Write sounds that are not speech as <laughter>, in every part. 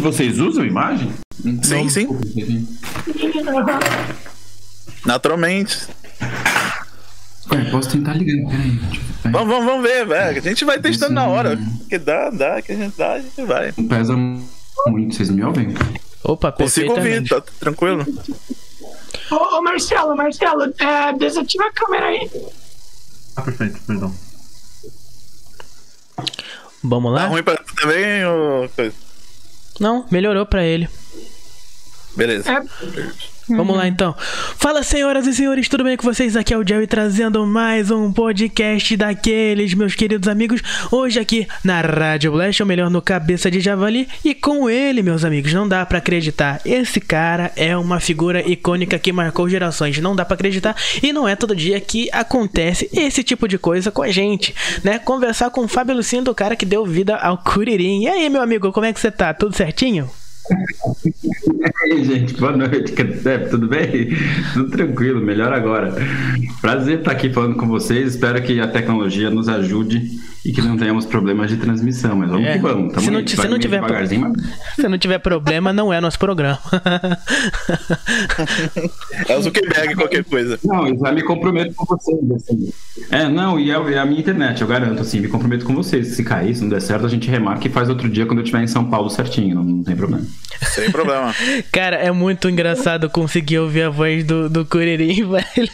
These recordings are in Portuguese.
vocês usam imagem? Sim, sim. Naturalmente. Ué, posso tentar ligando, peraí. Vamos, vamos, vamos ver, velho. A gente vai testando na hora. Que dá, dá, que a gente dá, a gente vai. Não pesa muito, vocês me ouvem? Opa, Consigo ouvir, tá tranquilo? Ô, ô, Marcelo, Marcelo, é, desativa a câmera aí. Ah, perfeito, perdão. Vamos Tá lá? ruim pra tu também ou coisa? Não, melhorou pra ele. Beleza. É, Vamos lá então. Fala, senhoras e senhores, tudo bem com vocês? Aqui é o Jerry trazendo mais um podcast daqueles, meus queridos amigos. Hoje aqui na Rádio Blast, ou melhor, no Cabeça de Javali. E com ele, meus amigos, não dá pra acreditar. Esse cara é uma figura icônica que marcou gerações. Não dá pra acreditar. E não é todo dia que acontece esse tipo de coisa com a gente, né? Conversar com o Fábio Lucindo, o cara que deu vida ao Curirim. E aí, meu amigo, como é que você tá? Tudo certinho? <laughs> E aí, gente, boa noite. <laughs> É, tudo bem? Tudo tranquilo, melhor agora. Prazer estar aqui falando com vocês. Espero que a tecnologia nos ajude e que não tenhamos problemas de transmissão. Mas vamos É, que vamos. Tamo se não aí, se não tiver pro-. Se não tiver problema, não é nosso programa. <laughs> É o Zuckerberg, qualquer coisa. Não, eu já me comprometo com vocês. Assim. É, não, e é, é a minha internet, eu garanto, assim, me comprometo com vocês. Se cair, se não der certo, a gente remarca e faz outro dia quando eu estiver em São Paulo certinho, não, não tem problema. Sem problema. <laughs> Cara, é muito engraçado conseguir ouvir a voz do, do Curirim, <laughs> velho.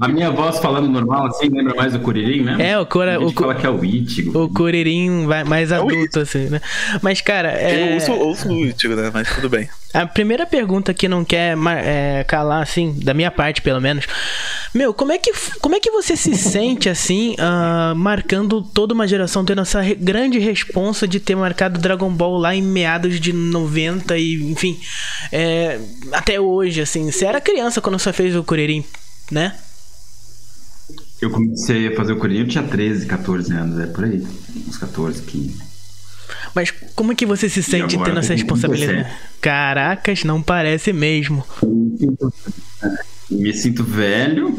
A minha voz falando normal, assim, lembra mais do Curirim, né? É, o gente o fala que é o Ítigo. O Curirim mais adulto, assim, né? Mas, cara, Eu é... ouço, ouço o Ítigo, né? Mas tudo bem. A primeira pergunta que não quer é, calar, assim, da minha parte, pelo menos. Meu, como é que, como é que você se sente, assim, ah, marcando toda uma geração, tendo essa grande responsa de ter marcado Dragon Ball lá em meados de 90 e, enfim, é, até hoje, assim. Você era criança quando você fez o Curirim, né? Eu comecei a fazer o Curirim, eu tinha 13, 14 anos, é por aí. Uns 14, 15. Mas como é que você se sente agora tendo essa responsabilidade? 37. Caracas, não parece mesmo. Me sinto velho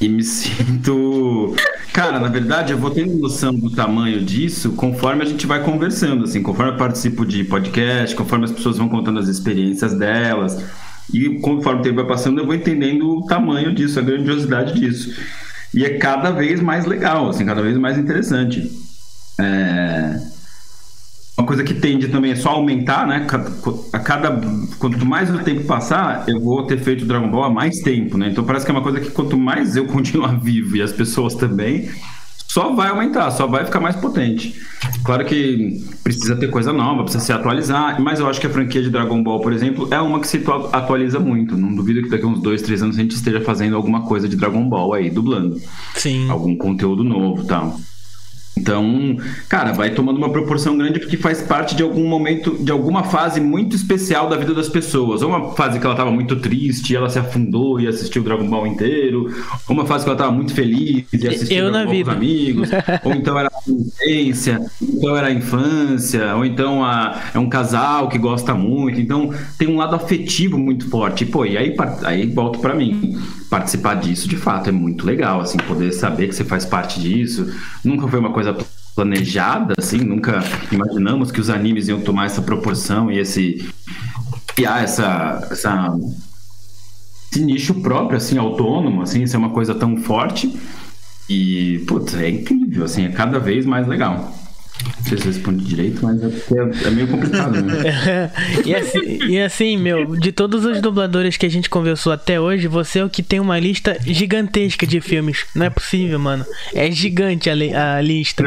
e me sinto. Cara, na verdade, eu vou tendo noção do tamanho disso conforme a gente vai conversando, assim, conforme eu participo de podcast, conforme as pessoas vão contando as experiências delas. E conforme o tempo vai passando, eu vou entendendo o tamanho disso, a grandiosidade disso. E é cada vez mais legal, assim, cada vez mais interessante. É... Uma coisa que tende também é só aumentar, né? A cada. Quanto mais o tempo passar, eu vou ter feito Dragon Ball há mais tempo, né? Então parece que é uma coisa que quanto mais eu <laughs> continuar vivo e as pessoas também, só vai aumentar, só vai ficar mais potente. Claro que precisa ter coisa nova, precisa se atualizar, mas eu acho que a franquia de Dragon Ball, por exemplo, é uma que se atua- atualiza muito. Não duvido que daqui a uns dois, três anos a gente esteja fazendo alguma coisa de Dragon Ball aí, dublando Sim. algum conteúdo novo e tal. Então, cara, vai tomando uma proporção grande porque faz parte de algum momento, de alguma fase muito especial da vida das pessoas. Ou uma fase que ela tava muito triste e ela se afundou e assistiu o Dragon Ball inteiro. Ou uma fase que ela tava muito feliz e assistiu Eu Dragon Ball vida. com os amigos. <laughs> ou então era adolescência, então era a infância, ou então a- é um casal que gosta muito. Então, tem um lado afetivo muito forte. Pô, e aí, aí volto pra mim. Participar disso, de fato, é muito legal, assim, poder saber que você faz parte disso. Nunca foi uma coisa planejada, assim, nunca imaginamos que os animes iam tomar essa proporção e esse criar essa, essa esse nicho próprio, assim, autônomo, assim, ser uma coisa tão forte. E, putz, é incrível, assim, é cada vez mais legal. Não sei se eu respondi direito, mas é, é, é meio complicado, né? <laughs> e, assim, e assim, meu, de todos os dubladores que a gente conversou até hoje, você é o que tem uma lista gigantesca de filmes. Não é possível, mano. É gigante a, li- a lista.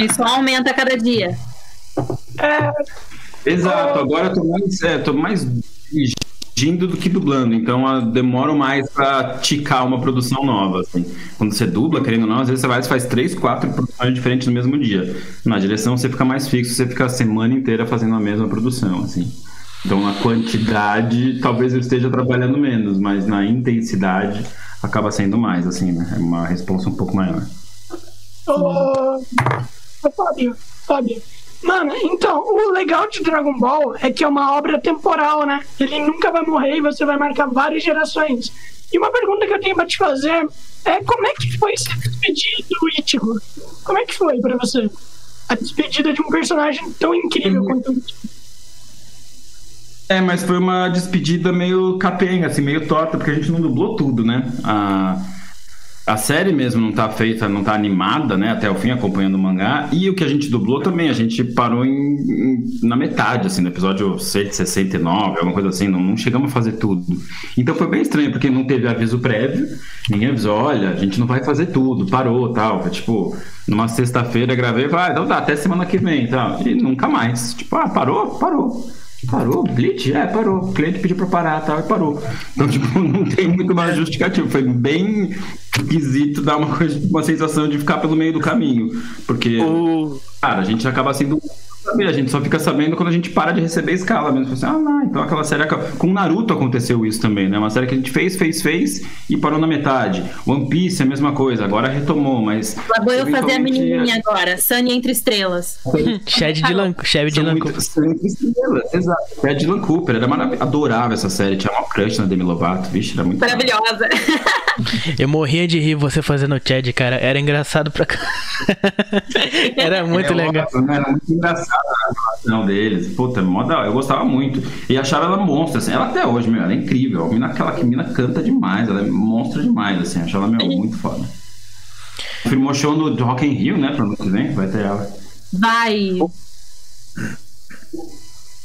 E só aumenta a cada dia. Exato, agora eu tô mais, é, tô mais dirigindo do que dublando, então eu demoro mais pra ticar uma produção nova, assim. Quando você dubla, querendo ou não, às vezes você vai faz três, quatro produções diferentes no mesmo dia. Na direção você fica mais fixo, você fica a semana inteira fazendo a mesma produção, assim. Então na quantidade, talvez eu esteja trabalhando menos, mas na intensidade acaba sendo mais, assim, né? É uma resposta um pouco maior. Ô Fábio, Fábio. Mano, então, o legal de Dragon Ball é que é uma obra temporal, né? Ele nunca vai morrer e você vai marcar várias gerações. E uma pergunta que eu tenho pra te fazer é como é que foi se despedir do Ichigo? Como é que foi pra você? a despedida de um personagem tão incrível quanto. É, mas foi uma despedida meio capenga, assim, meio torta, porque a gente não dublou tudo, né? A, a série mesmo não tá feita, não tá animada, né, até o fim, acompanhando o mangá. E o que a gente dublou também, a gente parou em, em, na metade, assim, no episódio 169, alguma coisa assim, não, não chegamos a fazer tudo. Então foi bem estranho, porque não teve aviso prévio, ninguém avisou, olha, a gente não vai fazer tudo, parou, tal. Foi, tipo, numa sexta-feira gravei, vai, ah, então tá, até semana que vem, tal. E nunca mais. Tipo, ah, parou? Parou. Parou? Glitch? É, parou. O cliente pediu pra parar tal, e parou. Então, <laughs> tipo, não tem muito mais justificativo. Foi bem esquisito dar uma, coisa, uma sensação de ficar pelo meio do caminho. Porque, O- cara, a gente acaba sendo. A gente só fica sabendo quando a gente para de receber escala mesmo. Assim, ah, não, então aquela série. acaba- Com Naruto aconteceu isso também, né? Uma série que a gente fez, fez, fez e parou na metade. One Piece é a mesma coisa, agora retomou, mas. Lá vou eu fazer a menininha agora. Sunny entre estrelas. <laughs> Shed de Lan, Shed de São Lan muito- são entre estrelas, exato. A Dylan Cooper, era maravilhosa. Adorava essa série, tinha uma crush na Demi Lovato, vixe, era muito Maravilhosa. Eu morria de rir você fazendo o Chad, cara. Era engraçado pra cá. <laughs> Era muito É legal. óbvio, né? Era muito engraçada a relação deles. Puta, mó da- eu gostava muito. E achava ela monstro, assim. Ela até hoje, meu, ela é incrível. A mina, aquela que mina canta demais, ela é monstro demais, assim. Achava ela, meu, muito foda. Firmou show no Rock in Rio, né, pro ano que vem, vai ter ela. Vai.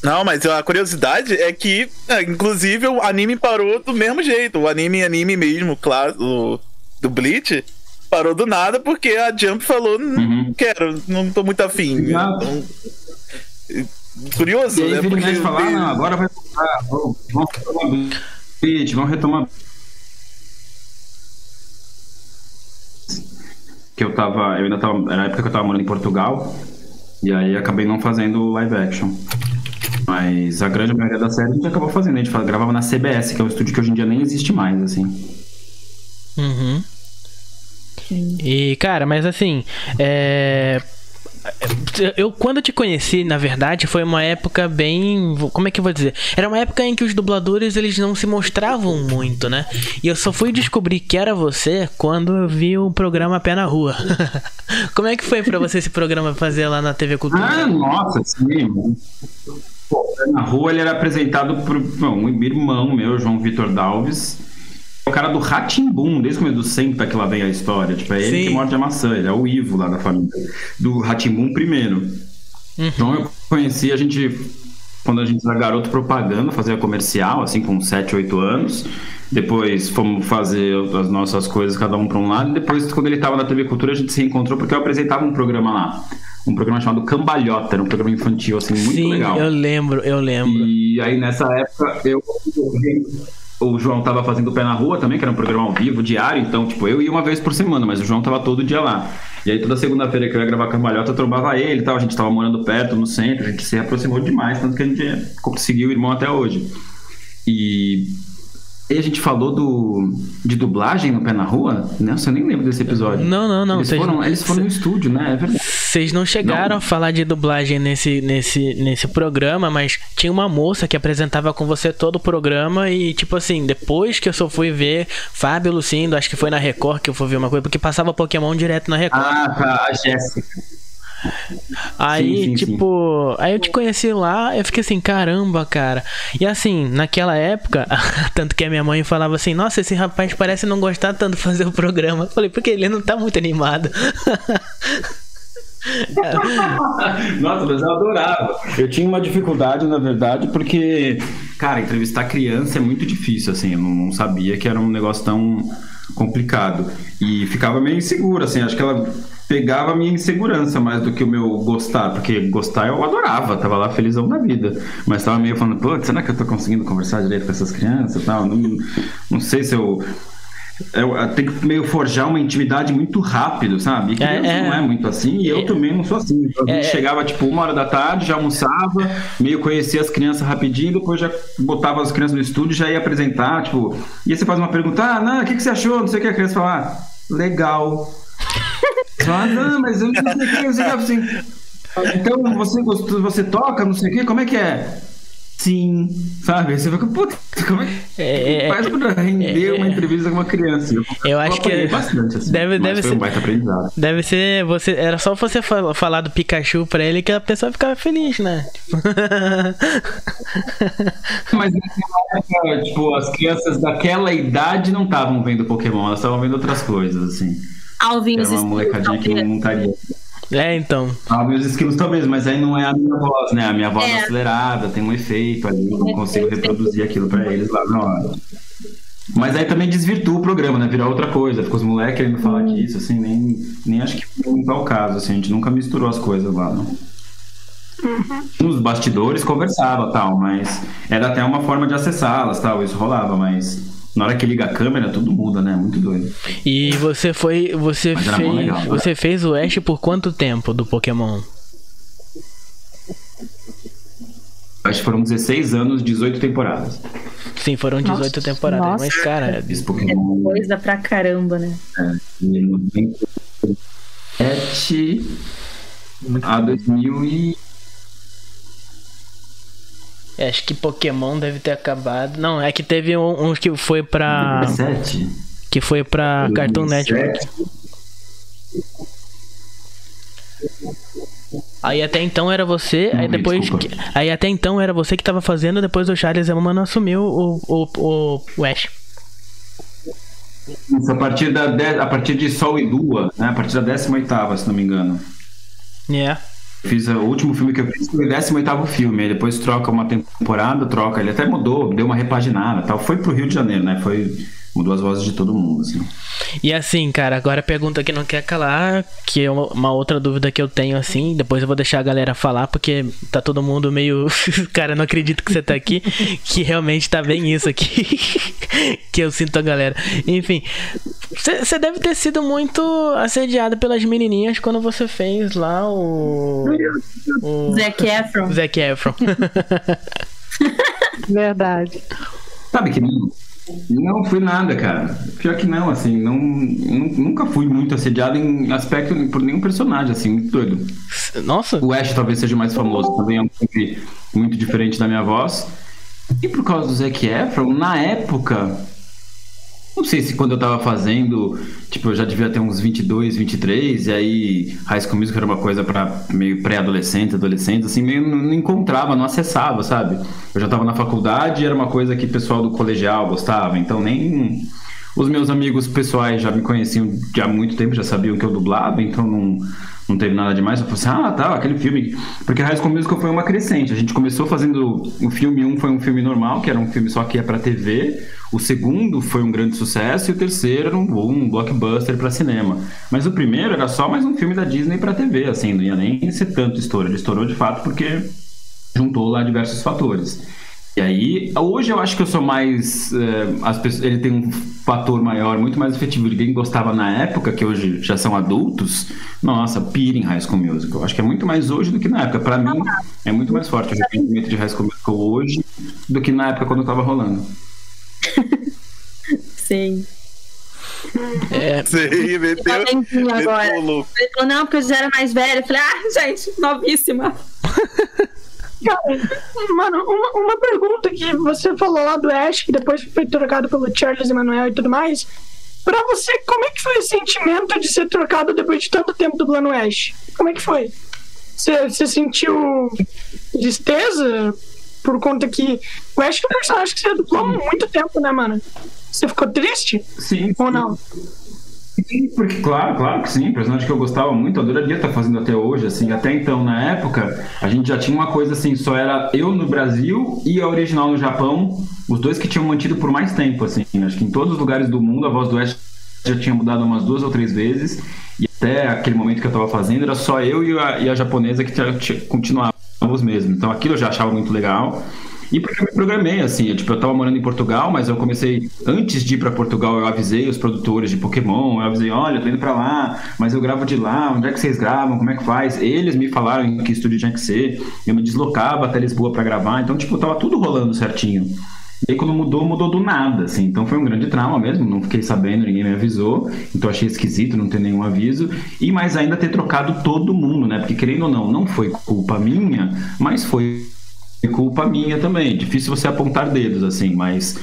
Não, mas a curiosidade é que, é, inclusive, o anime parou do mesmo jeito. O anime, anime mesmo, claro, do, do Bleach, parou do nada porque a Jump falou: não Uhum. quero, não tô muito afim. Então, curioso, E aí né? Porque mexe falar, ah, não, agora vai voltar, vamos vamos retomar Bleach, vamos retomar que eu tava, eu ainda tava, era a época que eu tava morando em Portugal, e aí acabei não fazendo live action. Mas a grande maioria da série a gente acabou fazendo, a gente gravava na CBS, que é um estúdio que hoje em dia nem existe mais, assim. Uhum. E, cara, mas assim, é. Eu, quando eu te conheci, na verdade, foi uma época bem. Como é que eu vou dizer? Era uma época em que os dubladores eles não se mostravam muito, né? E eu só fui descobrir que era você quando eu vi o programa Pé na Rua. <laughs> Como é que foi pra você esse programa fazer lá na TV Cultura? Ah, nossa, sim. Pô, na rua ele era apresentado por bom, um irmão meu, João Vitor Dalves. É o cara do Ratimbum, desde o começo do sempre que lá vem a história. Tipo, é ele Sim. que morde a maçã, ele é o Ivo lá da família. Do Ratimbum primeiro. Então eu conheci a gente quando a gente era garoto propaganda, fazia comercial, assim, com 7, 8 anos. Depois fomos fazer as nossas coisas, cada um para um lado. E depois, quando ele estava na TV Cultura, a gente se reencontrou porque eu apresentava um programa lá. Um programa chamado Cambalhota, era um programa infantil, assim, muito Sim, legal. eu lembro, eu lembro. E aí nessa época eu o João tava fazendo o pé na rua também, que era um programa ao vivo, diário, então, tipo, eu ia uma vez por semana, mas o João tava todo dia lá. E aí toda segunda-feira que eu ia gravar cambalhota, eu trombava ele e tal, a gente tava morando perto, no centro, a gente se aproximou demais, tanto que a gente conseguiu o irmão até hoje. E e a gente falou do, de dublagem no Pé na Rua? Nossa, eu nem lembro desse episódio. Não, não, não. Eles foram, não- eles foram no estúdio, né? É verdade. Vocês não chegaram Não. a falar de dublagem nesse, nesse, nesse programa, mas tinha uma moça que apresentava com você todo o programa e, tipo assim, depois que eu só fui ver Fábio Lucindo, acho que foi na Record que eu fui ver uma coisa, porque passava Pokémon direto na Record. Ah, tá, a Jéssica. Aí, sim, sim, tipo, aí eu te conheci lá, eu fiquei assim, caramba, cara. E assim, naquela época, <laughs> tanto que a minha mãe falava assim, nossa, esse rapaz parece não gostar tanto de fazer o programa. Eu falei, porque ele não tá muito animado. <laughs> Nossa, mas eu adorava. Eu tinha uma dificuldade, na verdade, porque, cara, entrevistar criança é muito difícil, assim. Eu não, não sabia que era um negócio tão complicado. E ficava meio inseguro, assim. Acho que ela pegava a minha insegurança mais do que o meu gostar, porque gostar eu adorava, tava lá felizão da vida. Mas tava meio falando, pô, será que eu tô conseguindo conversar direito com essas crianças e tal? Não, não sei se eu. Eu, eu tenho que meio forjar uma intimidade muito rápido, sabe? E criança É, é. não é muito assim, e eu também não sou assim. A gente É. chegava tipo uma hora da tarde, já almoçava, meio conhecia as crianças rapidinho, depois já botava as crianças no estúdio já ia apresentar, tipo, e aí você faz uma pergunta, ah, não, o que, que você achou? Não sei o que a criança fala, ah, legal. Fala, não, mas eu não sei o que, eu sei o que, assim. Então você você toca, não sei o que, como é que é? Sim, sabe? Você fica, puta, como é que É, é, faz pra render uma entrevista com uma criança? Eu acho que bastante, assim, deve- deve ser-. Deve ser você. Era só você fa- falar do Pikachu pra ele que a pessoa ficava feliz, né? <laughs> Mas tipo, as crianças daquela idade não estavam vendo Pokémon, elas estavam vendo outras coisas, assim. Alvin Era os uma espíritos, molecadinha que não estaria. é, então. Ah, meus esquilos talvez, mas aí não é a minha voz, né? A minha voz É. acelerada, tem um efeito ali, eu não consigo reproduzir aquilo pra eles lá na hora. Mas aí também desvirtua o programa, né? Vira outra coisa. Ficou os moleques querendo falar disso, assim, nem, nem acho que foi muito ao caso, assim. A gente nunca misturou as coisas lá, não. Nos bastidores conversava tal, mas era até uma forma de acessá-las tal, isso rolava, mas na hora que liga a câmera tudo muda, né? Muito doido. E você foi. Você Mas fez. legal, né? você fez o Ash por quanto tempo do Pokémon? Acho que foram 16 anos, 18 temporadas. Sim, foram 18 temporadas. nossa. Mas, cara, Fiz Pokémon Coisa pra caramba, né? de 97 a 2000 e... é, acho que Pokémon deve ter acabado. Não, é que teve um, um que foi pra. 17? Que foi pra Cartoon Network. 2007. Aí até então era você, aí Não, depois. desculpa. que- aí até então era você que tava fazendo, depois o Charles Mano assumiu o, o, o, o Ash. Isso, a partir, da de... a partir de Sol e Lua, né? A partir da 18 se não me engano. É. Fiz o último filme que eu fiz foi o 18 filme, aí depois troca uma temporada, troca, ele até mudou, deu uma repaginada tal. Foi pro Rio de Janeiro, né? Foi. Mudou as vozes de todo mundo, assim. E assim, cara, agora a pergunta que não quer calar, que é uma, outra dúvida que eu tenho, assim, depois eu vou deixar a galera falar, porque tá todo mundo meio. <laughs> cara, não acredito que você tá aqui, que realmente tá bem isso aqui. <laughs> que eu sinto a galera. Enfim, você deve ter sido muito assediado pelas menininhas quando você fez lá o. o Zac Efron. Zac Efron. <laughs> Verdade. Sabe que não? Não fui nada, cara. Pior que não, assim, não, nu- nunca fui muito assediado em aspecto por nenhum personagem, assim, muito doido. Nossa, O Ash talvez seja mais famoso, também é um filme muito diferente da minha voz. E por causa do Zac Efron, na época, não sei se quando eu tava fazendo, tipo, eu já devia ter uns 22, 23, e aí High School Musical era uma coisa pra meio pré-adolescente, adolescente, assim, meio não encontrava, não acessava, sabe? Eu já tava na faculdade e era uma coisa que o pessoal do colegial gostava, então nem... Os meus amigos pessoais já me conheciam há muito tempo, já sabiam que eu dublava, então não, não teve nada demais. Eu falei assim, ah, tá, aquele filme. Porque High School Musical foi uma crescente. A gente começou fazendo. O filme 1 um foi um filme normal, que era um filme só que ia pra TV. O segundo foi um grande sucesso. E o terceiro era um, um blockbuster pra cinema. Mas o primeiro era só mais um filme da Disney pra TV, assim, não ia nem ser tanto estouro. Ele estourou de fato porque juntou lá diversos fatores. E aí, hoje eu acho que eu sou mais. as pessoas, ele tem um fator maior, muito mais efetivo. Quem gostava na época, que hoje já são adultos, nossa, pira em High School Musical. Acho que é muito mais hoje do que na época. Pra mim, é muito mais forte o arrependimento de High School Musical hoje do que na época quando tava rolando. <laughs> Sim. é, Sei, meteu, agora. meteu louco. Ele falou, não, porque eu já era mais velha. Eu falei, ah, gente, novíssima. <laughs> Cara, mano, uma, uma pergunta que você falou lá do Ash, que depois foi trocado pelo Charles Emanuel e tudo mais. Pra você, como é que foi o sentimento de ser trocado depois de tanto tempo dublando Ash? Como é que foi? Você, você sentiu tristeza por conta que o Ash é um personagem que você dublou há muito tempo, né, mano? Você ficou triste Sim. ou não? Sim, porque, claro, claro que sim, personagem que eu gostava muito, adoraria estar fazendo até hoje, assim, até então, na época, a gente já tinha uma coisa assim, só era eu no Brasil e a original no Japão, os dois que tinham mantido por mais tempo, assim, acho que em todos os lugares do mundo a voz do Ash já tinha mudado umas duas ou três vezes, e até aquele momento que eu tava fazendo, era só eu e a, e a japonesa que continuavam os mesmos, então aquilo eu já achava muito legal, e porque eu me programei, assim, eu, tipo, eu tava morando em Portugal, mas eu comecei, antes de ir pra Portugal, eu avisei os produtores de Pokémon, eu avisei, olha, eu tô indo pra lá, mas eu gravo de lá, onde é que vocês gravam, como é que faz? Eles me falaram em que estúdio tinha que ser, eu me deslocava até Lisboa pra gravar, então, tipo, tava tudo rolando certinho. E aí quando mudou, mudou do nada, assim, então foi um grande trauma mesmo, não fiquei sabendo, ninguém me avisou, então achei esquisito não ter nenhum aviso, e mais ainda ter trocado todo mundo, né, porque querendo ou não, não foi culpa minha, mas foi é culpa minha também. Difícil você apontar dedos, assim, mas.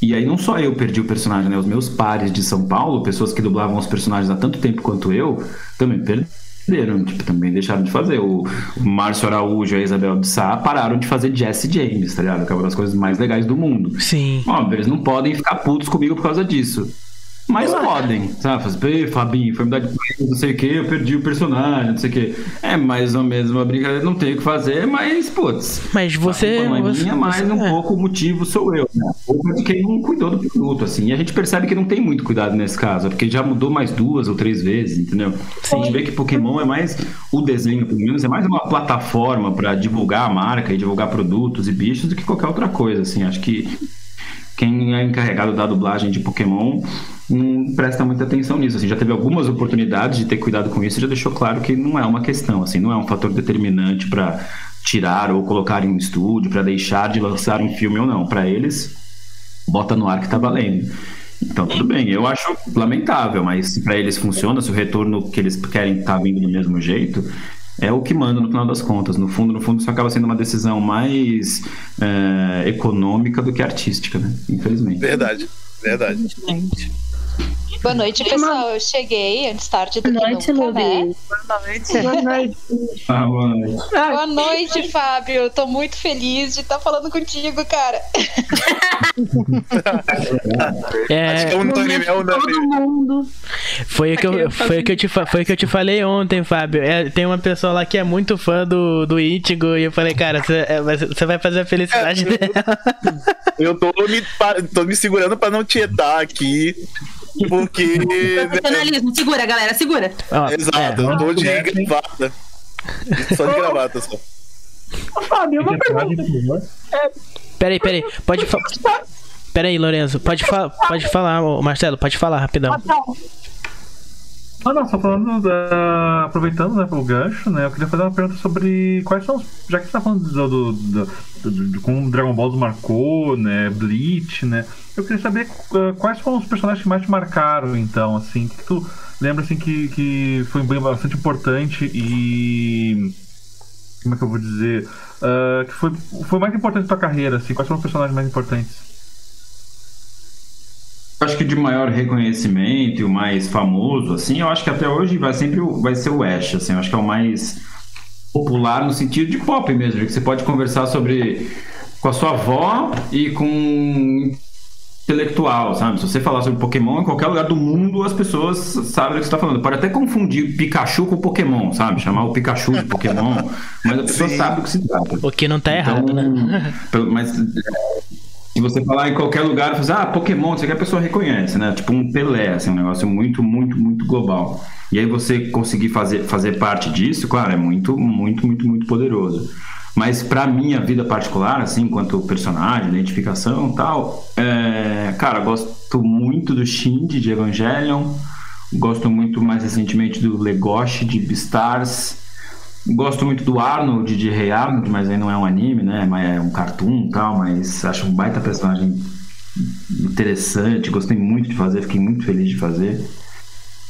E aí não só eu perdi o personagem, né? Os meus pares de São Paulo, pessoas que dublavam os personagens há tanto tempo quanto eu, também perderam, tipo, também deixaram de fazer. O, o Márcio Araújo e a Isabel de Sá pararam de fazer Jesse James, tá ligado? Que é uma das coisas mais legais do mundo. Sim. Óbvio, eles não podem ficar putos comigo por causa disso. Mas podem, sabe? Fazer, Fabinho, foi me dar de não sei o que, eu perdi o personagem, não sei o que. É mais ou menos uma brincadeira, não tem o que fazer, mas, putz. Mas você. É você, minha, mas você- um é. pouco o motivo sou eu, né? Ou de quem não cuidou do produto, assim. E a gente percebe que não tem muito cuidado nesse caso, porque já mudou mais duas ou três vezes, entendeu? A gente vê que Pokémon é mais, o desenho, pelo menos, é mais uma plataforma para divulgar a marca e divulgar produtos e bichos do que qualquer outra coisa, assim. Acho que quem é encarregado da dublagem de Pokémon não presta muita atenção nisso. Assim, já teve algumas oportunidades de ter cuidado com isso e já deixou claro que não é uma questão, assim, não é um fator determinante para tirar ou colocar em um estúdio, para deixar de lançar um filme ou não. Para eles, bota no ar que tá valendo. Então, tudo bem. Eu acho lamentável, mas se para eles funciona, se o retorno que eles querem tá vindo do mesmo jeito, é o que manda no final das contas. No fundo, no fundo, isso acaba sendo uma decisão mais é, econômica do que artística, né? Infelizmente. Verdade, verdade. Boa noite, pessoal. Eu cheguei antes tarde do Boa que noite, nunca, né? <laughs> Boa noite. Ah, mano. Ah, Boa noite, Fábio. Eu tô muito feliz de estar falando contigo, cara. <laughs> É, Acho que é um Tony Mel, né? Todo mundo. Foi o que eu, foi o que eu, te, foi o que eu te falei ontem, Fábio. É, tem uma pessoa lá que é muito fã do, do Ichigo e eu falei, cara, você é, vai fazer a felicidade É, eu- dela. Eu tô me, tô me segurando pra não tietar aqui, porque. <laughs> né, Profissionalismo. Segura, galera, segura. Ó, Exato, é, eu tô de gravata. Só de gravata só. Ô, Fábio, uma pergunta. peraí, peraí. Pode fa... Peraí, Lorenzo. Pode, fa... pode falar, Marcelo. Pode falar rapidão. Ah, tá. Ah, não, só falando da. Aproveitando né, o gancho, né? Eu queria fazer uma pergunta sobre quais são os. Já que você tá falando do, do, do- do- de como o Dragon Ball marcou, né? Bleach, né? Eu queria saber ah, quais foram os personagens que mais te marcaram, então, assim. Que tu lembra assim que, que foi bastante importante e. Como é que eu vou dizer? Ah, que foi, foi mais importante pra tua carreira, assim, quais foram os personagens mais importantes? Acho que de maior reconhecimento e o mais famoso, assim, eu acho que até hoje vai sempre vai ser o Ash, assim, eu acho que é o mais popular no sentido de pop mesmo, que você pode conversar sobre com a sua avó e com intelectual, sabe? Se você falar sobre Pokémon em qualquer lugar do mundo, as pessoas sabem do que você está falando. Pode até confundir Pikachu com Pokémon, sabe? Chamar o Pikachu de Pokémon, mas a pessoa Sim. sabe do que se trata. O que não tá errado, né? <laughs> Então, Mas é, se você falar em qualquer lugar, você ah, Pokémon, isso aqui a pessoa reconhece, né? Tipo um Pelé, assim, um negócio muito, muito, muito global. E aí você conseguir fazer, fazer parte disso, claro, é muito, muito, muito, muito poderoso. Mas pra minha vida particular, assim, enquanto personagem, identificação e tal, é, cara, gosto muito do Shinji de Evangelion, gosto muito mais recentemente do Legoshi de Beastars, Gosto muito do Arnold, de Rei Arnold, mas aí não é um anime, né? Mas é um cartoon e tal, mas acho um baita personagem interessante, gostei muito de fazer, fiquei muito feliz de fazer.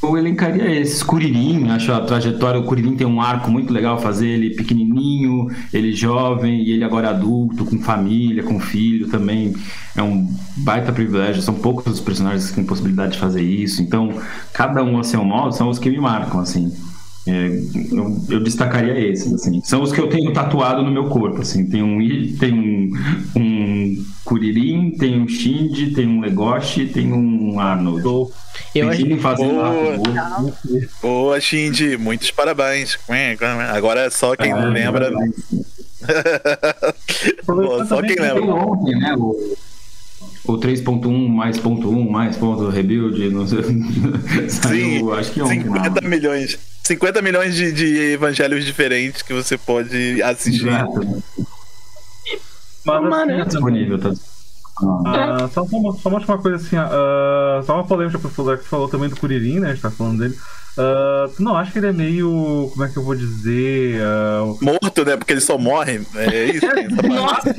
Eu elencaria esses, Kuririn, acho a trajetória, o Kuririn tem um arco muito legal fazer, ele pequenininho, ele jovem, e ele agora adulto, com família, com filho também, é um baita privilégio, são poucos os personagens que têm possibilidade de fazer isso, então cada um a seu modo são os que me marcam, assim. É, eu, eu destacaria esses, assim. São os que eu tenho tatuado no meu corpo, assim. Tem um, I- tem um, um Kuririn, tem um Shinji, tem um Legoshi, tem um Arnold. Eu acho, um Boa. Arnold. Boa, Shindy, muitos parabéns. Agora é só quem Ah, lembra. Pô, <laughs> só quem Tem lembra. ontem, né? O, o 3.1 mais ponto 1 mais ponto rebuild, não sei. <laughs> Sim, Saiu, acho que ontem. 50 não. milhões. 50 milhões de, de evangelhos diferentes que você pode assistir. Exato. Mas, Mano, assim, é Disponível, tá Ah, só, só uma, só uma última coisa assim, ah, só uma polêmica pra falar que falou também do Kuririn, né? A gente tá falando dele. Uh, tu não acha que ele é meio. Como é que eu vou dizer? Uh... Morto, né? Porque ele só morre. É isso. Nossa!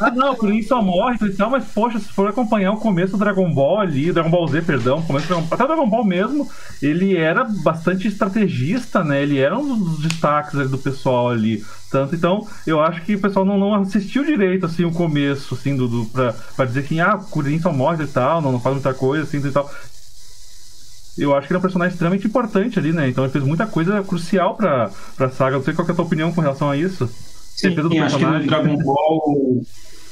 ah, não, o Krillin só morre e tal, mas poxa, se for acompanhar o começo do Dragon Ball ali, Dragon Ball Z, perdão, começo do Dragon... até o Dragon Ball mesmo, ele era bastante estrategista, né? Ele era um dos destaques ali, do pessoal ali. Tanto, então, eu acho que o pessoal não, não assistiu direito, assim, o começo, assim, do, do pra, pra dizer que, ah, o Kuririn só morre e tal, não, não faz muita coisa, assim, e tal eu acho que ele é um personagem extremamente importante ali, né? Então ele fez muita coisa crucial pra, pra saga. Não sei qual é a tua opinião com relação a isso. Sim, sim acho que no Dragon Ball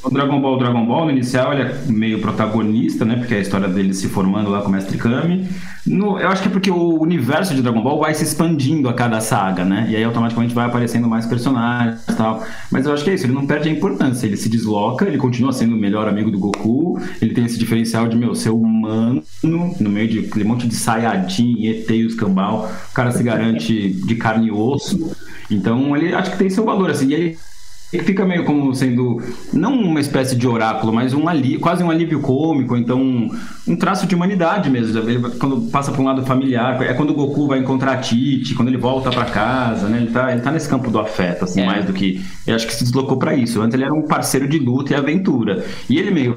o Dragon Ball, Dragon Ball, no inicial, ele é meio protagonista, né? Porque a história dele se formando lá com o Mestre Kami. No, eu acho que é porque o universo de Dragon Ball vai se expandindo a cada saga, né? E aí automaticamente vai aparecendo mais personagens e tal. Mas eu acho que é isso, ele não perde a importância. Ele se desloca, ele continua sendo o melhor amigo do Goku. Ele tem esse diferencial de, meu, ser humano no meio de aquele monte de Saiyajin, ET e os cambal. O cara se garante de carne e osso. Então ele acho que tem seu valor, assim. E ele ele fica meio como sendo não uma espécie de oráculo, mas um ali, quase um alívio cômico, então um, um traço de humanidade mesmo. Ele, quando passa para um lado familiar, é quando o Goku vai encontrar a Tite, quando ele volta para casa, né? Ele tá, ele tá nesse campo do afeto, assim, é. mais do que. Eu acho que se deslocou para isso. Antes ele era um parceiro de luta e aventura. E ele meio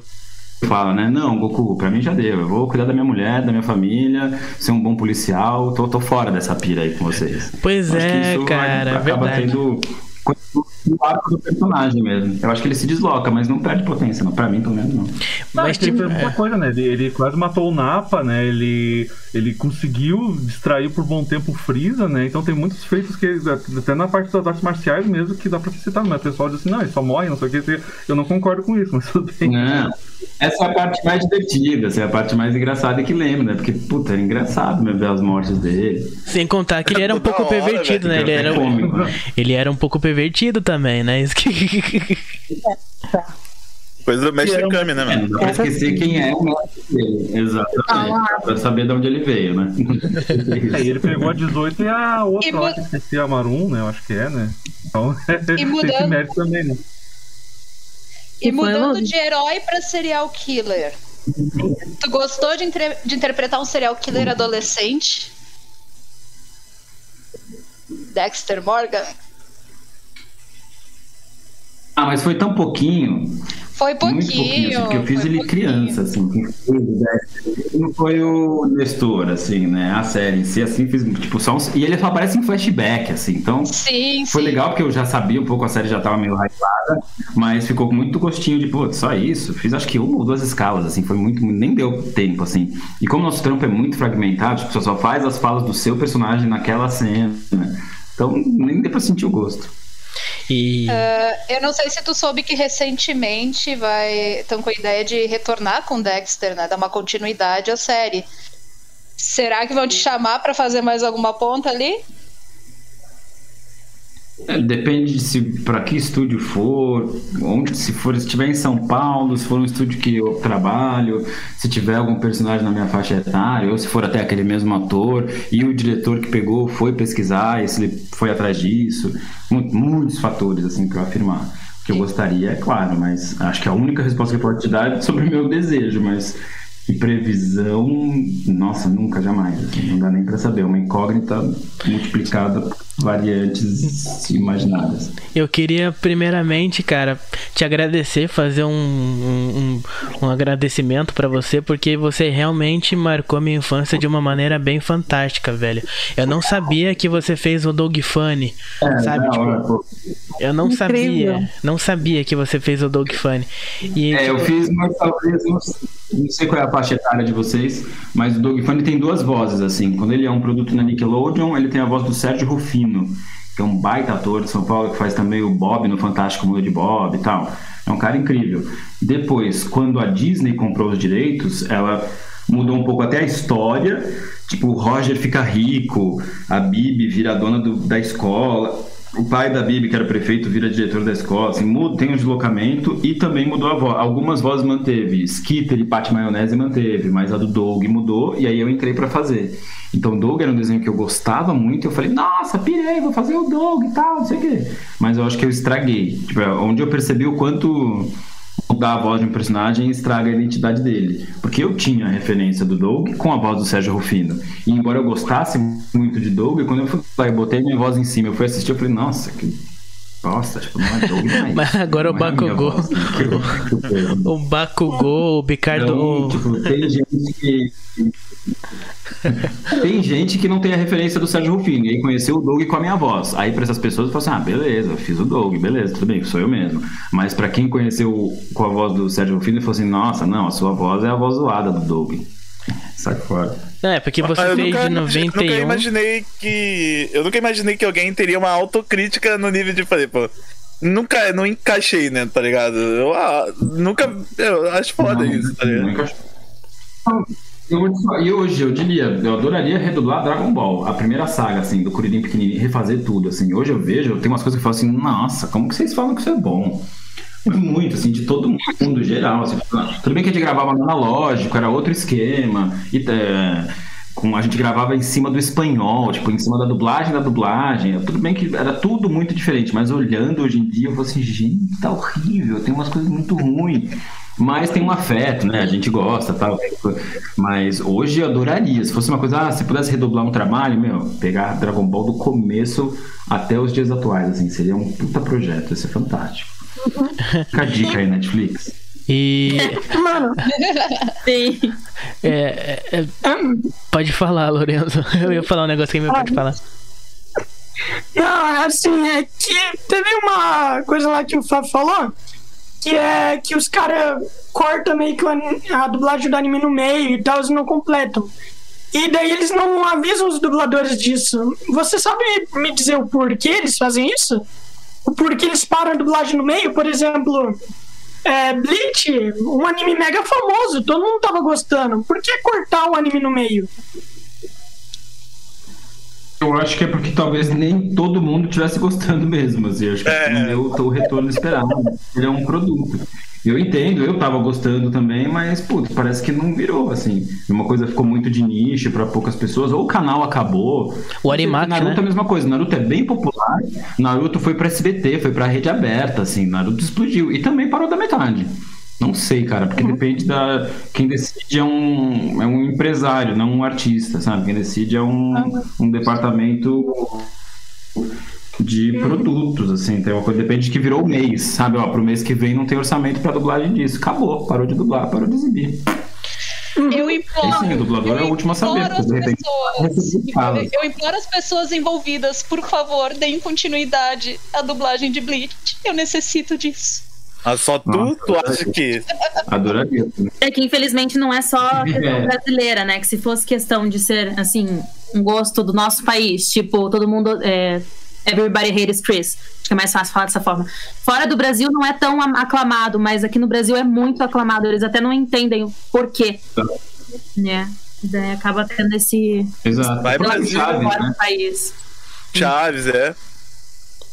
fala, né? Não, Goku, pra mim já deu. Eu vou cuidar da minha mulher, da minha família, ser um bom policial. Tô, tô fora dessa pira aí com vocês. Pois é, cara. Acaba verdade. tendo o arco do personagem mesmo. Eu acho que ele se desloca, mas não perde potência, não. Pra mim, pelo menos, não. Mas tipo, fez uma coisa, né? Ele, ele, quase matou o Napa, né? Ele, ele conseguiu distrair por bom tempo o Freeza, né? Então tem muitos feitos que, até na parte das artes marciais mesmo, que dá pra citado. Mas o pessoal diz assim, não, ele só morre, não sei o que. Eu não concordo com isso, mas tudo bem. Não. Essa é a parte mais divertida, essa é a parte mais engraçada que lembra, né? Porque, puta, era engraçado mesmo ver as mortes dele. Sem contar que ele era um pouco hora, pervertido, né? Ele era, cômico, né? ele era um pouco pervertido também, né? Isso que... <laughs> Coisa do mestre Kami, né, mano? É, não pra esquecer quem é o mestre dele. Exatamente. Ah, pra saber de onde ele veio, né? <laughs> É, ele pegou a 18 e a outra e lá que esqueci a Marum, né? Eu acho que é, né? Então, <laughs> e mudando... esse mérito também, né? E mudando de herói para serial killer. Tu gostou de, de, interpretar um serial killer adolescente? Dexter Morgan? Ah, mas foi tão pouquinho. Foi pouquinho. Muito pouquinho, assim, porque eu fiz ele pouquinho. criança, assim. Não foi o Nestor, assim, né? A série em si, assim, fiz, tipo, só uns... E ele só aparece em flashback, assim. Então, sim, foi sim. legal, porque eu já sabia um pouco, a série já tava meio hypada, mas ficou com muito gostinho de, pô, só isso. Fiz acho que uma ou duas escalas, assim, foi muito, nem deu tempo, assim. E como nosso trampo é muito fragmentado, tipo, você só faz as falas do seu personagem naquela cena. Então, nem deu pra sentir o gosto. E... Uh, eu não sei se tu soube que recentemente vai estão com a ideia de retornar com Dexter, né? Dar uma continuidade à série. Será que vão te chamar para fazer mais alguma ponta ali? É, depende de se para que estúdio for, onde se for, se estiver em São Paulo, se for um estúdio que eu trabalho, se tiver algum personagem na minha faixa etária, ou se for até aquele mesmo ator e o diretor que pegou foi pesquisar, e se ele foi atrás disso, muitos fatores assim para afirmar. O que eu gostaria, é claro, mas acho que a única resposta que eu posso te dar é sobre o meu desejo, mas que previsão, nossa, nunca, jamais. Assim, não dá nem para saber. Uma incógnita multiplicada variantes imaginadas. Eu queria, primeiramente, cara, te agradecer, fazer um, um, um agradecimento para você, porque você realmente marcou minha infância de uma maneira bem fantástica, velho. Eu não sabia que você fez o Dog Funny, é, sabe? Não, tipo, eu não Incrível. sabia, não sabia que você fez o Dog Funny. E, é, tipo... eu fiz, mas talvez não, sei qual é a faixa etária de vocês, mas o Dog Funny tem duas vozes, assim. Quando ele é um produto na Nickelodeon, ele tem a voz do Sérgio Rufino, que é um baita ator de São Paulo, que faz também o Bob no Fantástico Mundo de Bob e tal. É um cara incrível. Depois, quando a Disney comprou os direitos, ela mudou um pouco até a história. Tipo, o Roger fica rico, a Bibi vira dona do, da escola o pai da Bibi, que era prefeito, vira diretor da escola, assim, muda, tem um deslocamento e também mudou a voz. Algumas vozes manteve, Skitter e Pat Maionese manteve, mas a do Doug mudou e aí eu entrei para fazer. Então, Doug era um desenho que eu gostava muito, eu falei, nossa, pirei, vou fazer o Doug e tal, não sei o quê. Mas eu acho que eu estraguei. Tipo, onde eu percebi o quanto mudar a voz de um personagem estraga a identidade dele. Porque eu tinha a referência do Doug com a voz do Sérgio Rufino. E embora eu gostasse muito de Doug, quando eu fui lá e botei minha voz em cima, eu fui assistir, eu falei, nossa, que nossa, tipo, não é Doug mais. Mas agora o Não é Bakugou. voz, O Bakugou, o Bicardo. então, o- tipo, tem gente que. tem gente que não tem a referência do Sérgio Rufino. E aí conheceu o Doug com a minha voz. Aí pra essas pessoas eu falo assim: ah, beleza, eu fiz o Doug, beleza, tudo bem, sou eu mesmo. Mas pra quem conheceu com a voz do Sérgio Rufino, ele falou assim: nossa, não, a sua voz é a voz zoada do Doug. Sai fora. É, porque você eu fez nunca, de Nunca 91. imaginei que. Eu nunca imaginei que alguém teria uma autocrítica no nível de falei, pô. Nunca, não encaixei, né, tá ligado? Eu ah, nunca. Eu acho foda Não, isso, tá ligado? encaixou. Eu e hoje eu diria, eu adoraria redublar Dragon Ball, a primeira saga, assim, do Kuririn pequenininho, refazer tudo, assim. Hoje eu vejo, tem umas coisas que eu falo assim, nossa, como que vocês falam que isso é bom? Muito, assim, de todo mundo, geral. assim. tudo bem que a gente gravava no analógico, era outro esquema, e, é, com, a gente gravava em cima do espanhol, tipo, em cima da dublagem da dublagem. Tudo bem que era tudo muito diferente, mas olhando hoje em dia, eu falo assim, gente, tá horrível, tem umas coisas muito ruins. Mas tem um afeto, né? A gente gosta tal. Mas hoje eu adoraria. Se fosse uma coisa, ah, se pudesse redoblar um trabalho, meu, pegar Dragon Ball do começo até os dias atuais, assim, seria um puta projeto, ia ser fantástico. Fica a dica aí, Netflix. E. Mano, Sim. é, é, é, pode falar, Lorenzo. <laughs> Eu ia falar um negócio que meu pode falar. não, assim, é que teve uma coisa lá que o Fábio falou, que é que os caras cortam meio que a dublagem do anime no meio e tal, eles não completam. E daí eles não avisam os dubladores disso. Você sabe me dizer o porquê eles fazem isso? O porquê eles param a dublagem no meio? Por exemplo, é, Bleach, um anime mega famoso, todo mundo tava gostando. Por que cortar o anime no meio? Eu acho que é porque talvez nem todo mundo estivesse gostando mesmo, assim. Eu acho que É. não deu o retorno esperado. Ele é um produto. Eu entendo, eu tava gostando também, mas, putz, parece que não virou, assim. Uma coisa ficou muito de nicho para poucas pessoas, ou o canal acabou. O Arimax, Naruto né? é a mesma coisa, Naruto é bem popular. Naruto foi pra SBT, foi pra rede aberta, assim. Naruto explodiu. E também parou da metade. Não sei, cara, porque depende da. Quem decide é um, é um empresário, não um artista, sabe? Quem decide é um, um departamento de produtos, assim. Tem uma coisa, depende de que virou o mês, sabe? Ó, pro mês que vem não tem orçamento pra dublagem disso. Acabou, parou de dublar, parou de exibir. Eu E imploro. sim, o dublador eu é o último a saber, as repente pessoas-. Eu imploro as pessoas envolvidas, por favor, deem continuidade à dublagem de Bleach. Eu necessito disso. Ah, só tu, Nossa, tu acha que. adoraria. É que infelizmente não é só questão É. brasileira, né? Que se fosse questão de ser, assim, um gosto do nosso país, tipo, todo mundo. É, Everybody hates Chris. Acho que é mais fácil falar dessa forma. Fora do Brasil não é tão am- aclamado, mas aqui no Brasil é muito aclamado. Eles até não entendem o porquê. Né? E daí acaba tendo esse. Exato. Vai pro esse Brasil, fora Chaves, né? do país. Chaves, é.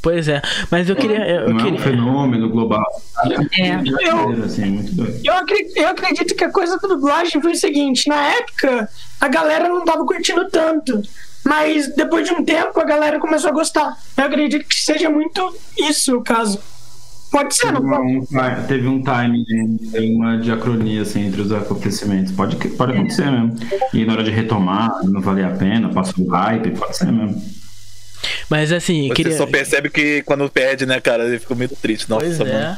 Pois é. Mas eu queria. Eu Não é um queria... fenômeno global. É. brasileiro, assim, é muito doido. Eu acredito, eu acredito que a coisa da dublagem foi o seguinte: na época, a galera não tava curtindo tanto. Mas depois de um tempo, a galera começou a gostar. Eu acredito que seja muito isso o caso. Pode ser, não pode? Um- um- teve um timing, tem uma diacronia assim, entre os acontecimentos. Pode, pode acontecer mesmo. E na hora de retomar, não valia a pena, passou o hype, pode ser mesmo. Mas assim, Você queria. só percebe que quando perde, né, cara? Ele fica muito triste. Nossa, Pois mano.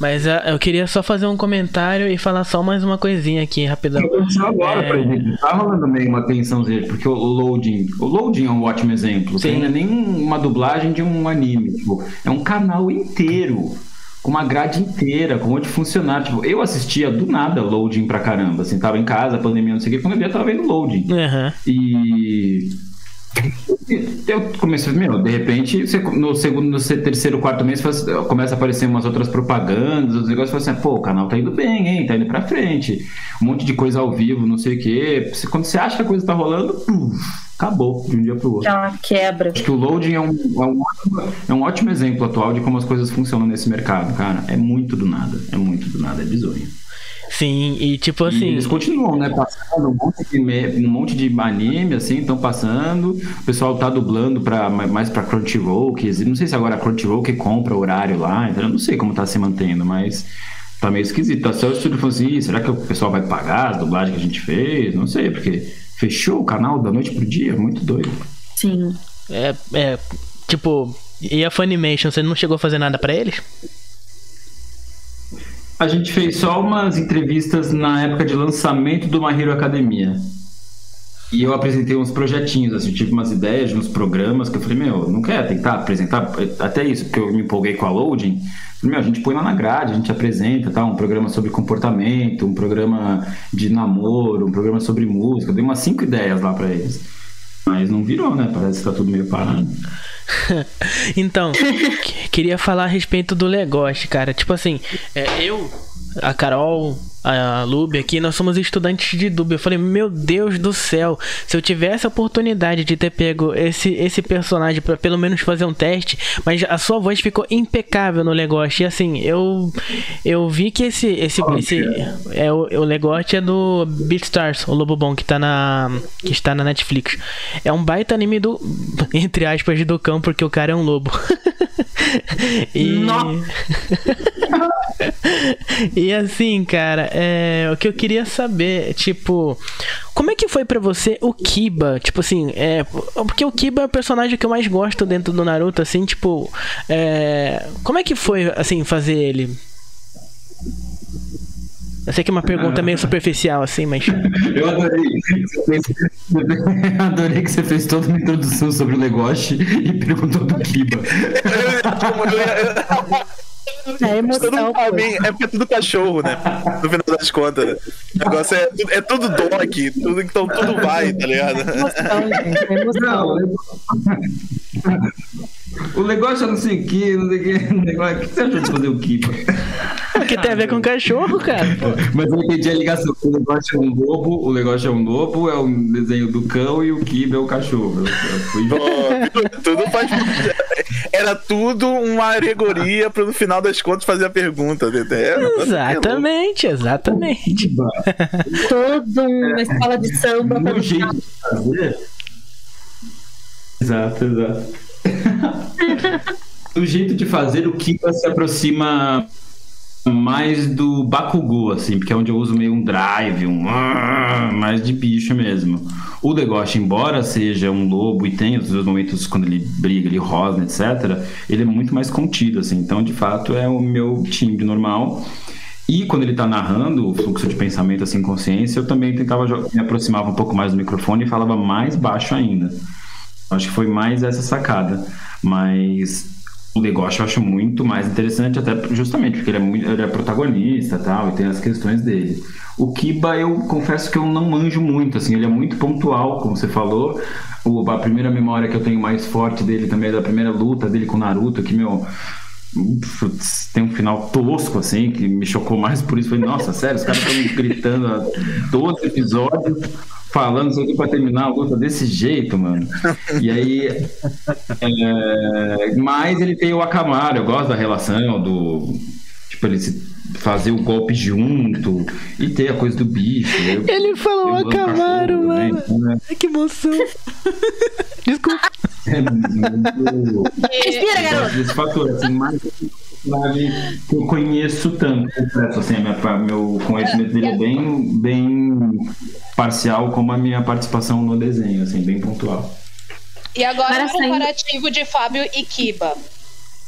Mas ah, eu queria só fazer um comentário e falar só mais uma coisinha aqui, rapidão. Aconteceu agora, É. por exemplo. Tá rolando meio uma tensãozinha, porque o loading. O loading é um ótimo exemplo. Sim. Não é nem uma dublagem de um anime. Tipo, é um canal inteiro. Com uma grade inteira, com um monte de funcionário. Tipo, eu assistia do nada loading pra caramba. Assim, tava em casa, pandemia, não sei o que, quando eu via, tava vendo loading. Aham. E eu comecei, meu, de repente, você- no segundo, no terceiro, quarto mês, faz- começa a aparecer umas outras propagandas, os negócios, fala assim, pô, o canal tá indo bem, hein, tá indo pra frente. Um monte de coisa ao vivo, não sei o quê. Quando você acha que a coisa tá rolando, puf, acabou de um dia pro outro. Aquela quebra. Acho que o loading é um, é, um ótimo, é um ótimo exemplo atual de como as coisas funcionam nesse mercado, cara. É muito do nada, é muito do nada, é bizonho. Sim, e tipo E assim. eles continuam, né? Passando um monte de, me- um monte de anime, assim, estão passando. O pessoal tá dublando pra, mais pra Crunchyroll, que não sei se agora a Crunchyroll que compra o horário lá, então eu não sei como tá se mantendo, mas tá meio esquisito. Até o estúdio falou assim: "Ih, será que o pessoal vai pagar as dublagens que a gente fez? Não sei, porque fechou o canal da noite pro dia, muito doido. Sim. É, é, tipo, e a Funimation, você não chegou a fazer nada pra eles? A gente fez só umas entrevistas na época de lançamento do My Hero Academia. E eu apresentei uns projetinhos, assim, tive umas ideias de uns programas que eu falei, meu, não quer tentar apresentar? Até isso, porque eu me empolguei com a Loading. Falei, meu, a gente põe lá na grade, a gente apresenta, tá? Um programa sobre comportamento, um programa de namoro, um programa sobre música. Eu dei umas cinco ideias lá pra eles. Mas não virou, né? Parece que tá tudo meio parado. <laughs> então, que- queria falar a respeito do Legoste, cara. Tipo assim, é, eu, a Carol, a Lube aqui, nós somos estudantes de dub. Eu falei, meu Deus do céu, se eu tivesse a oportunidade de ter pego esse, esse personagem pra pelo menos fazer um teste, mas a sua voz ficou impecável no Legoste. E assim, eu eu vi que esse esse, esse é o, o é do Beatstars, o Lobo Bom que tá na que está na Netflix. É um baita anime do <laughs> entre aspas do cão porque o cara é um lobo. <laughs> <laughs> e <laughs> e assim, cara, é, o que eu queria saber, tipo, como é que foi pra você o Kiba? Tipo assim, é, porque o Kiba é o personagem que eu mais gosto dentro do Naruto, assim, tipo, é, como é que foi, assim, fazer ele? Eu sei que é uma pergunta meio superficial, assim, mas. <laughs> Eu adorei. Eu <laughs> adorei que você fez toda uma introdução sobre o Legoshi e perguntou do Kiba. É emoção. mundo sabe, é porque é tudo cachorro, né? No final das contas. né? O negócio é, é tudo dog, tudo, então tudo vai, tá ligado? emoção, gente. É emoção. <laughs> O Legoshi é não sei o que, não sei o que. <laughs> O negócio- O que você achou de fazer o Kiba? Porque tem a ver com cachorro, cara. Mas eu entendi a ligação. O Legoshi é um lobo, o Legoshi é um lobo, é um desenho do cão e o Kiba é o cachorro. Eu, eu fui... Pô, tudo faz. <laughs> Era tudo uma alegoria pra no final das contas fazer a pergunta, entendeu? Exatamente, exatamente. Toda uma escola de samba No jeito de fazer. Exato, exato. <laughs> o jeito de fazer, o Kiba se aproxima mais do Bakugou, assim, porque é onde eu uso meio um drive, um ah, mais de bicho mesmo. O Legoshi, embora seja um lobo e tenha os seus momentos quando ele briga, ele rosna, etc., ele é muito mais contido, assim. Então, de fato, é o meu timbre normal. E quando ele tá narrando o fluxo de pensamento assim, consciência, eu também tentava me aproximava um pouco mais do microfone e falava mais baixo ainda. Acho que foi mais essa sacada. Mas o negócio eu acho muito mais interessante, até justamente porque ele é, muito, ele é protagonista tal, e tem as questões dele. O Kiba, eu confesso que eu não manjo muito, assim, ele é muito pontual, como você falou. O, a primeira memória que eu tenho mais forte dele também é da primeira luta dele com Naruto, que, meu. Tem um final tosco, assim, que me chocou mais por isso. Falei, nossa, sério, os caras estão gritando há 12 episódios, falando isso aqui pra terminar a luta desse jeito, mano. E aí. é, mas ele tem o Akamaru, eu gosto da relação do. Tipo, ele se fazer o golpe junto e ter a coisa do bicho. Eu- Ele falou cachorro, né? mano. Então, é- Ai, que emoção. <laughs> Desculpa. É muito. Respira, garoto. Esse fator, assim, mais personagem que eu conheço tanto, confesso, assim, a minha- meu conhecimento dele é bem, bem parcial, como a minha participação no desenho, assim, bem pontual. E agora um saindo- comparativo de Fábio e Kiba.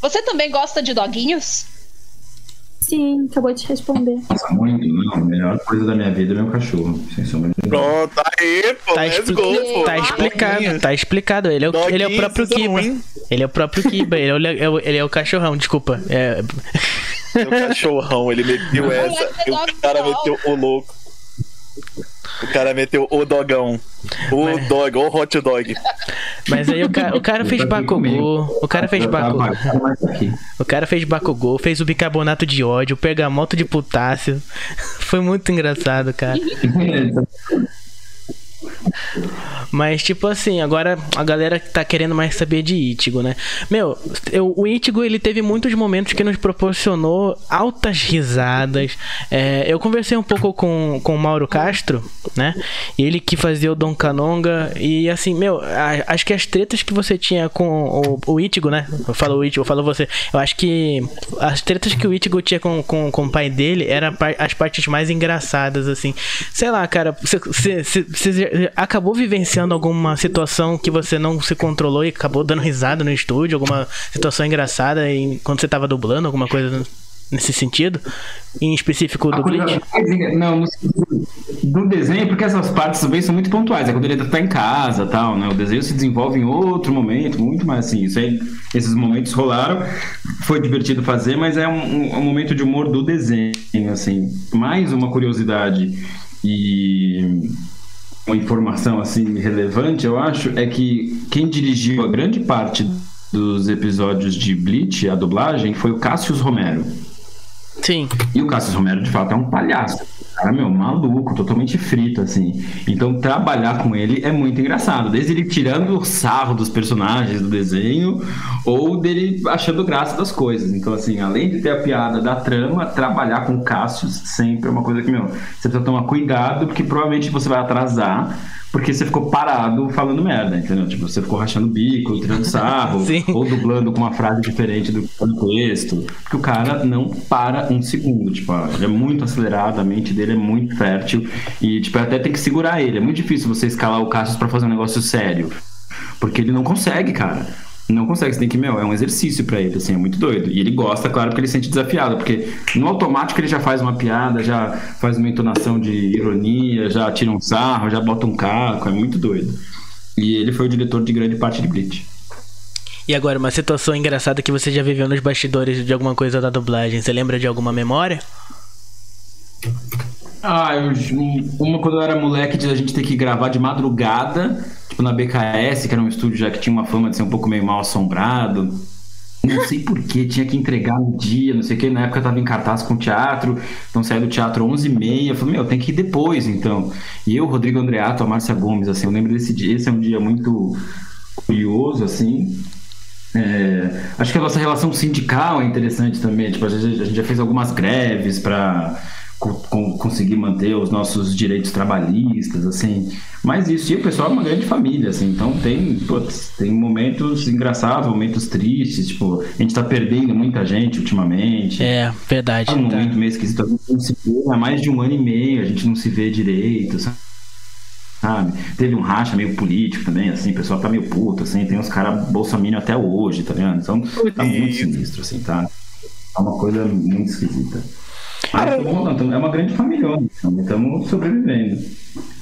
Você também gosta de doguinhos? Sim, acabou de responder. Nossa, muito, não, a melhor coisa da minha vida é meu cachorro, sem sombra de. Pronto, aí, pô, Tá, let's expli- go, pô. tá explicado, tá explicado. Ele é o, ele é o próprio Kiba. ruim. Ele é o próprio Kiba. Ele é o, le- é o- ele é o cachorrão, desculpa. É, O cachorrão, ele meteu essa. é e o cara meteu o louco. O cara meteu o dogão. O dog, o hot dog. mas aí o, ca- o cara fez Tá. Bakugou. O cara fez Bakugou. mas. O cara fez Bakugou, fez o bicarbonato de ódio, o pergamoto de potássio. <laughs> Foi muito engraçado, cara. Mas, tipo assim, agora a galera tá querendo mais saber de Ichigo, né? Meu, eu, o Ichigo, ele teve muitos momentos que nos proporcionou altas risadas. É, eu conversei um pouco com, com o Mauro Castro, né? Ele que fazia o Don Canonga. E assim, meu, a, acho que as tretas que você tinha com o, o Ichigo, né? Eu falo o Ichigo, eu falo você. Eu acho que as tretas que o Ichigo tinha com, com, com o pai dele eram as partes mais engraçadas, assim. Sei lá, cara, você acabou vivenciando alguma situação que você não se controlou e acabou dando risada no estúdio? Alguma situação engraçada em, quando você tava dublando, alguma coisa nesse sentido? Em específico do Bleach? Não, do desenho, porque essas partes também são muito pontuais. É quando ele tá em casa tal, né? O desenho se desenvolve em outro momento, muito mais assim. Isso aí, esses momentos rolaram, foi divertido fazer, mas é um, um momento de humor do desenho, assim. Mais uma curiosidade e uma informação assim relevante, eu acho, é que quem dirigiu a grande parte dos episódios de Bleach, a dublagem, foi o Cassius Romero. Sim. E o Cassius Romero, de fato, é um palhaço. Cara, meu, maluco, totalmente frito, assim. Então, trabalhar com ele é muito engraçado. Desde ele tirando o sarro dos personagens do desenho, ou dele achando graça das coisas. Então, assim, além de ter a piada da trama, trabalhar com Cassius sempre é uma coisa que, meu, você precisa tomar cuidado, porque provavelmente você vai atrasar porque você ficou parado falando merda, entendeu? Tipo, você ficou rachando o bico, tirando sarro, <laughs> ou dublando com uma frase diferente do texto. Porque o cara não para um segundo, tipo, ele é muito acelerado, a mente dele é muito fértil e, tipo, até tem que segurar ele. É muito difícil você escalar o Cassius para fazer um negócio sério. Porque ele não consegue, cara. Não consegue, você tem que, meu, é um exercício para ele, assim, é muito doido. E ele gosta, claro, porque ele se sente desafiado, porque no automático ele já faz uma piada, já faz uma entonação de ironia, já tira um sarro, já bota um caco, é muito doido. E ele foi o diretor de grande parte de Bleach. E agora, uma situação engraçada que você já viveu nos bastidores de alguma coisa da dublagem, você lembra de alguma memória? Ah, eu, uma quando eu era moleque de a gente ter que gravar de madrugada tipo na BKS, que era um estúdio já que tinha uma fama de ser um pouco meio mal assombrado. Não sei porquê, tinha que entregar no dia, não sei o que. Na época eu tava em cartaz com o teatro, então saí do teatro 11h30. Eu falei, meu, tem que ir depois então. E eu, Rodrigo Andreato, a Márcia Gomes, assim, eu lembro desse dia. Esse é um dia muito curioso, assim. É, acho que a nossa relação sindical é interessante também. Tipo, a gente, a gente já fez algumas greves para conseguir manter os nossos direitos trabalhistas, assim. Mas isso, e o pessoal é uma grande família, assim. Então tem, putz, tem momentos engraçados, momentos tristes, tipo, a gente tá perdendo muita gente ultimamente. É, verdade. É um tá. momento meio esquisito, a gente não se vê há mais de um ano e meio, a gente não se vê direito, sabe? sabe? Teve um racha meio político também, assim, o pessoal tá meio puto, assim, tem uns caras bolsominion até hoje, tá vendo? Então tá muito sinistro, assim, tá? É uma coisa muito esquisita. Mas é uma grande família, então, estamos sobrevivendo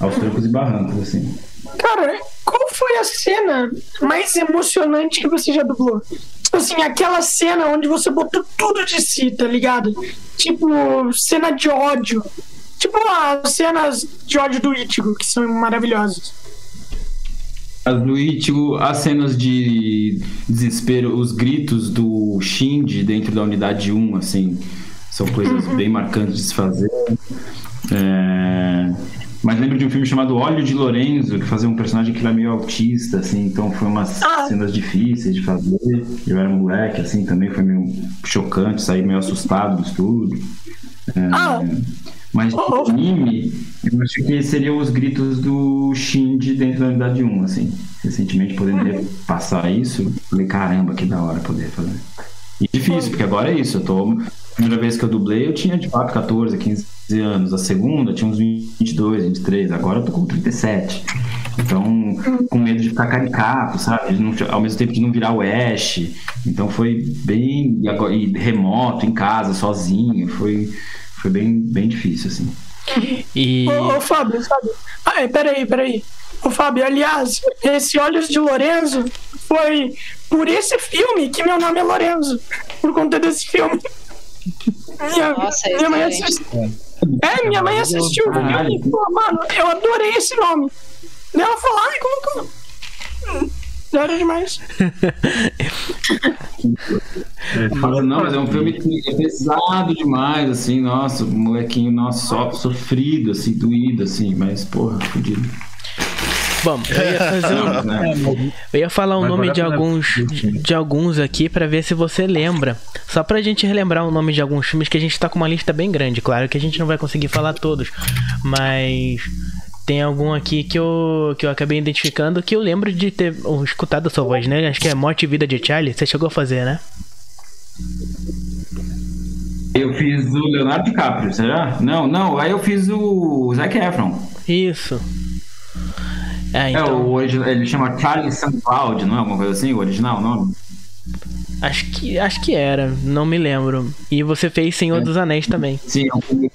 aos trancos e barrancos, assim. Cara, qual foi a cena mais emocionante que você já dublou? Tipo assim, aquela cena onde você botou tudo de si, tá ligado? Tipo, cena de ódio. Tipo as cenas de ódio do Ichigo, que são maravilhosas. As do Ichigo, as cenas de desespero, os gritos do Shinji dentro da unidade 1, assim são coisas bem marcantes de se fazer. É... Mas lembro de um filme chamado Óleo de Lorenzo, que fazia um personagem que era meio autista, assim, então foi umas ah. cenas difíceis de fazer. Eu era moleque, assim, também foi meio chocante, sair meio assustado do estúdio. É... Ah. Mas oh. anime, eu acho que seriam os gritos do Shinji dentro da unidade 1, assim. Recentemente, podendo passar isso, falei, caramba, que da hora poder fazer. E difícil, porque agora é isso, eu tô primeira vez que eu dublei, eu tinha de fato 14, 15 anos. A segunda, eu tinha uns 22, 23. Agora eu tô com 37. Então, com medo de ficar caricato, sabe? Não, ao mesmo tempo de não virar o Ash. Então foi bem. E remoto, em casa, sozinho. Foi, foi bem, bem difícil, assim. E... Ô, ô Fábio, Fábio. Ah, é, peraí, peraí. Ô, Fábio, aliás, esse Olhos de Lorenzo foi por esse filme que meu nome é Lorenzo. Por conta desse filme. Minha, Nossa, minha mãe assistiu. É, minha mãe assistiu o filme e falou, mano, eu adorei esse nome. E ela falou, ai, como que. Era demais. não, mas é um filme que é pesado demais, assim, nossa, o molequinho, nosso só sofrido, assim, doído, assim, mas, porra, fodido. Vamos, eu ia fazer um, <laughs> né? Eu ia falar o Mas nome de pena alguns, de, alguns aqui pra ver se você lembra. Só pra gente relembrar o nome de alguns filmes que a gente tá com uma lista bem grande. Claro que a gente não vai conseguir falar todos, mas tem algum aqui que eu, que eu acabei identificando que eu lembro de ter escutado a sua voz, né? Acho que é Morte e Vida de Charlie. Você chegou a fazer, né? Eu fiz o Leonardo DiCaprio, será? Não, não, aí eu fiz o Zac Efron. Isso. É, É, então. o original, ele chama Charlie St. Cloud, não é alguma coisa assim? O original, o nome? Acho que, acho que era, não me lembro. E você fez Senhor dos Anéis também. Sim, é um filme.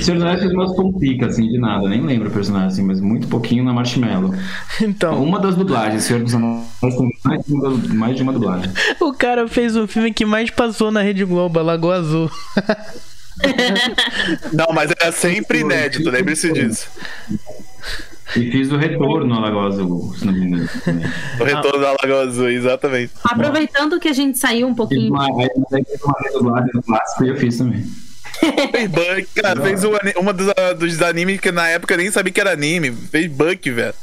Senhor dos Anéis fez umas pompicas, assim, de nada, nem lembro o personagem, assim, mas muito pouquinho na Marshmallow. <laughs> Então, Uma das dublagens, Senhor dos Anéis tem mais de uma, mais de uma dublagem. <laughs> o cara fez o filme que mais passou na Rede Globo, a Lagoa Azul. <laughs> Não, mas era sempre inédito, lembre-se disso. E fiz o retorno ao Lagoa Azul, se não me engano. O retorno da Lagoa Azul, exatamente. Aproveitando que a gente saiu um pouquinho. uma, aí, uma redublagem clássico e eu fiz também. Fez Buck, cara, fez ani- uma dos, ah, dos animes que na época eu nem sabia que era anime. Fez Buck, velho.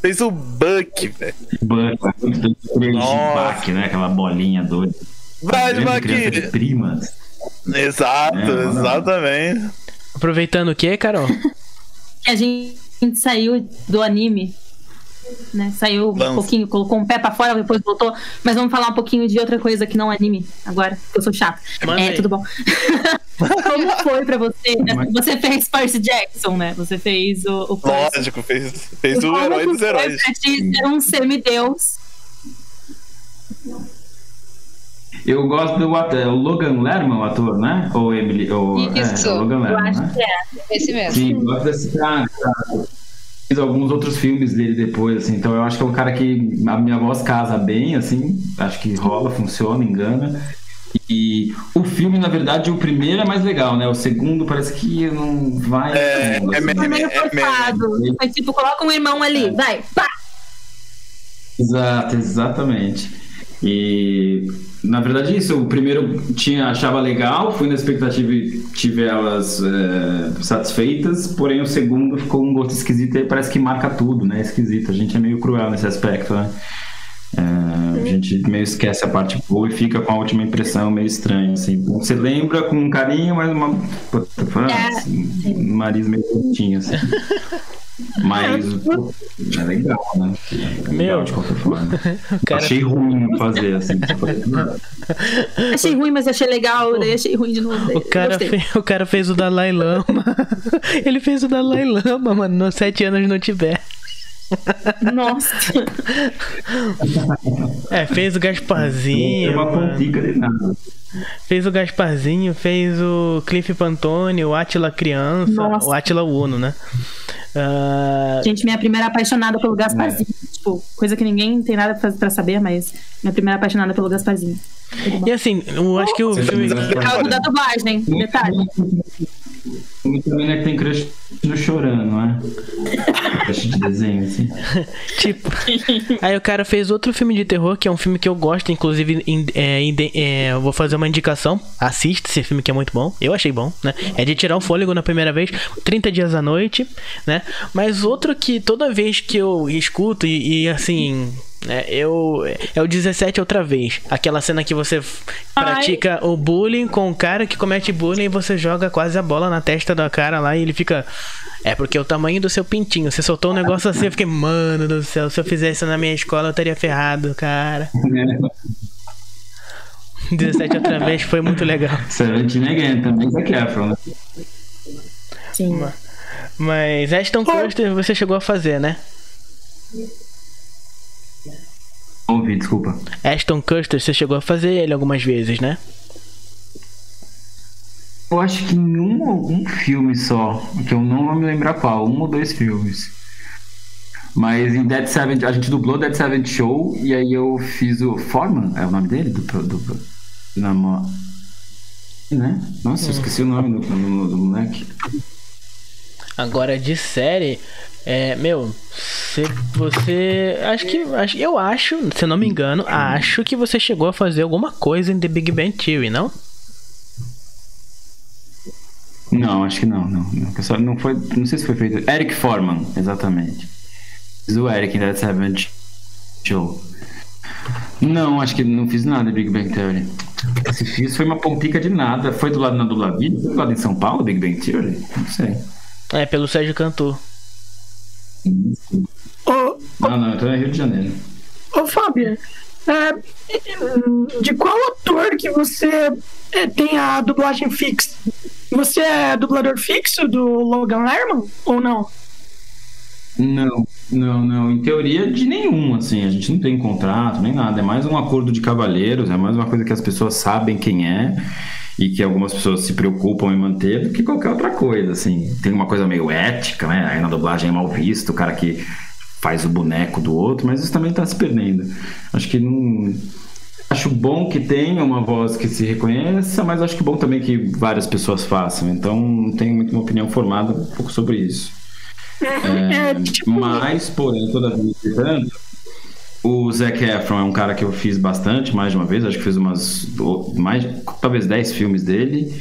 Fez o Buck, velho. 3D Nossa. back, né? Aquela bolinha doida. Vai, Buck! primas. Exato, É, exatamente. Aproveitando o <laughs> que, Carol? que a gente saiu do anime. Né? Saiu um Lança. pouquinho, colocou um pé pra fora, depois voltou. Mas vamos falar um pouquinho de outra coisa que não é anime agora, que eu sou chata. É, aí. tudo bom. <laughs> Como foi pra você? né? Você fez Percy Jackson, né? Você fez o, o Percy. Lógico, fez, fez o Como herói dos foi heróis. Pra ti ser um semideus. Eu gosto do ator, o Logan Lerman, o ator, né? Ou Emily, ou, Isso. é, o Logan Eu Lerman, acho né? que é. Esse mesmo. Sim, eu gosto desse cara. cara. Fiz alguns outros filmes dele depois, assim, então eu acho que é um cara que a minha voz casa bem, assim, acho que rola, funciona, engana. E o filme, na verdade, o primeiro é mais legal, né? O segundo parece que não vai. É, fundo, é assim. meio- Foi meio é forçado. Foi tipo, coloca um irmão ali, vai, pá! Exato, exatamente. E na verdade isso, o primeiro tinha achava legal, fui na expectativa e tive elas é, satisfeitas, porém o segundo ficou um gosto esquisito e parece que marca tudo, né? Esquisito, a gente é meio cruel nesse aspecto, né? É, a gente meio esquece a parte boa e fica com a última impressão meio estranha, assim. Você lembra com carinho, mas uma puta, assim, um nariz meio curtinho, assim. <laughs> Mas pô, é legal, né? É legal Meu. de qualquer forma. <laughs> cara- Achei ruim fazer assim. <laughs> Achei ruim, mas achei legal, daí achei ruim de novo. daí O cara, fe- o cara fez o Dalai Lama. <laughs> Ele fez o Dalai Lama, mano, nos sete anos no Tibete. Nossa. É, fez o É Gasparzinho. uma pontica de nada. Fez o Gasparzinho, fez o Cliff Pantone, o Atila Criança, Nossa. o Atila Uno, né? Ah, Gente, minha primeira apaixonada pelo Gasparzinho. Tipo, coisa que ninguém tem nada pra, pra saber, mas minha primeira apaixonada pelo Gasparzinho. E assim, eu acho que o Você filme. Por causa da dublagem, detalhe. Muito também né, que tem crush no chorando, não é? <laughs> Crush de desenho, assim. <laughs> Tipo. Aí o cara fez outro filme de terror, que é um filme que eu gosto, inclusive in- é, é, eu vou fazer uma indicação. Assista esse filme que é muito bom. Eu achei bom, né? É de tirar o fôlego na primeira vez, 30 dias à noite, né? Mas outro que toda vez que eu escuto e, e, assim. É, eu, é o 17 outra vez. Aquela cena que você f- pratica o bullying com o cara que comete bullying e você joga quase a bola na testa do cara lá e ele fica. É porque é o tamanho do seu pintinho. Você soltou um negócio assim, eu fiquei, mano do céu, se eu fizesse isso na minha escola eu teria ferrado, cara. <laughs> 17 outra vez foi muito legal. Seventeen Again, também Zac Efron, né? Sim. Mas Ashton Kutcher você chegou a fazer, né? Ouvi, desculpa. Ashton Kutcher você chegou a fazer ele algumas vezes, né? Eu acho que em um ou um filme só, que eu não vou me lembrar qual, um ou dois filmes. Mas em Dead Seven, a gente dublou Dead Seven Show e aí eu fiz o Foreman, é o nome dele? Do, do, do, namo- né? Nossa, eu esqueci o nome do, do, do moleque. Agora de série, é, meu, se você, acho que, acho, eu acho, se eu não me engano, acho que você chegou a fazer alguma coisa em The Big Bang Theory, não? Não, acho que não, não. Não, não foi, não sei se foi feito. Eric Foreman, exatamente. o Eric em That Seventh Show. Não, acho que não fiz nada Big Bang Theory. Se fiz foi uma pontica de nada. Foi do lado na Dublaville? Foi do lado em São Paulo, Big Bang Theory? Não sei. É, pelo Sérgio Cantor. Ô, Não, não, então é Rio de Janeiro. ô Fábio, é, de qual ator que você é, tem a dublagem fixa? Você é dublador fixo do Logan Lerman ou não? Não, não, não. Em teoria, de nenhum, assim. A gente não tem contrato nem nada. É mais um acordo de cavalheiros, é mais uma coisa que as pessoas sabem quem é e que algumas pessoas se preocupam em manter do que qualquer outra coisa, assim. Tem uma coisa meio ética, né? Aí na dublagem é mal visto, o cara que faz o boneco do outro, mas isso também tá se perdendo. Acho que não. Acho bom que tenha uma voz que se reconheça, mas acho que bom também que várias pessoas façam. Então, não tenho muito uma opinião formada um pouco sobre isso. <laughs> É, tipo, Mas, porém, todavia, entretanto, o Zac Efron é um cara que eu fiz bastante, mais de uma vez, acho que fiz umas. mais, talvez 10 filmes dele.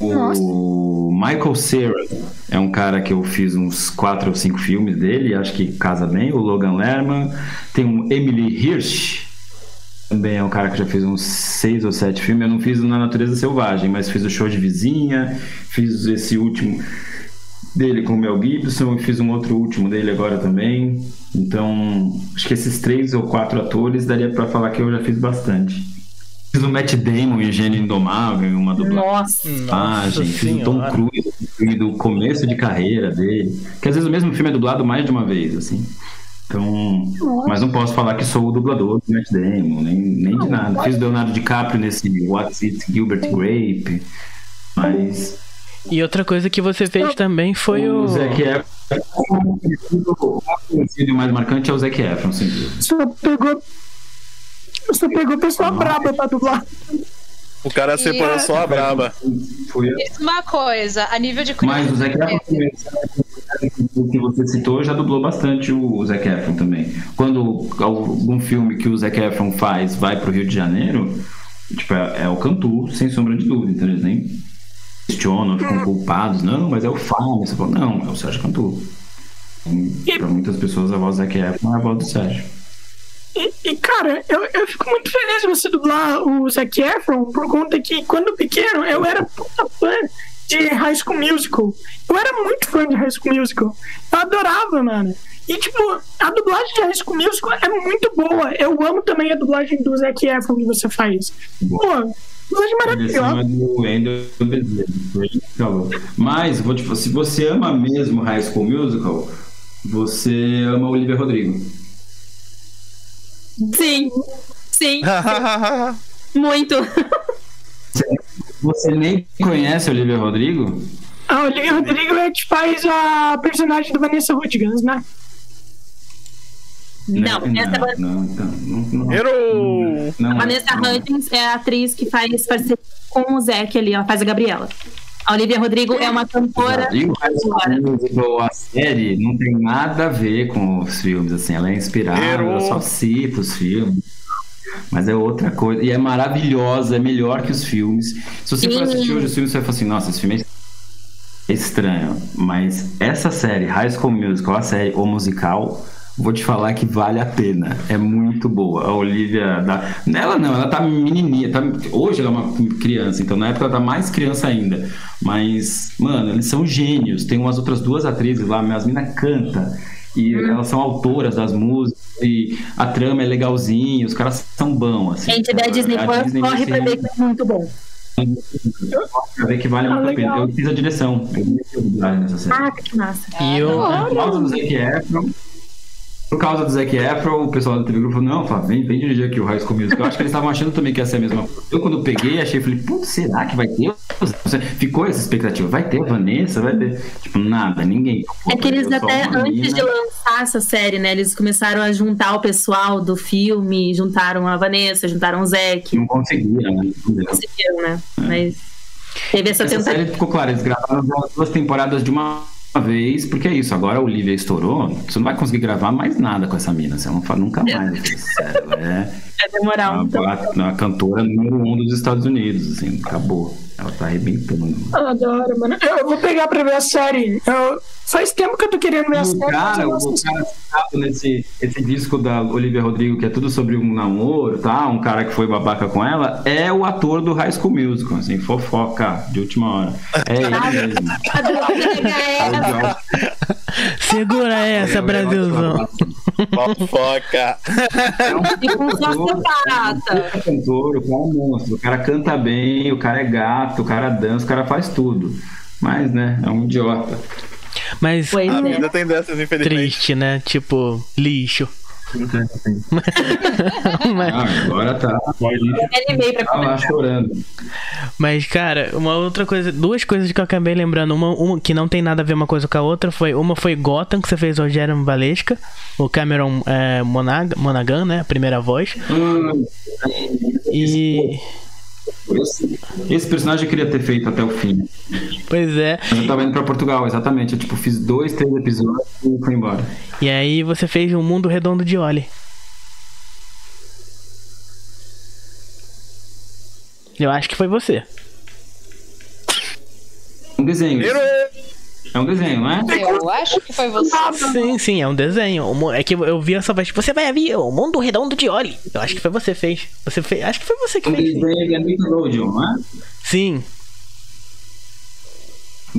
O Michael Cera é um cara que eu fiz uns 4 ou 5 filmes dele, acho que casa bem. O Logan Lerman. Tem o Emily Hirsch, também é um cara que eu já fez uns 6 ou 7 filmes. Eu não fiz na Natureza Selvagem, mas fiz o Show de Vizinha, fiz esse último dele com o Mel Gibson e fiz um outro último dele agora também. Então, acho que esses três ou quatro atores daria pra falar que eu já fiz bastante. Fiz o Matt Damon em Gênio Indomável, em uma Nossa. dublagem. Fiz o Tom. Cruise, do começo de carreira dele. Que às vezes o mesmo filme é dublado mais de uma vez, assim. Então, mas não posso falar que sou o dublador do Matt Damon, nem, nem de nada. Fiz o Leonardo DiCaprio nesse What's It Gilbert Grape, mas E outra coisa que você fez também foi o. o Zac Efron, o mais conhecido e mais marcante é o Zac Efron, dúvida. Só pegou. Só pegou pessoa braba pra dublar. O cara separou só a braba. Uma coisa, a nível de Mas o Zac. Efron, o que você citou, já dublou bastante o Zac Efron também. Quando algum filme que o Zac Efron faz vai pro Rio de Janeiro, tipo, é, é o Cantu, sem sombra de dúvida. Então eles nem questionam, ficam culpados. Não, mas é o Fábio. Você fala, não, é o Sérgio Cantu. Para muitas pessoas, a voz do Zac Efron é a voz do Sérgio. E, e, cara, eu, eu fico muito feliz de você dublar o Zac Efron por conta que quando pequeno eu era puta fã de High School Musical. Eu era muito fã de High School Musical. Eu adorava, mano. E, tipo, a dublagem de High School Musical é muito boa. Eu amo também a dublagem do Zac Efron que você faz. Pô, maravilhosa. é falou. Mas, vou te falar, se você ama mesmo High School Musical, você ama Olivia Rodrigo. Sim. Sim. <laughs> Muito. Você nem conhece Olivia Rodrigo? A Olivia Rodrigo é que faz a personagem do Vanessa Hudgens, né? Não, Não, essa é não, então, não, não, Errou! não a é, Vanessa é. Hudgens é a atriz que faz parceria com o Zac ali, ela faz a Gabriela. A Olivia Rodrigo é uma cantora. E o Musical, a série, não tem nada a ver com os filmes, assim, ela é inspirada, Errou. ela só cita os filmes. Mas é outra coisa. E é maravilhosa, é melhor que os filmes. Se você for Sim. assistir hoje os filmes, você vai falar assim, nossa, esse filme é estranho. Mas essa série, High School Musical, a série, o musical, vou te falar que vale a pena. É muito boa. A Olivia. Da... Ela não, ela tá menininha. Tá... Hoje ela é uma criança, então na época ela tá mais criança ainda. Mas, mano, eles são gênios. Tem umas outras duas atrizes lá, as minas canta E elas são autoras das músicas. E a trama é legalzinha, os caras são bons. Assim. Quem tiver Disney A Disney corre pra ver que é muito bom. pra ver que vale Ah, muito a pena. Eu fiz a direção. Eu fiz a nessa série. Ah, que massa. E eu. Por causa do Zac Efron. Por causa do Zac Efron, o pessoal da TV Grupo falou: não, Flávio, vem, vem dirigir aqui o High School Musical. Eu acho que eles estavam achando também que ia ser a mesma coisa. Eu, quando peguei, achei, falei: putz, será que vai ter? Ficou essa expectativa: vai ter a Vanessa? Vai ter. Tipo, nada, ninguém. É que eles até, antes de lançar essa série, né, eles começaram a juntar o pessoal do filme, juntaram a Vanessa, juntaram o Zac, Não conseguiram, né? conseguiram, né? Mas teve essa Essa tentativa. série ficou claro, eles gravaram as duas temporadas de uma vez, porque é isso, agora a Olivia estourou, você não vai conseguir gravar mais nada com essa mina, você não fala nunca mais. <laughs> Sério, é Vai demorar um a- a cantora número um dos Estados Unidos, assim, acabou. Ela tá arrebentando. Da hora, mano. Eu vou pegar pra ver a série. Eu... Faz tempo que eu tô querendo ver a série. cara, eu o cara citado nesse esse disco da Olivia Rodrigo, que é tudo sobre um namoro, tá? Um cara que foi babaca com ela, é o ator do High School Musical, assim, fofoca de última hora. É ele mesmo. A droga é essa. Segura essa, Brasilzão. Fofoca. Tipo um sociopata. É cantor, o cara é um monstro. O cara canta bem, o cara é gato, o cara dança, o cara faz tudo. Mas, né, é um idiota. Mas Pois A é. vida tem dessas, infelizmente. triste, né? Tipo, lixo. Mas, <laughs> Ah, agora tá, pra tá lá chorando. mas, cara, uma outra coisa, duas coisas que eu acabei lembrando. Uma, uma que não tem nada a ver uma coisa com a outra foi uma foi Gotham, que você fez o Rogério Valesca, o Cameron é, Monag Monaghan, né? A primeira voz. Hum, E. esse, esse personagem eu queria ter feito até o fim. Pois é. Mas eu tava indo pra Portugal, exatamente. Eu tipo, fiz dois, três episódios e fui embora. E aí você fez um mundo redondo de Oli. Eu acho que foi você. Um desenho. Virou. É um desenho, não é? Eu acho que foi você. Sim, sim, é um desenho. É que eu vi essa voz. Você vai ver o mundo redondo de Oli. Eu acho que foi você que fez. Você fez. Acho que foi você que Um fez. sim. desenho da Nickelodeon, não é? Sim.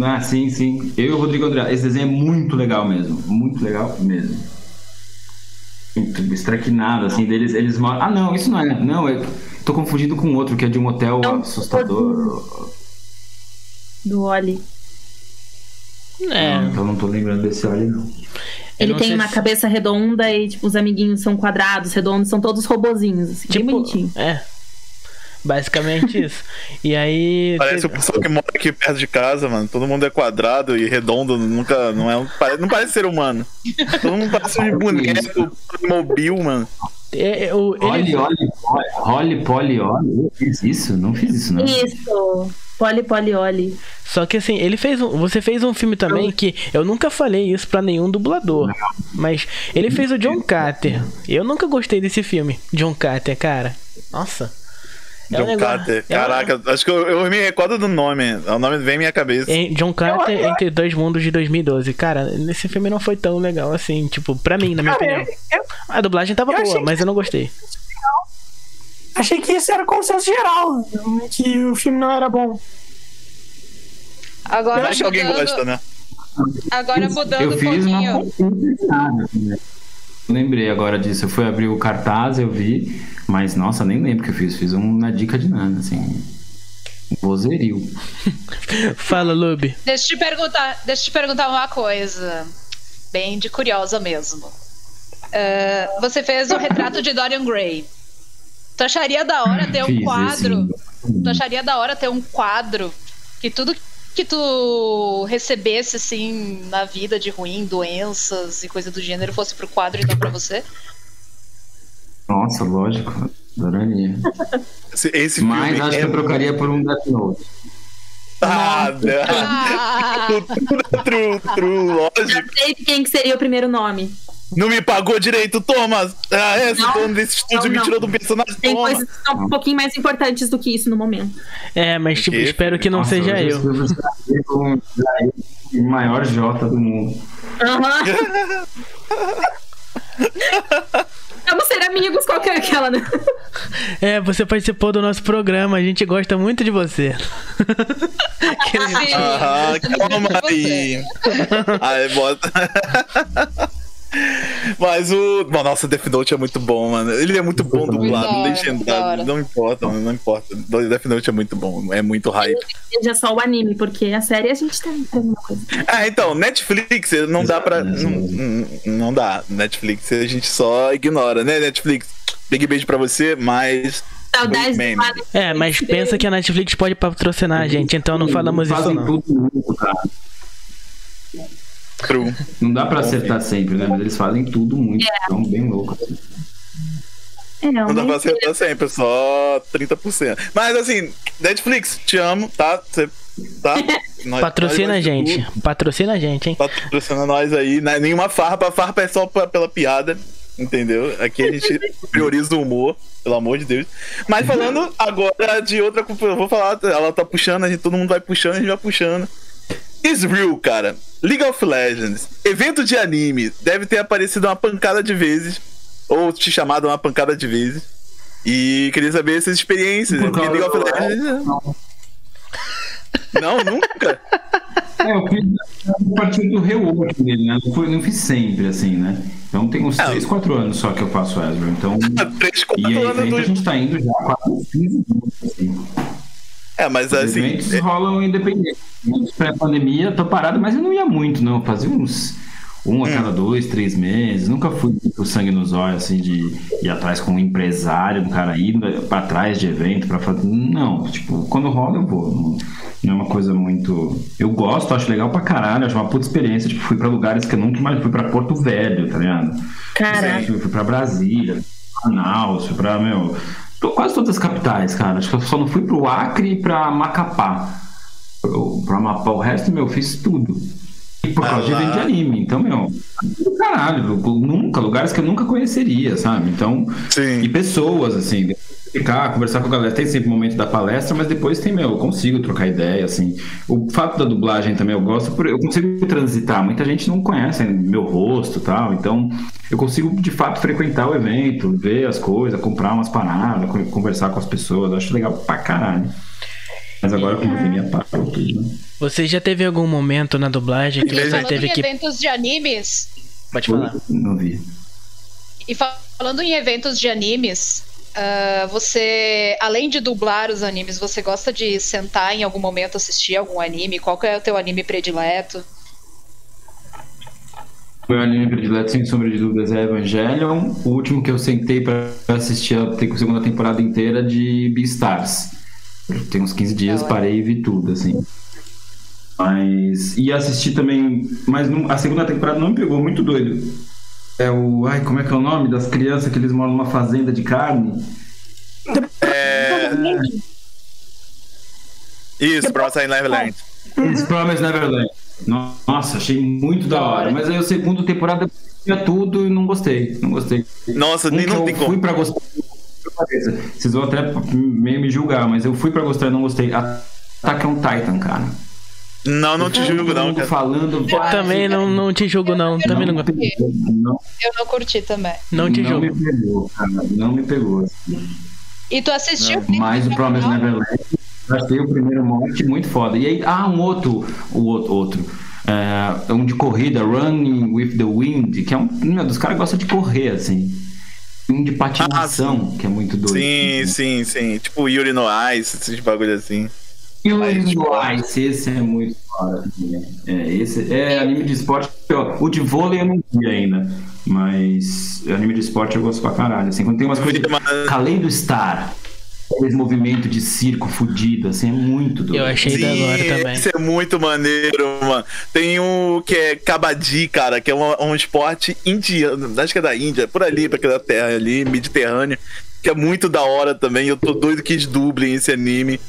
Ah, sim, sim. Eu e o Rodrigo André. Esse desenho é muito legal mesmo. Muito legal mesmo. Muito estraquinado, assim, deles. Eles moram. Ah, não, isso não é. Não, eu tô confundindo com outro que é de um hotel Não, assustador. Do Oli. É. Não, então não tô lembrando desse olho, não. Ele não tem uma se- cabeça redonda e, tipo, os amiguinhos são quadrados, redondos, são todos robozinhos, assim, bem Tipo, bonitinho. é. Basicamente <laughs> isso. E aí. Parece o pessoal que mora aqui perto de casa, mano. Todo mundo é quadrado e redondo, nunca. Não, é um, não parece ser humano. Todo mundo parece um boneco mobil, mano. é, é, o- ele- Olhe, olhe, olhe, poli, olhe. Eu fiz isso? Não fiz isso, não. Isso! Poli, poli, oli. Só que assim, ele fez um, você fez um filme também que eu nunca falei isso pra nenhum dublador, mas ele fez o John Carter. Eu nunca gostei desse filme, John Carter, cara. Nossa. É um John negócio- Carter. é um- Caraca, acho que eu, eu me recordo do nome. O nome vem em minha cabeça. É John Carter entre dois mundos de 2012. Cara, nesse filme não foi tão legal assim, tipo, pra mim, na minha Cara, opinião. eu, A dublagem tava eu boa, achei mas eu não gostei. Achei que isso era consenso geral, que o filme não era bom. Agora Acho que alguém mudando, gosta, né? agora mudando Eu um fiz uma pouquinho. né? Lembrei agora disso. Eu fui abrir o cartaz, eu vi, mas nossa, nem lembro o que eu fiz. Fiz uma dica de nada, assim. Um vozerio. <laughs> Fala, Lube. Deixa eu te perguntar, deixa eu te perguntar uma coisa. Bem de curiosa mesmo. Ah, você fez o retrato de Dorian Gray. Tu acharia da hora ter um quadro? esse- Tu acharia da hora ter um quadro que tudo que tu recebesse assim na vida de ruim, doenças e coisa do gênero fosse pro quadro e não pra você? Nossa, lógico. Adoraria. Esse, esse Mas acho é... que eu trocaria por um Death Note. Ah, não. <laughs> Ah, true, true, lógico. Sei de quem que seria o primeiro nome. Não me pagou direito, Thomas. Ah, é, esse Não, dono desse estúdio não, me não. tirou do personagem. Tem Toma. coisas que são um pouquinho mais importantes do que isso no momento. É, mas tipo, Que? espero que não Nossa, seja eu. Com o maior Jota do mundo. Aham. <laughs> Vamos ser amigos, qual que é aquela, né? É, você participou do nosso programa, a gente gosta muito de você. <laughs> Aham, calma aí. Aí bota. Mas o. Bom, nossa, Death Note é muito bom, mano. Ele é muito bom dublado, legendado. Não importa, mano, não importa. Death Note é muito bom, é muito hype. Seja só o anime, porque a série a gente tá coisa. Ah, então, Netflix não dá pra. Não, não- não dá. Netflix a gente só ignora, né, Netflix? Big beijo pra você, mas. Saudades do. É, mas pensa que a Netflix pode patrocinar a gente, então não falamos isso Fazem não. tudo muito, cara. True. Não dá pra acertar sempre, né? Mas eles fazem tudo muito. São bem loucos. assim. É, Não dá um- pra acertar sempre, só 30%. Mas assim, Netflix, te amo, tá? Você. Tá? <laughs> Nós- Patrocina a gente. Patrocina a gente, hein? tudo. Patrocina nós aí. né? Nenhuma farpa, farpa é só pra- pela piada. Entendeu? Aqui a gente <laughs> prioriza o humor, pelo amor de Deus. Mas falando agora de outra. Eu vou falar, ela tá puxando, a gente, todo mundo vai puxando, a gente vai puxando. Israel, cara. League of Legends. Evento de anime. Deve ter aparecido uma pancada de vezes. Ou te chamado uma pancada de vezes. E queria saber essas experiências. Porque League of Legends. Não, não nunca. <laughs> É, eu fiz a partir do rework dele, né? Não, foi, não fiz sempre, assim, né? Então tem uns 3, é. 4 anos só que eu faço Ezra. Então. <laughs> 3, 4 e aí, anos. A gente tá indo já quase 15 anos, assim. É, mas Os assim. eventos é... rolam independente. Pré-pandemia, tô parado, mas eu não ia muito, não. Eu fazia uns. Um a hum. cada dois, três meses. Nunca fui com sangue nos olhos, assim, de ir atrás com um empresário, um cara indo pra trás de evento pra fazer. Não, tipo, quando rola eu vou. Não não é uma coisa muito. Eu gosto, acho legal pra caralho, acho uma puta experiência. Tipo, fui pra lugares que eu nunca mais fui pra Porto Velho, tá ligado? Fui, fui pra Brasília, Manaus, fui pra, meu. Quase todas as capitais, cara. Acho que eu só não fui pro Acre e pra Macapá. Pro Amapá, o resto, meu, eu fiz tudo. E por causa de evento de anime. Então, meu, caralho, nunca, lugares que eu nunca conheceria, sabe? Então, Sim. e pessoas, assim ficar, conversar com a galera. Tem sempre o momento da palestra, mas depois tem, meu, eu consigo trocar ideia, assim. O fato da dublagem também eu gosto, porque eu consigo transitar. Muita gente não conhece meu rosto tal, então eu consigo de fato frequentar o evento, ver as coisas, comprar umas paradas, conversar com as pessoas. Eu acho legal pra caralho. Mas agora com a pandemia parou tudo, né? Você já teve algum momento na dublagem que você teve que. eventos de animes. Pode falar. Não vi. E falando em eventos de animes, Uh, você, além de dublar os animes, você gosta de sentar em algum momento assistir algum anime? Qual é o teu anime predileto? Meu anime predileto, sem sombra de dúvidas, é Evangelion. O último que eu sentei para assistir a segunda temporada inteira de Beastars. Tem uns 15 dias, parei e vi tudo, assim. Mas. E assisti também. Mas não, a segunda temporada não me pegou, muito doido. É o. Ai, como é que é o nome das crianças que eles moram numa fazenda de carne? É. Isso, Promise Neverland. Isso, Promise Neverland. Nossa, achei muito da hora. Mas aí a segunda temporada tinha tudo e não gostei. Não gostei. Nossa, um nem não como. fui pra gostar. Vocês vão até meio me julgar, mas eu fui pra gostar e não gostei. Attack on Titan, cara. Não, não te julgo, não. Cara. Falando eu também não, não te julgo, não. Eu também não, não, não, Eu não curti também. Não te julgo. Não me pegou, cara. Não me pegou. E tu assistiu? É, mais o Promise Neverland. Achei o primeiro monte muito foda. E aí, ah, um outro. O outro. outro. É, um de corrida, Running with the Wind, que é um. Meu, dos caras gostam de correr, assim. Um de patinação, ah, que é muito doido. Sim, sim, sim. Tipo Yuri no Ice, esses bagulho assim. E o Ice, esse é muito foda. É, esse é anime de esporte. O de vôlei eu não vi ainda. Mas anime de esporte eu gosto pra caralho. Assim, quando tem umas coisas. Além do Star. Esse movimento de circo fudido, assim, é muito doido. Eu achei Sim, da agora também. Isso é muito maneiro, mano. Tem um que é Kabaddi, cara, que é um, um esporte indiano, acho que é da Índia, por ali, pra aquela terra ali, Mediterrâneo, que é muito da hora também. Eu tô doido que eles dublem esse anime.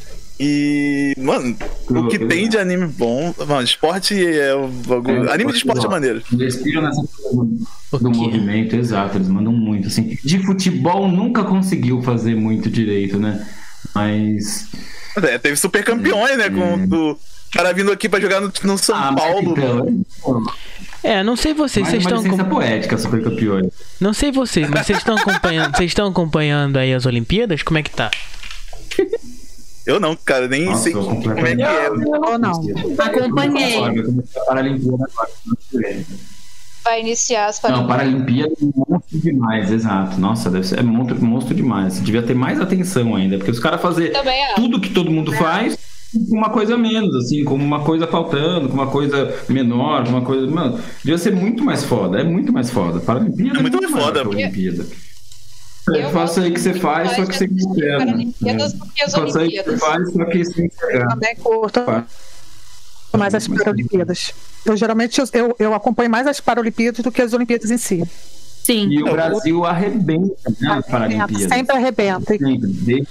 E, mano, o que tem de anime bom. Mano, esporte é o bagulho. É, anime de esporte é maneiro. Respiram nessa coisa do movimento, exato. Eles mandam muito. Assim, de futebol nunca conseguiu fazer muito direito, né? Mas. É, teve super campeões, né? Com é. o cara vindo aqui pra jogar no, no São ah, Paulo. Então, é, não sei vocês, vocês estão com... poética super campeões. Não sei vocês, mas vocês estão acompanhando, vocês estão acompanhando aí as Olimpíadas? Como é que tá? <laughs> Eu não, cara, nem Nossa, sei como é que é. Eu não. Acompanhei. Vai iniciar as Paralimpíadas. Não, Paralimpíada é monstro demais, exato. Nossa, deve ser é monstro, monstro demais. Você devia ter mais atenção ainda, porque os caras fazer é. tudo que todo mundo é. faz com uma coisa menos, assim, com uma coisa faltando, com uma coisa menor, com uma coisa. Mano, devia ser muito mais foda, é muito mais foda. Paralimpíada é muito, é muito mais foda. Paralimpíada. Eu faça aí que você faz, só que você as Faça aí que você faz, só que você quer. Também curto mais as Paralimpíadas. Eu geralmente eu, eu acompanho mais as Paralimpíadas do que as Olimpíadas em si. Sim. E o Brasil arrebenta, né? As Paralimpíadas. Sempre arrebenta. Sempre.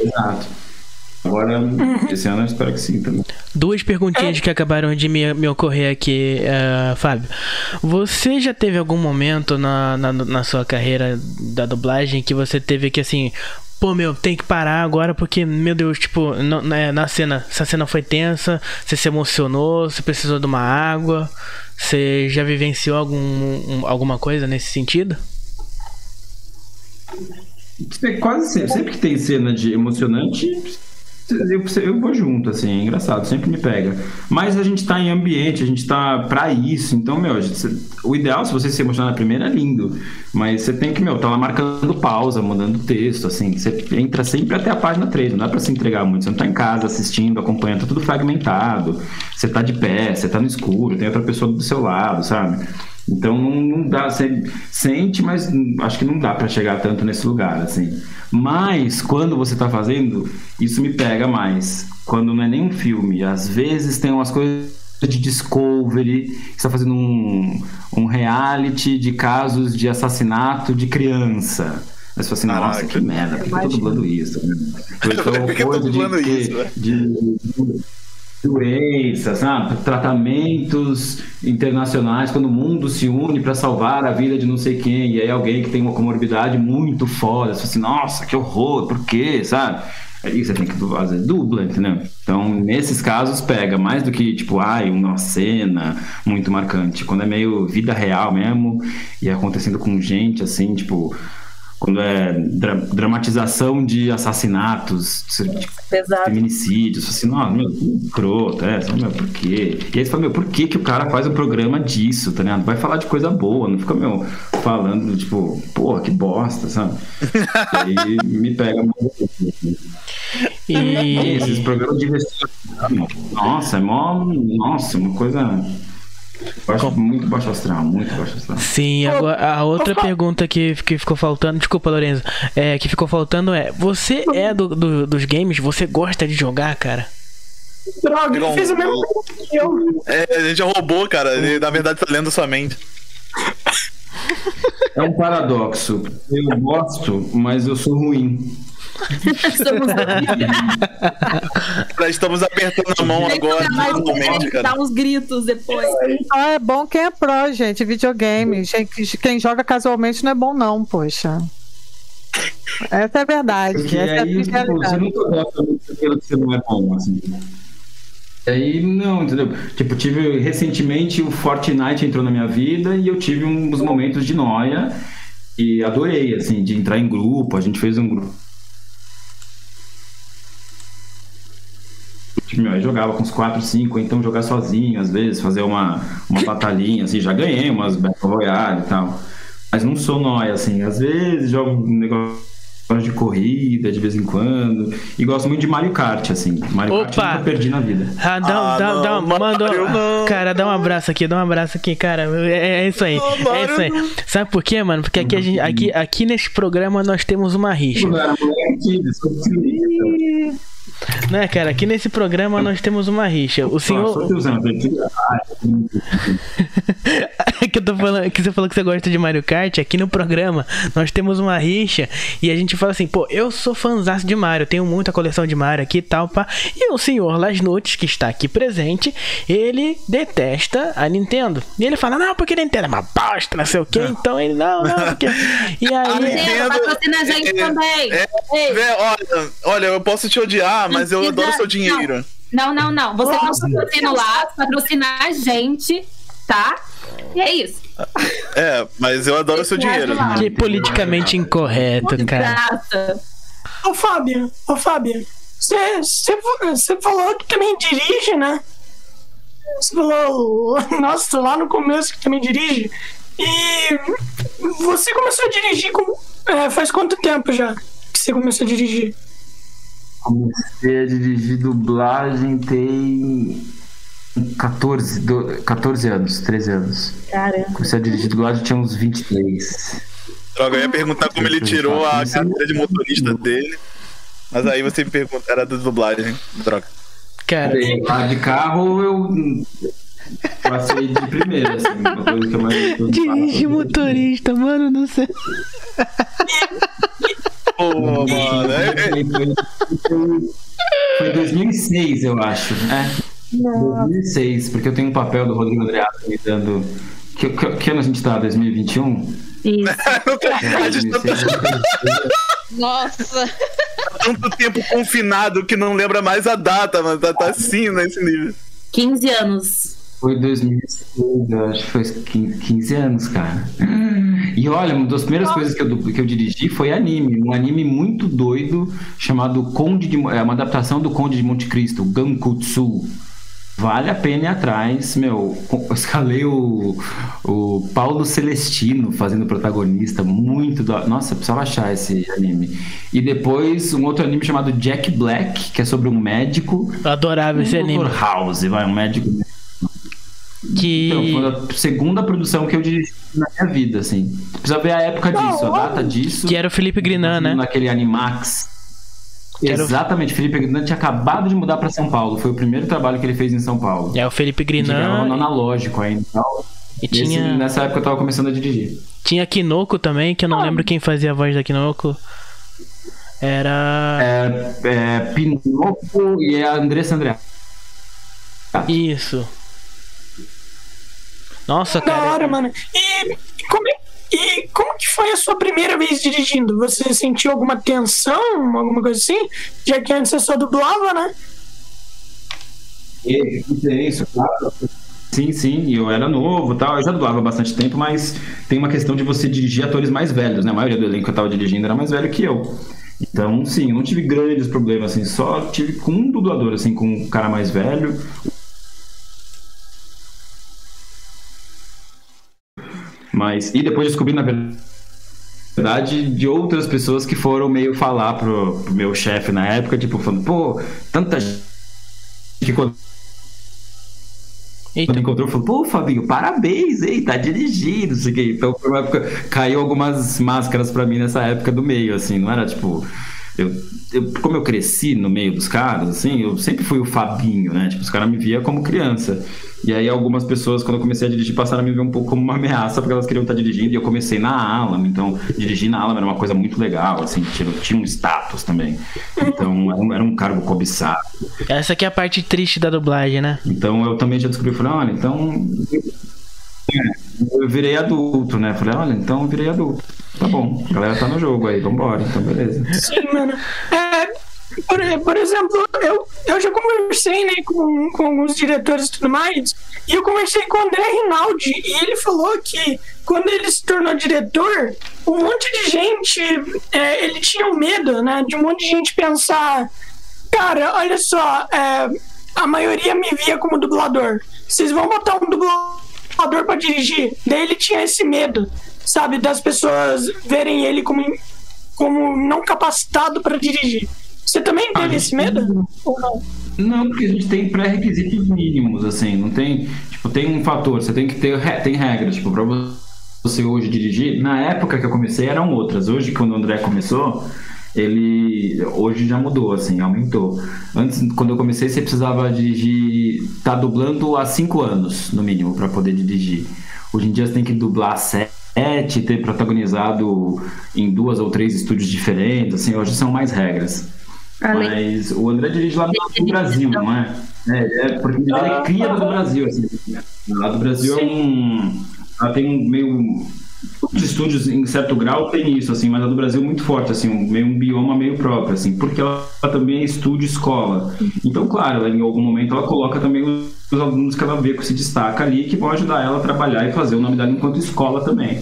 Exato. Agora, esse ano eu espero que sim também. Duas perguntinhas que acabaram de me, me ocorrer aqui, eh, Fábio. Você já teve algum momento na, na, na sua carreira da dublagem que você teve que assim. Pô, meu, tem que parar agora porque, meu Deus, tipo, não- né, na cena, essa cena foi tensa, você se emocionou, você precisou de uma água, você já vivenciou algum, um- alguma coisa nesse sentido? É quase sempre. Sempre que tem cena de emocionante, eu, eu vou junto, assim, é engraçado, sempre me pega. Mas a gente tá em ambiente, a gente tá pra isso, então, meu, gente- o ideal, se você se emocionar na primeira, é lindo. Mas você tem que, meu, tá lá marcando pausa, mandando texto, assim, você entra sempre até a página 3, não dá pra se entregar muito. Você não tá em casa assistindo, acompanhando, tá tudo fragmentado. Você tá de pé, você tá no escuro, tem outra pessoa do seu lado, sabe? Então não, dá, você sente, mas acho que não dá pra chegar tanto nesse lugar, assim. Mas quando você tá fazendo, isso me pega mais. Quando não é nem um filme, às vezes tem umas coisas de Discovery, que está fazendo um, um reality de casos de assassinato de criança. Aí você fala assim, nossa, Caraca. que merda, por que eu tô dublando isso? <laughs> Eu tô coisa de- isso, né? de- doenças, sabe? tratamentos internacionais, quando o mundo se une para salvar a vida de não sei quem, e aí alguém que tem uma comorbidade muito foda, você assim, nossa, que horror, por quê, sabe? Aí você tem que fazer dubla, entendeu? Então, nesses casos, pega mais do que, tipo, ai, uma cena muito marcante. Quando é meio vida real mesmo, e é acontecendo com gente, assim, tipo, quando é dra- dramatização de assassinatos, de Pesado. feminicídios, assim, não, meu, que escroto, é, só, meu, por quê? E aí você fala, meu, por que, que o cara faz um programa disso, tá ligado? Vai falar de coisa boa, não fica, meu, falando, tipo, porra, que bosta, sabe? E aí me pega muito. E E. esses programas de investigação, nossa, é mó, nossa, uma coisa. Acho muito baixo astral, muito baixo astral. Sim, agora a outra pergunta que, que ficou faltando, desculpa, Lorenzo, é, que ficou faltando é: você é do, do- dos games? Você gosta de jogar, cara? Droga, ele fez a mesma coisa que eu. É, a gente já roubou, cara. Ele, na verdade, tá lendo sua mente. É um paradoxo. Eu gosto, mas eu sou ruim. Somos <laughs> Nós estamos apertando a mão agora. Dá uns gritos depois. Só é bom quem é pró, gente. Videogame. Gente, Quem joga casualmente não é bom, não, poxa. Essa é a verdade. Porque Essa é a aí tipo, você realidade. nunca gosta muito daquilo que você não é bom, assim. E aí, não, entendeu? Tipo, tive recentemente o Fortnite entrou na minha vida e eu tive uns momentos de noia e adorei, assim, de entrar em grupo. A gente fez um grupo. Meu, eu jogava com uns 4, 5, então jogar sozinho, às vezes, fazer uma, uma batalhinha, assim, já ganhei umas Battle Royale e tal. Mas não sou nóia, assim, às vezes jogo um negócio de corrida de vez em quando. E gosto muito de Mario Kart, assim. Mario Kart eu Opa! nunca perdi na vida. Ah, dá, Ah, dá, não, dá, manda, não. cara, dá um abraço aqui, dá um abraço aqui, cara. É, é isso aí. Não, É isso aí. Sabe por quê, mano? Porque aqui, a gente, aqui, aqui nesse programa nós temos uma rixa. Sou filho. Né, cara? Aqui nesse programa nós temos uma rixa. O senhor. <laughs> que, eu tô falando, que você falou que você gosta de Mario Kart, aqui no programa nós temos uma rixa e a gente fala assim, pô, eu sou fãzaço de Mario, tenho muita coleção de Mario aqui e tal, pá. E o senhor Lasnuts, que está aqui presente, ele detesta a Nintendo. E ele fala, não, porque a Nintendo é uma bosta, não sei o que, então ele, não, não, porque. <laughs> E aí. Nintendo, patrocina a gente é, também. é, Vê, olha, olha, eu posso te odiar, mas eu adoro seu dinheiro. Não, não, não. Você não patrocina lá, patrocina a gente, tá? E é isso. É, mas eu adoro seu dinheiro. Que politicamente incorreto, cara. Ô, Fábio, ô, Fábio, você, você, você falou que também dirige, né? Você falou, nossa, lá no começo que também dirige. E você começou a dirigir com, é, faz quanto tempo já que você começou a dirigir? Comecei a dirigir dublagem tem 14, do- 14 anos, 13 anos. Caramba. Comecei a dirigir dublagem tinha uns 23. Droga, eu ia perguntar como ele tirou a carteira de motorista dele. Mas aí você me pergunta, era da dublagem. Droga. Cara, Lá de carro eu passei de primeira, assim. Uma coisa que eu mais dirige motorista, mano do céu. <laughs> Pô, mano. é- é- Foi Foi 2006, eu acho. É. 2006, porque eu tenho um papel do Rodrigo Andreato me dando. Que, que, que ano a gente tá? 2021? Isso. A gente tá 2006, Nossa. tanto tempo confinado que não lembra mais a data, mas tá, tá assim nesse nível. 15 anos. Foi 2006, eu acho que foi 15 anos, cara. E olha, uma das primeiras coisas que eu, que eu dirigi foi anime. Um anime muito doido chamado Conde de. É uma adaptação do Conde de Monte Cristo, Gankutsu. Vale a pena ir atrás, meu. Eu escalei o, o Paulo Celestino fazendo protagonista, muito do... Nossa, precisava achar esse anime. E depois um outro anime chamado Jack Black, que é sobre um médico. Adorava esse um anime. House, vai, um médico. Que. Então, foi a segunda produção que eu dirigi na minha vida, assim. Precisa ver a época disso, a data disso. Que era o Felipe Grinan, né? Naquele Animax. era o- Exatamente, Felipe Grinan tinha acabado de mudar pra São Paulo. Foi o primeiro trabalho que ele fez em São Paulo. É o Felipe gravava no Grinan. analógico ainda. e tal. E E esse- tinha, nessa época eu tava começando a dirigir. tinha Kinoko também, que eu não lembro quem fazia a voz da Kinoko. Era. É, é Pinocchio e a Andressa André. Isso. Nossa, Da hora, cara. mano. E, como, é- e como que foi a sua primeira vez dirigindo? Você sentiu alguma tensão, alguma coisa assim? Já que antes você só dublava, né? E- e Isso, claro. Sim, sim, eu era novo e tal. Eu já dublava há bastante tempo, mas tem uma questão de você dirigir atores mais velhos, né? A maioria do elenco que eu tava dirigindo era mais velho que eu. Então, sim, eu não tive grandes problemas, assim, só tive com um dublador, assim, com um cara mais velho. Mas, e depois descobri, na verdade, de outras pessoas que foram meio falar pro, pro meu chefe na época, tipo, falando, pô, tanta gente que quando Eita. quando encontrou, falou, pô, Fabinho, parabéns, hein, tá dirigindo, não sei o quê. Então, foi uma época, caiu algumas máscaras pra mim nessa época do meio, assim, não era tipo. Eu, eu- como eu cresci no meio dos caras, assim, eu sempre fui o Fabinho, né? Tipo, os caras me via como criança. E aí algumas pessoas, quando eu comecei a dirigir, passaram a me ver um pouco como uma ameaça, porque elas queriam estar dirigindo, e eu comecei na Alamo, então dirigir na Alamo era uma coisa muito legal, assim, tinha, tinha um status também. Então <laughs> era um, era um cargo cobiçado. Essa aqui é a parte triste da dublagem, né? Então eu também já descobri, falei, olha, então. É, eu virei adulto, né? Falei, olha, então eu virei adulto. Tá bom, a galera tá no jogo aí, vambora, então beleza. Sim, mano. É, por, por exemplo, eu, eu já conversei né, com, com alguns diretores e tudo mais, e eu conversei com o André Rinaldi, e ele falou que quando ele se tornou diretor, um monte de gente, é, ele tinha um medo, né, de um monte de gente pensar, cara, olha só, é, a maioria me via como dublador, vocês vão botar um dublador pra dirigir? Daí ele tinha esse medo, sabe, das pessoas verem ele como como não capacitado para dirigir. Você também Ah, teve esse medo? Ou não? Não, porque a gente tem pré-requisitos mínimos, assim, não tem. Tipo, tem um fator, você tem que ter. Tem regras, tipo, pra você hoje dirigir. Na época que eu comecei eram outras. Hoje, quando o André começou, ele. Hoje já mudou, assim, aumentou. Antes, quando eu comecei, você precisava dirigir. tá dublando há cinco anos, no mínimo, pra poder dirigir. Hoje em dia você tem que dublar sete, ter protagonizado em duas ou três estúdios diferentes, assim, hoje são mais regras. Além- Mas o André dirige lá no Brasil, não é? É, é porque ele é cria do Brasil, assim. Lá do Brasil é um. Ela tem um meio. Os estúdios, em certo grau, tem isso, assim, mas a do Brasil é muito forte, assim, um, meio um bioma meio próprio, assim, porque ela, também é estúdio escola. Então, claro, ela, em algum momento ela coloca também os alunos que ela vê que se destaca ali, que vão ajudar ela a trabalhar e fazer o nome dela enquanto escola também.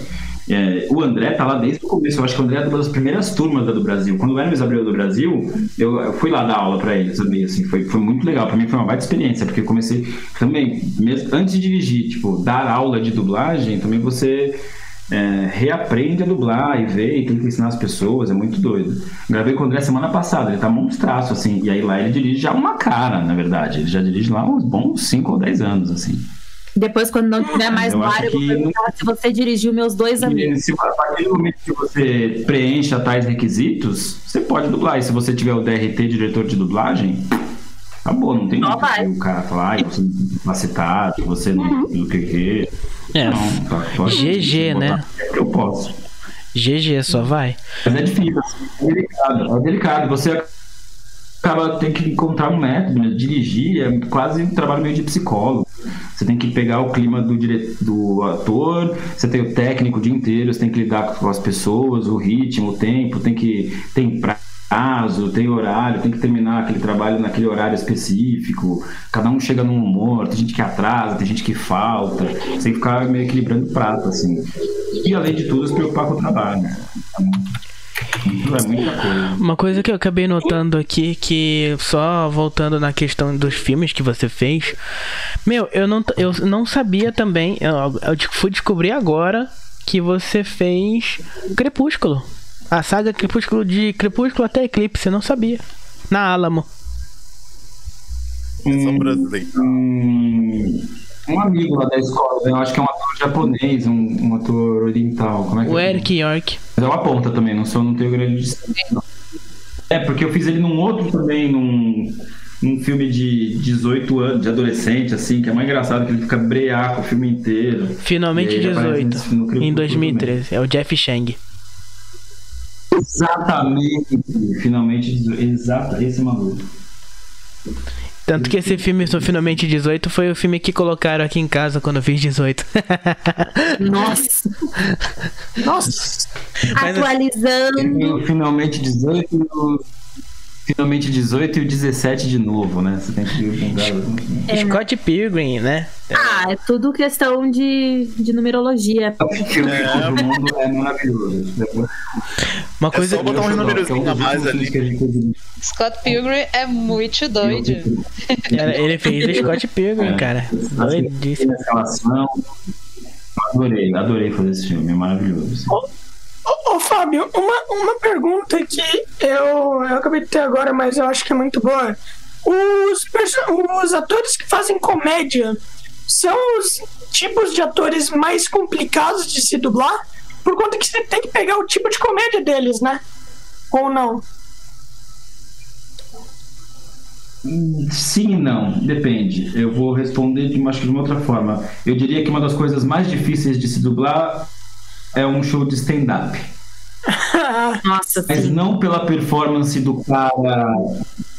É, o André tá lá desde o começo. Eu acho que o André é uma das primeiras turmas da do Brasil. Quando o Hermes abriu do Brasil, eu, eu fui lá dar aula para ele também. Assim, foi, foi muito legal. Para mim foi uma baita experiência, porque eu comecei também, mesmo, antes de dirigir, tipo, dar aula de dublagem, também você é, reaprende a dublar e ver e tem que ensinar as pessoas. É muito doido. Gravei com o André semana passada. Ele tá monstraço, assim. E aí lá ele dirige já uma cara, na verdade. Ele já dirige lá uns bons 5 ou 10 anos, assim. Depois, quando não tiver mais no ar, eu vou perguntar se você dirigiu meus dois amigos. Se, a partir do momento que você preencha tais requisitos, você pode dublar. E se você tiver o DRT, diretor de dublagem, acabou, não tem que o cara falar, "Ai, você não tem capacitado, você não tem o que que. É. Não, tá, GG, né? que Eu posso. GG, só vai. Mas é difícil, assim, é delicado. É delicado. Você acaba tem que encontrar um método, né? dirigir é quase um trabalho meio de psicólogo. Você tem que pegar o clima do, dire... do ator, você tem o técnico o dia inteiro, você tem que lidar com as pessoas, o ritmo, o tempo, tem que tem prazo, tem horário, tem que terminar aquele trabalho naquele horário específico. Cada um chega num humor, tem gente que atrasa, tem gente que falta. Você tem que ficar meio equilibrando o prato, assim. E além de tudo, se preocupar com o trabalho. É muita coisa. Uma coisa que eu acabei notando aqui, que só voltando na questão dos filmes que você fez, meu, eu não, eu não sabia também, eu, eu fui descobrir agora que você fez Crepúsculo. A saga Crepúsculo de Crepúsculo até Eclipse, eu não sabia. Na Alamo. São brasileiro. Hum, um amigo lá da escola, eu acho que é um ator japonês, um, um ator oriental. Como é que O é? Eric York. Mas é uma ponta também, não sou, não tenho grande não. É, porque eu fiz ele num outro também, num, num filme de 18 anos, de adolescente, assim, que é mais engraçado que ele fica breaco o filme inteiro. Finalmente E aí ele aparece 18, nesse- no Crepúsculo em também. 2013. É o Jeff Chang. Exatamente, finalmente, 18, exato, esse maluco. Tanto que esse filme, sou finalmente 18, foi o filme que colocaram aqui em casa quando eu fiz 18. <laughs> Nossa, Nossa, Mas- atualizando. O finalmente 18 e o finalmente 18 e o 17 de novo, né? Você tem que lembrar. É. Scott Pilgrim, né? Ah, é tudo questão de, de numerologia. <laughs> O filme do mundo é maravilhoso. Uma É coisa só botar um Que é númerozinho a mais ali. que a gente teve. Scott Pilgrim é muito doido. Ele fez o Scott Pilgrim, É. cara. Doidíssimo. Adorei, adorei fazer esse filme, é maravilhoso. assim. Ô, Fábio, uma, uma pergunta que eu, eu acabei de ter agora, mas eu acho que é muito boa. Os, os atores que fazem comédia são os tipos de atores mais complicados de se dublar? Por conta que você tem que pegar o tipo de comédia deles, né? Ou não? Sim e não, depende. Eu vou responder de uma, acho que de uma outra forma. Eu diria que uma das coisas mais difíceis de se dublar é um show de stand-up. <laughs> Nossa, Mas sim. não pela performance do cara.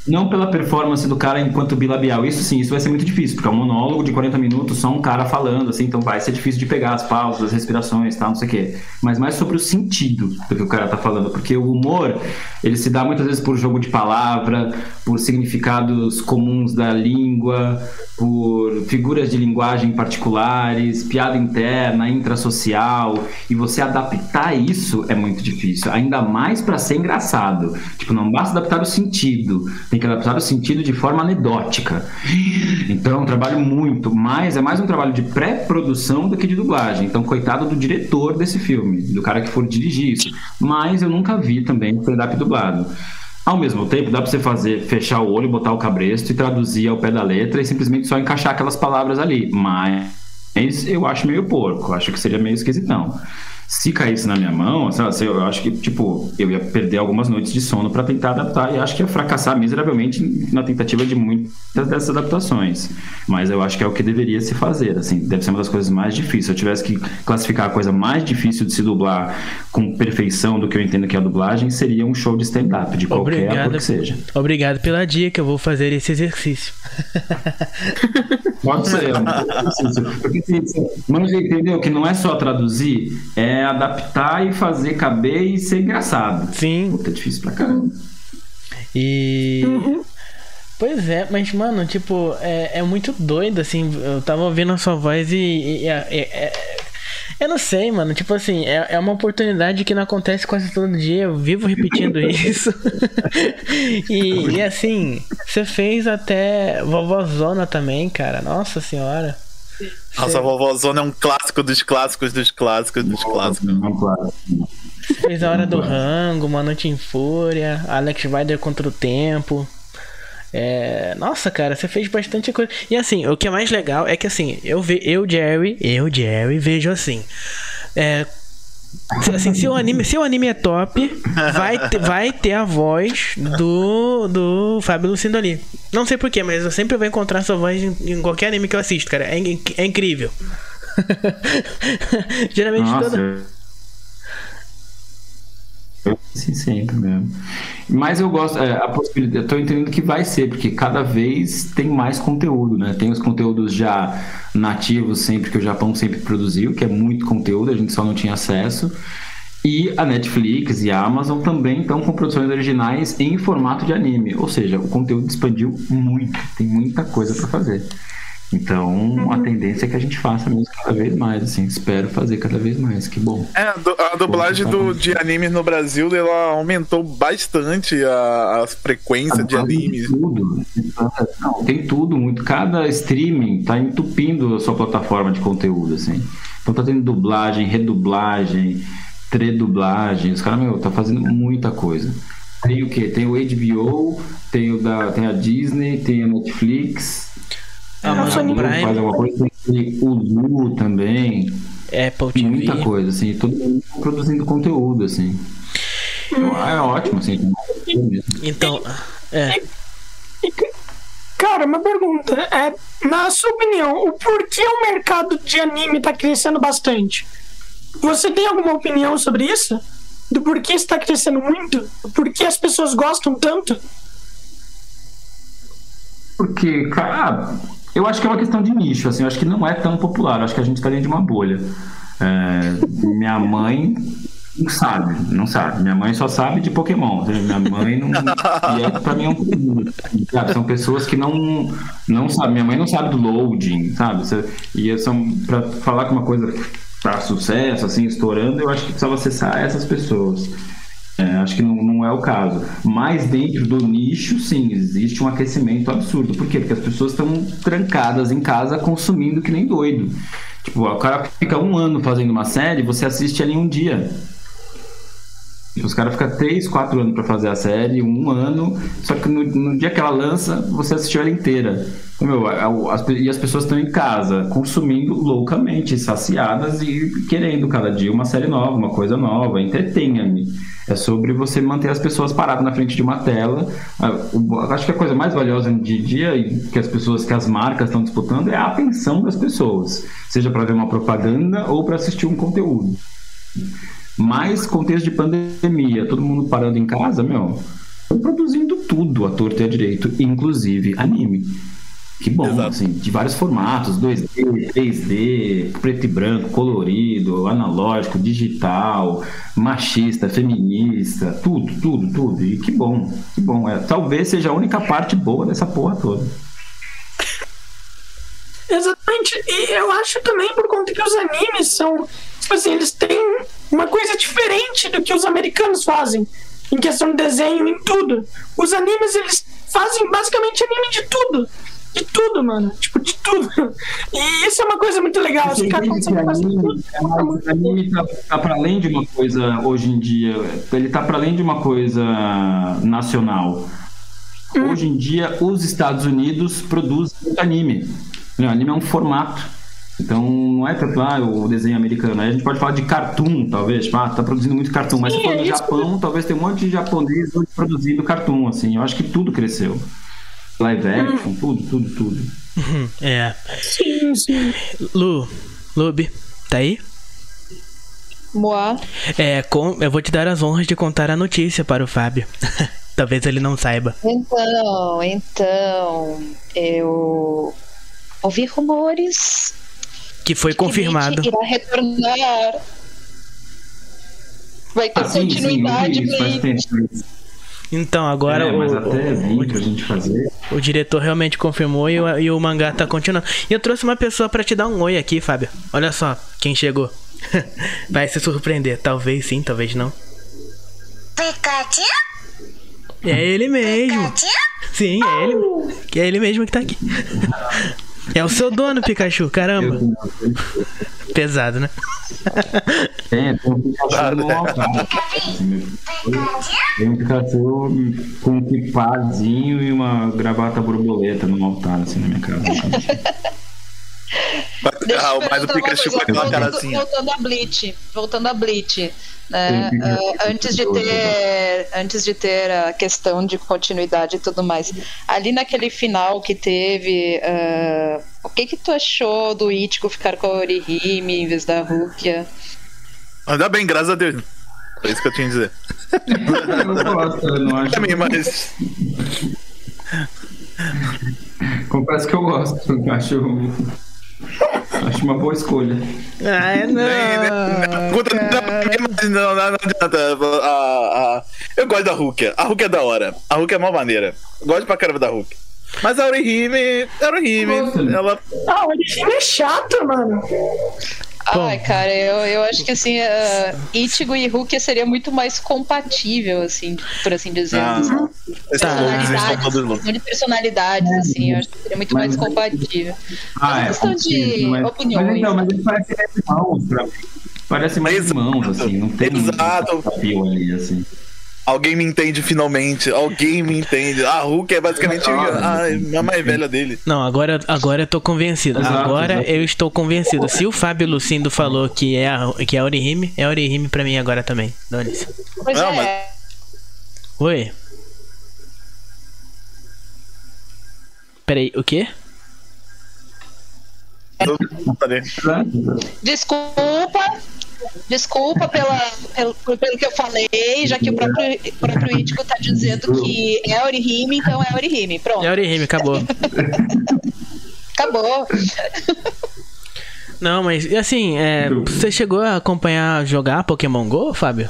Não pela performance do cara enquanto bilabial. Isso sim, isso vai ser muito difícil, porque é um monólogo de 40 minutos, só um cara falando, assim, então vai ser difícil de pegar as pausas, as respirações, tal, não sei o quê. Mas mais sobre o sentido do que o cara tá falando, porque o humor, ele se dá muitas vezes por jogo de palavra, por significados comuns da língua, por figuras de linguagem particulares, piada interna, intrasocial, e você adaptar isso é muito difícil, ainda mais para ser engraçado. Tipo, não basta adaptar o sentido, tem que adaptar o sentido de forma anedótica. Então, é um trabalho muito, mais é mais um trabalho de pré-produção do que de dublagem. Então, coitado do diretor desse filme, do cara que for dirigir isso. Mas eu nunca vi também stand-up dublado. Ao mesmo tempo, dá pra você fazer, fechar o olho, botar o cabresto e traduzir ao pé da letra e simplesmente só encaixar aquelas palavras ali. Mas eu acho meio porco, acho que seria meio esquisitão. Se caísse na minha mão, se eu acho que, tipo, eu ia perder algumas noites de sono pra tentar adaptar e acho que ia fracassar miseravelmente na tentativa de muitas dessas adaptações. Mas eu acho que é o que deveria se fazer, assim, deve ser uma das coisas mais difíceis. Se eu tivesse que classificar a coisa mais difícil de se dublar com perfeição do que eu entendo que é a dublagem, seria um show de stand-up, de qualquer Obrigado. que seja. Obrigado pela dica, eu vou fazer esse exercício. Pode ser. Porque se- se- Mas entendeu que não é só traduzir, é adaptar e fazer caber e ser engraçado. Sim. Puta, é difícil pra caramba. E. Pois é, mas, mano, tipo, é, é muito doido, assim. Eu tava ouvindo a sua voz e. e- e- é- é- eu não sei, mano. Tipo assim, é, é uma oportunidade que não acontece quase todo dia. Eu vivo repetindo <laughs> isso. <laughs> e, e assim, você fez até Vovozona também, cara. Nossa senhora. <laughs> Nossa, a vovózona é um clássico dos clássicos dos clássicos dos clássicos. Não, claro. Fez a Hora do Rango, Uma Noite em Fúria, Alex Rider contra o Tempo. É, nossa, cara, você fez bastante coisa. E assim, o que é mais legal é que assim, eu ve, eu Jerry, eu Jerry vejo assim. É, assim, se o anime, se o anime é top, vai ter, <laughs> vai ter a voz do do Fábio Lucindo ali. Não sei porquê, mas eu sempre vou encontrar sua voz em, em qualquer anime que eu assisto, cara. É, in- é incrível. <laughs> Geralmente Nossa, toda eu- Sim, sempre mesmo. Mas eu gosto, é, a possibilidade, eu tô entendendo que vai ser, porque cada vez tem mais conteúdo, né? Tem os conteúdos já nativos sempre que o Japão sempre produziu, que é muito conteúdo, a gente só não tinha acesso. E a Netflix e a Amazon também estão com produções originais em formato de anime, ou seja, o conteúdo expandiu muito, tem muita coisa para fazer. Então, a tendência é que a gente faça mesmo cada vez mais, assim, espero fazer cada vez mais, que bom. É, a du- a dublagem do, de animes no Brasil, ela aumentou bastante a, a frequência de Agora tem animes. Tudo. Não, tem tudo, muito. Cada streaming tá entupindo a sua plataforma de conteúdo, assim. Então tá tendo dublagem, redublagem, tredublagem. Os caras, meu, tá fazendo muita coisa. Tem o quê? Tem o HBO, tem, o da, tem a Disney, tem a Netflix. Amazon a Globo Prime. faz alguma coisa, tem o Lu também. Apple TV. Muita coisa, assim. Todo mundo produzindo conteúdo, assim. Então, é ótimo, assim. Então, é. Ca- Cara, uma pergunta. É, na sua opinião, o porquê o mercado de anime tá crescendo bastante? Você tem alguma opinião sobre isso? Do porquê está crescendo muito? Por que as pessoas gostam tanto? Porque, cara, eu acho que é uma questão de nicho, assim, eu acho que não é tão popular, eu acho que a gente tá dentro de uma bolha. É, minha mãe não sabe, não sabe. Minha mãe só sabe de Pokémon. seja, Minha mãe não. E é, pra mim é um sabe? São pessoas que não, não sabem. Minha mãe não sabe do loading, sabe? E são, pra falar que uma coisa tá sucesso, assim, estourando, eu acho que precisava acessar essas pessoas. É, acho que não, não é o caso. Mas dentro do nicho, sim, existe um aquecimento absurdo. Por quê? Porque as pessoas estão trancadas em casa consumindo que nem doido. Tipo, o cara fica um ano fazendo uma série, você assiste ali um dia. Os caras ficam três, quatro anos pra fazer a série, um ano, só que no, no dia que ela lança, você assistiu ela inteira. Então, meu, a- as e as pessoas estão em casa, consumindo loucamente, saciadas e querendo cada dia uma série nova, uma coisa nova. Entretenha-me. É sobre você manter as pessoas paradas na frente de uma tela. Acho que a coisa mais valiosa no dia dia que as pessoas, que as marcas estão disputando é a atenção das pessoas, seja para ver uma propaganda ou para assistir um conteúdo. Mas contexto de pandemia, todo mundo parando em casa, meu, tô produzindo tudo a torta e a direito, inclusive anime. Que bom, Exato. assim, de vários formatos, 2D, 3D, preto e branco, colorido, analógico, digital, machista, feminista, tudo, tudo, tudo. E que bom, que bom. É, talvez seja a única parte boa dessa porra toda. Exatamente. E eu acho também por conta que os animes são. Tipo assim, eles têm uma coisa diferente do que os americanos fazem. Em questão de desenho, em tudo. Os animes, eles fazem basicamente anime de tudo. De tudo, mano. Tipo, de tudo. <laughs> E isso é uma coisa muito legal. Os caras conseguem fazer anime, tudo. é o anime tá, tá para além de uma coisa hoje em dia, ele tá para além de uma coisa nacional. Hoje em dia, os Estados Unidos produzem anime. O anime é um formato. Então, não é tanto lá o desenho americano. Aí a gente pode falar de cartoon, talvez. Ah, tá produzindo muito cartoon. Mas Sim, se for é no Japão, talvez tenha um monte de japonês produzindo cartoon, assim. Eu acho que tudo cresceu. Live action, tudo, tudo, tudo. É. Sim, sim. Lu, Lube, tá aí? Moá. É, com, eu vou te dar as honras de contar a notícia para o Fábio. <laughs> Talvez ele não saiba. Então, então, eu ouvi rumores Que foi confirmado. Irá retornar. Vai ter Ah, sim, sim, continuidade, vi isso tempo. Então, agora é, mas o, até o- vim pra gente fazer. o diretor realmente confirmou e o, e o mangá tá continuando. E eu trouxe uma pessoa pra te dar um oi aqui, Fábio. Olha só quem chegou. <laughs> Vai se surpreender. Talvez sim, talvez não. É ele mesmo. Sim, é ele. Que é ele mesmo que tá aqui. <laughs> É o seu dono, Pikachu, caramba. Pesado, né? Tem, tem um Pikachu no altar. Tem um Pikachu com um pipazinho e uma gravata borboleta no altar, assim, na minha casa. Deixa eu Ah, mas o Pikachu com coisa, aquela voltando, caracinha. voltando a Bleach, voltando a Bleach, né? Ah, antes de ter, antes de ter a questão de continuidade e tudo mais, ali naquele final que teve, ah, o que que tu achou do Ichigo ficar com a Orihime em vez da Rukia? Ainda bem, graças a Deus. É isso que eu tinha a dizer. Eu gosto, eu não acho. <laughs> Também, mas. Confesso que eu gosto. eu Acho, acho uma boa escolha. Ai, <laughs> não. Contra- não, não, não, não adianta. A- a- eu gosto da Hulk. A Hulk é da hora. A Hulk é mó maneira. Eu gosto pra caramba da Hulk. Mas a Orihime. A Orihime, ela. Ah, o anime é chato, mano. Ai, cara, eu, eu acho que assim, uh, Ichigo e Rukia seria muito mais compatível, assim, por assim dizer. Ah, assim. Tá. loucos. Questão de personalidades, assim, eu acho que seria muito mais Mas- compatível. Ah, é. questão de mas, opiniões. Mas então, mas eles parecem mais irmãos pra mim. Parece mais irmãos, assim. Não tem Exato. muito desafio ali, assim. Alguém me entende finalmente. Alguém me entende. A Hulk é basicamente a, a mais velha dele. Não, agora, agora eu tô convencido. Exato, agora exato. eu estou convencido. Se o Fábio Lucindo falou que é a, que é a Orihime, é a Orihime pra mim agora também. Dane-se. Pois Não, é, Oi? Peraí, o quê? desculpa. Desculpa pela, pelo, pelo que eu falei, já que o próprio, o próprio Ichigo tá dizendo que é Orihime, então é Orihime. Pronto, É Orihime, acabou. <laughs> acabou. Não, mas assim, é, você chegou a acompanhar jogar Pokémon GO, Fábio?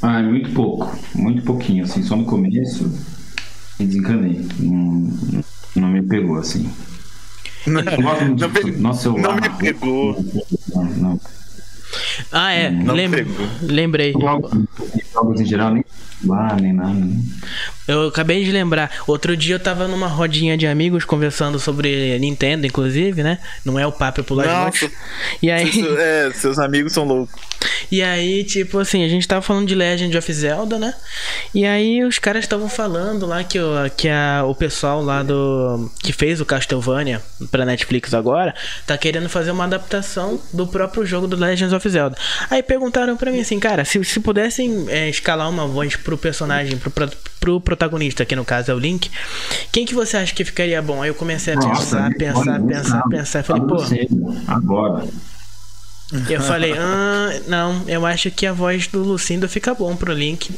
Ah, é muito pouco. Muito pouquinho, assim. Só no começo me desencanei. Não, não me pegou, assim. Não, muito não, pe- Nossa, eu não me pegou. Não, não. Ah, é, Não lem- pegou. lembrei. Jogos, jogos em geral, nem lá, nem nada. né? Eu acabei de lembrar. Outro dia eu tava numa rodinha de amigos conversando sobre Nintendo, inclusive, né? Não é o papo pro Las Nossa. Montes. E aí. Seus- É, seus amigos são loucos. E aí, tipo assim, a gente tava falando de Legend of Zelda, né? E aí os caras estavam falando lá que, o, que a, o pessoal lá do. que fez o Castlevania pra Netflix agora, tá querendo fazer uma adaptação do próprio jogo do Legends of Zelda. Aí perguntaram pra mim assim, cara, se, se pudessem é, escalar uma voz pro personagem, pro, pro, pro protagonista, que no caso é o Link, quem que você acha que ficaria bom? Aí eu comecei a pensar, Nossa, pensar, olha, pensar, não, pensar. Eu falei, pô. você, Agora. Eu falei, ah, não, eu acho que a voz do Lucindo fica bom pro Link.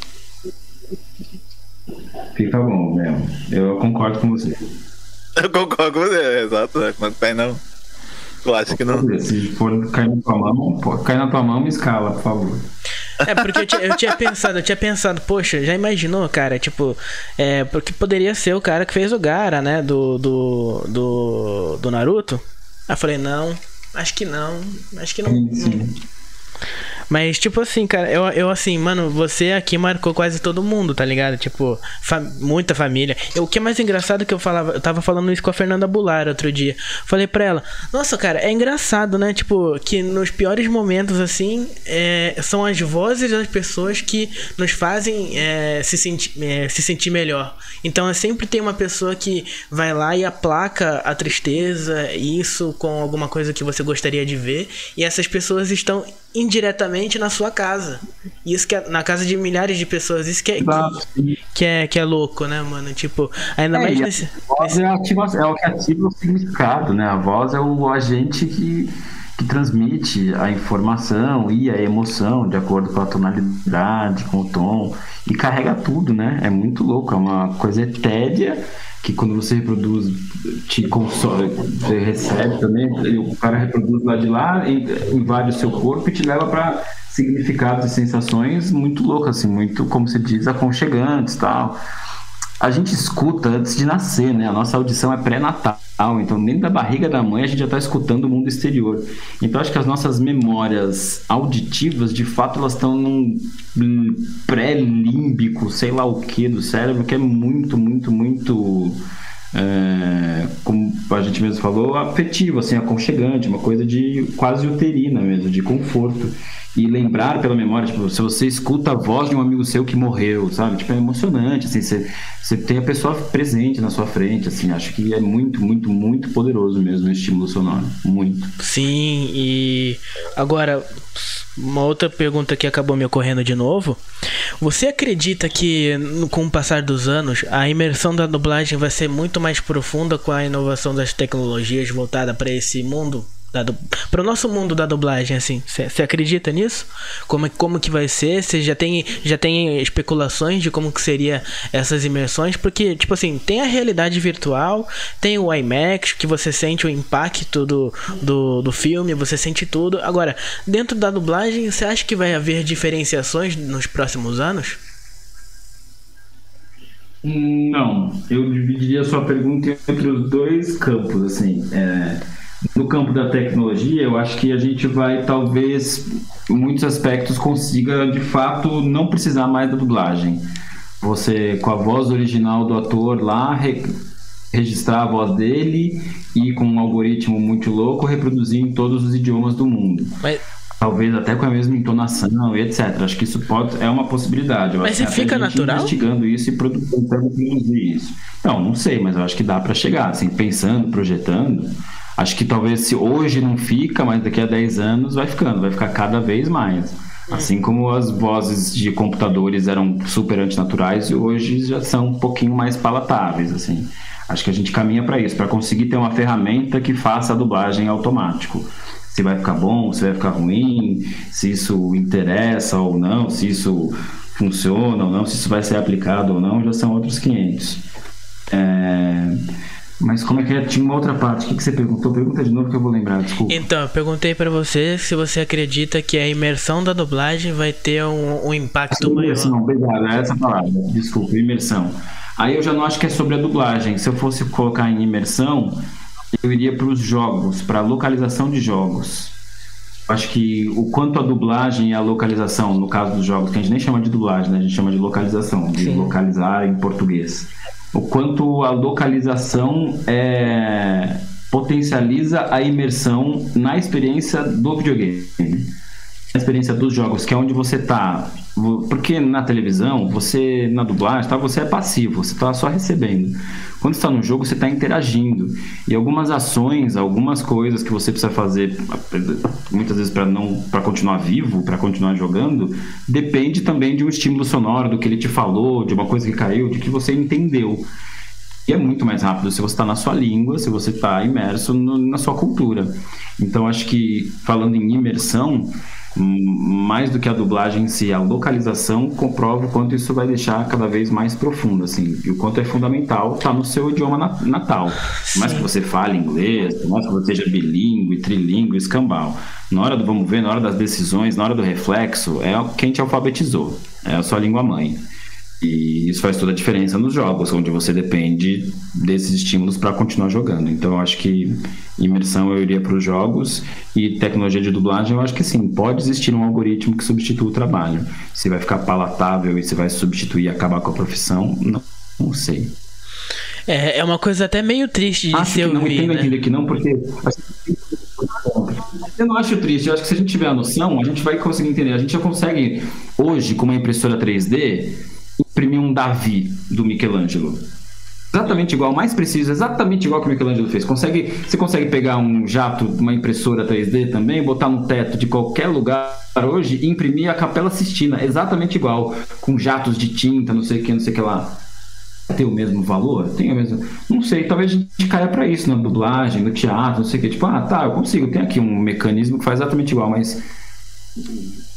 Fica bom, mesmo. Eu concordo com você. Eu concordo com você, exato. Mas tem não. Eu acho que não. Se for cair na tua mão, pô, cai na tua mão, me escala, por favor. É, porque eu tinha, eu tinha pensado, eu tinha pensado, poxa, já imaginou, cara, tipo, é, porque poderia ser o cara que fez o Gara, né, do, do, do, do Naruto. Aí eu falei, não, acho que não, acho que não. Sim, sim. Mas, tipo assim, cara, eu, eu assim, mano, você aqui marcou quase todo mundo, tá ligado? Tipo, fa- muita família. Eu, o que é mais engraçado é que eu falava, eu tava falando isso com a Fernanda Bular outro dia. Falei pra ela, nossa, cara, é engraçado, né? Tipo, que nos piores momentos, assim, é, são as vozes das pessoas que nos fazem é, se, senti é, se sentir melhor. Então, é sempre tem uma pessoa que vai lá e aplaca a tristeza, isso com alguma coisa que você gostaria de ver. E essas pessoas estão indiretamente na sua casa. Isso que é na casa de milhares de pessoas. Isso que é, Exato. que é, que é louco, né, mano? Tipo, ainda É, mais e a nesse. voz é, ativa, é o que ativa o significado, né? A voz é o agente que, que transmite a informação e a emoção de acordo com a tonalidade, com o tom, e carrega tudo, né? É muito louco, é uma coisa etérea que quando você reproduz, te consome, você recebe também, o cara reproduz lá de lá, invade o seu corpo e te leva para significados e sensações muito loucas, assim, muito, como se diz, aconchegantes tal a gente escuta antes de nascer, né? A nossa audição é pré-natal, então dentro da barriga da mãe a gente já está escutando o mundo exterior. Então acho que as nossas memórias auditivas, de fato, elas estão num pré-límbico, sei lá o que do cérebro, que é muito, muito, muito é, como a gente mesmo falou, afetivo, assim, aconchegante, uma coisa de quase uterina mesmo, de conforto. E lembrar pela memória, tipo, se você escuta a voz de um amigo seu que morreu, sabe? Tipo, é emocionante, assim, você, você tem a pessoa presente na sua frente, assim, acho que é muito, muito, muito poderoso mesmo o estímulo sonoro. Muito. Sim, e agora uma outra pergunta que acabou me ocorrendo de novo. Você acredita que com o passar dos anos a imersão da dublagem vai ser muito mais profunda com a inovação das tecnologias voltada para esse mundo Du... Pro nosso mundo da dublagem, assim. Você acredita nisso? Como, como que vai ser? Você já tem, já tem especulações de como que seria essas imersões? Porque, tipo assim, tem a realidade virtual, tem o IMAX, que você sente o impacto do, do, do filme, você sente tudo. Agora, dentro da dublagem, você acha que vai haver diferenciações nos próximos anos? Não, eu dividiria a sua pergunta entre os dois campos, assim. É, no campo da tecnologia, eu acho que a gente vai, talvez, em muitos aspectos, consiga, de fato, não precisar mais da dublagem. Você, com a voz original do ator lá, re registrar a voz dele e com um algoritmo muito louco reproduzir em todos os idiomas do mundo. Mas talvez até com a mesma entonação e etc. Acho que isso pode, é uma possibilidade. Eu mas você fica natural? investigando isso e tentando produzir isso. Não, não sei, mas eu acho que dá para chegar, assim, pensando, projetando. Acho que talvez se hoje não fica, mas daqui a 10 anos vai ficando, vai ficar cada vez mais. Assim como as vozes de computadores eram super antinaturais e hoje já são um pouquinho mais palatáveis, assim. Acho que a gente caminha para isso, para conseguir ter uma ferramenta que faça a dublagem automático se vai ficar bom, se vai ficar ruim, se isso interessa ou não, se isso funciona ou não, se isso vai ser aplicado ou não, já são outros 500. É... Mas como é que é? Tinha uma outra parte. O que, que você perguntou? Pergunta de novo que eu vou lembrar, desculpa. Então, eu perguntei para você se você acredita que a imersão da dublagem vai ter um, um impacto maior. Imersão, obrigado. É essa palavra. Desculpa, imersão. Aí eu já não acho que é sobre a dublagem. Se eu fosse colocar em imersão, eu iria para os jogos, para a localização de jogos. Acho que o quanto a dublagem e a localização, no caso dos jogos, que a gente nem chama de dublagem, né? a gente chama de localização, de Sim. localizar em português. O quanto a localização é, potencializa a imersão na experiência do videogame a experiência dos jogos, que é onde você tá. Porque na televisão, você, na dublagem, tá, você é passivo, você tá só recebendo. Quando está no jogo, você está interagindo. E algumas ações, algumas coisas que você precisa fazer, muitas vezes para não para continuar vivo, para continuar jogando, depende também de um estímulo sonoro, do que ele te falou, de uma coisa que caiu, de que você entendeu. E é muito mais rápido se você está na sua língua, se você está imerso no, na sua cultura. Então, acho que falando em imersão, mais do que a dublagem em si, a localização comprova o quanto isso vai deixar cada vez mais profundo, assim, e o quanto é fundamental estar tá no seu idioma natal. Sim. Mais que você fale inglês, mais que você seja bilíngue, trilingue, escambau. Na hora do vamos ver, na hora das decisões, na hora do reflexo, é quem te alfabetizou, é a sua língua mãe. E isso faz toda a diferença nos jogos, onde você depende desses estímulos para continuar jogando. Então eu acho que imersão eu iria para os jogos e tecnologia de dublagem eu acho que sim, pode existir um algoritmo que substitua o trabalho. Se vai ficar palatável e se vai substituir e acabar com a profissão, não, não sei. É, é uma coisa até meio triste de acho ser que não, ouvir, entendo né? que não, porque eu não acho triste, eu acho que se a gente tiver a noção, a gente vai conseguir entender. A gente já consegue, hoje, com uma impressora 3D, imprimir um Davi do Michelangelo. Exatamente igual, mais preciso, exatamente igual que o Michelangelo fez. Consegue, você consegue pegar um jato, uma impressora 3D também, botar no teto de qualquer lugar hoje e imprimir a Capela Sistina, exatamente igual, com jatos de tinta, não sei o que, não sei o que lá. Tem o mesmo valor? Tem o mesmo. Não sei, talvez a gente caia para isso na dublagem, no teatro, não sei o que. Tipo, ah, tá, eu consigo, tem aqui um mecanismo que faz exatamente igual, mas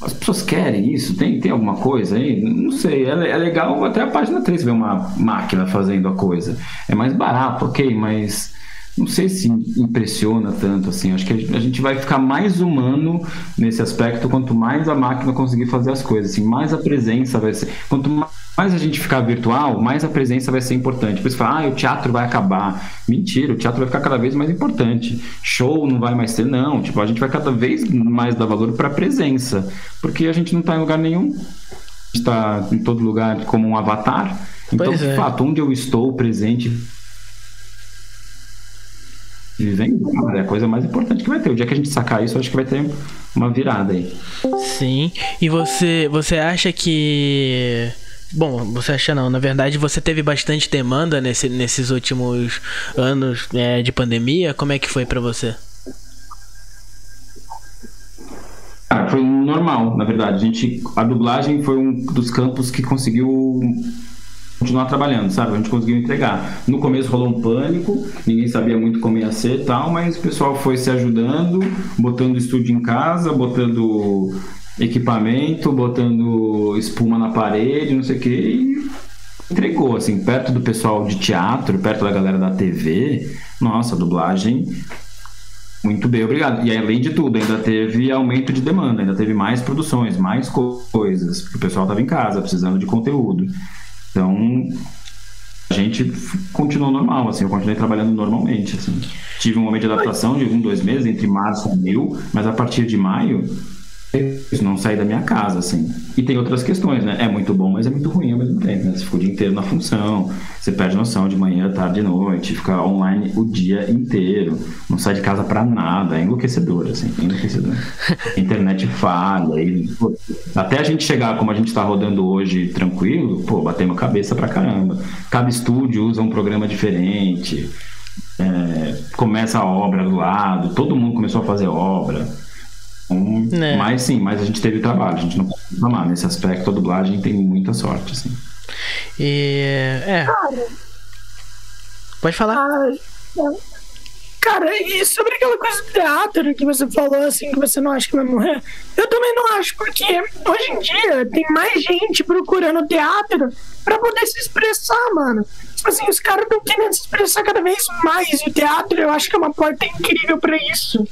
as pessoas querem isso? Tem, tem alguma coisa aí? Não sei. É, é legal até a página 3 ver uma máquina fazendo a coisa. É mais barato, ok, mas não sei se impressiona tanto assim. Acho que a gente vai ficar mais humano nesse aspecto quanto mais a máquina conseguir fazer as coisas. Assim, mais a presença vai ser. Quanto mais a gente ficar virtual, mais a presença vai ser importante. Por isso fala, ah, o teatro vai acabar. Mentira, o teatro vai ficar cada vez mais importante. Show não vai mais ter, não. Tipo, a gente vai cada vez mais dar valor para a presença, porque a gente não está em lugar nenhum. Está em todo lugar como um avatar. Então, pois de é. fato, onde eu estou presente vivendo, é a coisa mais importante que vai ter. O dia que a gente sacar isso, acho que vai ter uma virada aí. Sim. E você, você acha que Bom, você acha não? Na verdade, você teve bastante demanda nesse, nesses últimos anos é, de pandemia. Como é que foi para você? Ah, foi normal, na verdade. A, gente, a dublagem foi um dos campos que conseguiu continuar trabalhando, sabe? A gente conseguiu entregar. No começo rolou um pânico, ninguém sabia muito como ia ser e tal, mas o pessoal foi se ajudando, botando estúdio em casa, botando equipamento, botando espuma na parede, não sei o que, e entregou, assim, perto do pessoal de teatro, perto da galera da TV, nossa, dublagem muito bem, obrigado. E além de tudo, ainda teve aumento de demanda, ainda teve mais produções, mais coisas, porque o pessoal estava em casa, precisando de conteúdo. Então, a gente continuou normal, assim, eu continuei trabalhando normalmente, assim. Tive um momento de adaptação de um, dois meses, entre março e abril, mas a partir de maio isso não sair da minha casa, assim. E tem outras questões, né? É muito bom, mas é muito ruim ao mesmo tempo, né? Você fica o dia inteiro na função, você perde noção de manhã, tarde e noite, fica online o dia inteiro, não sai de casa para nada, é enlouquecedor, assim, é enlouquecedor. <laughs> Internet falha, e, pô, até a gente chegar como a gente tá rodando hoje tranquilo, pô, batemos cabeça pra caramba. Cada estúdio usa um programa diferente, é, começa a obra do lado, todo mundo começou a fazer obra. Um, é. Mas sim, mas a gente teve trabalho, a gente não pode reclamar. Nesse aspecto, a dublagem tem muita sorte, assim. E. É. Cara, pode falar. Ah, cara, e sobre aquela coisa do teatro que você falou, assim, que você não acha que vai morrer, eu também não acho, porque hoje em dia tem mais gente procurando teatro pra poder se expressar, mano. Tipo assim, os caras estão querendo se expressar cada vez mais. E o teatro, eu acho que é uma porta incrível pra isso.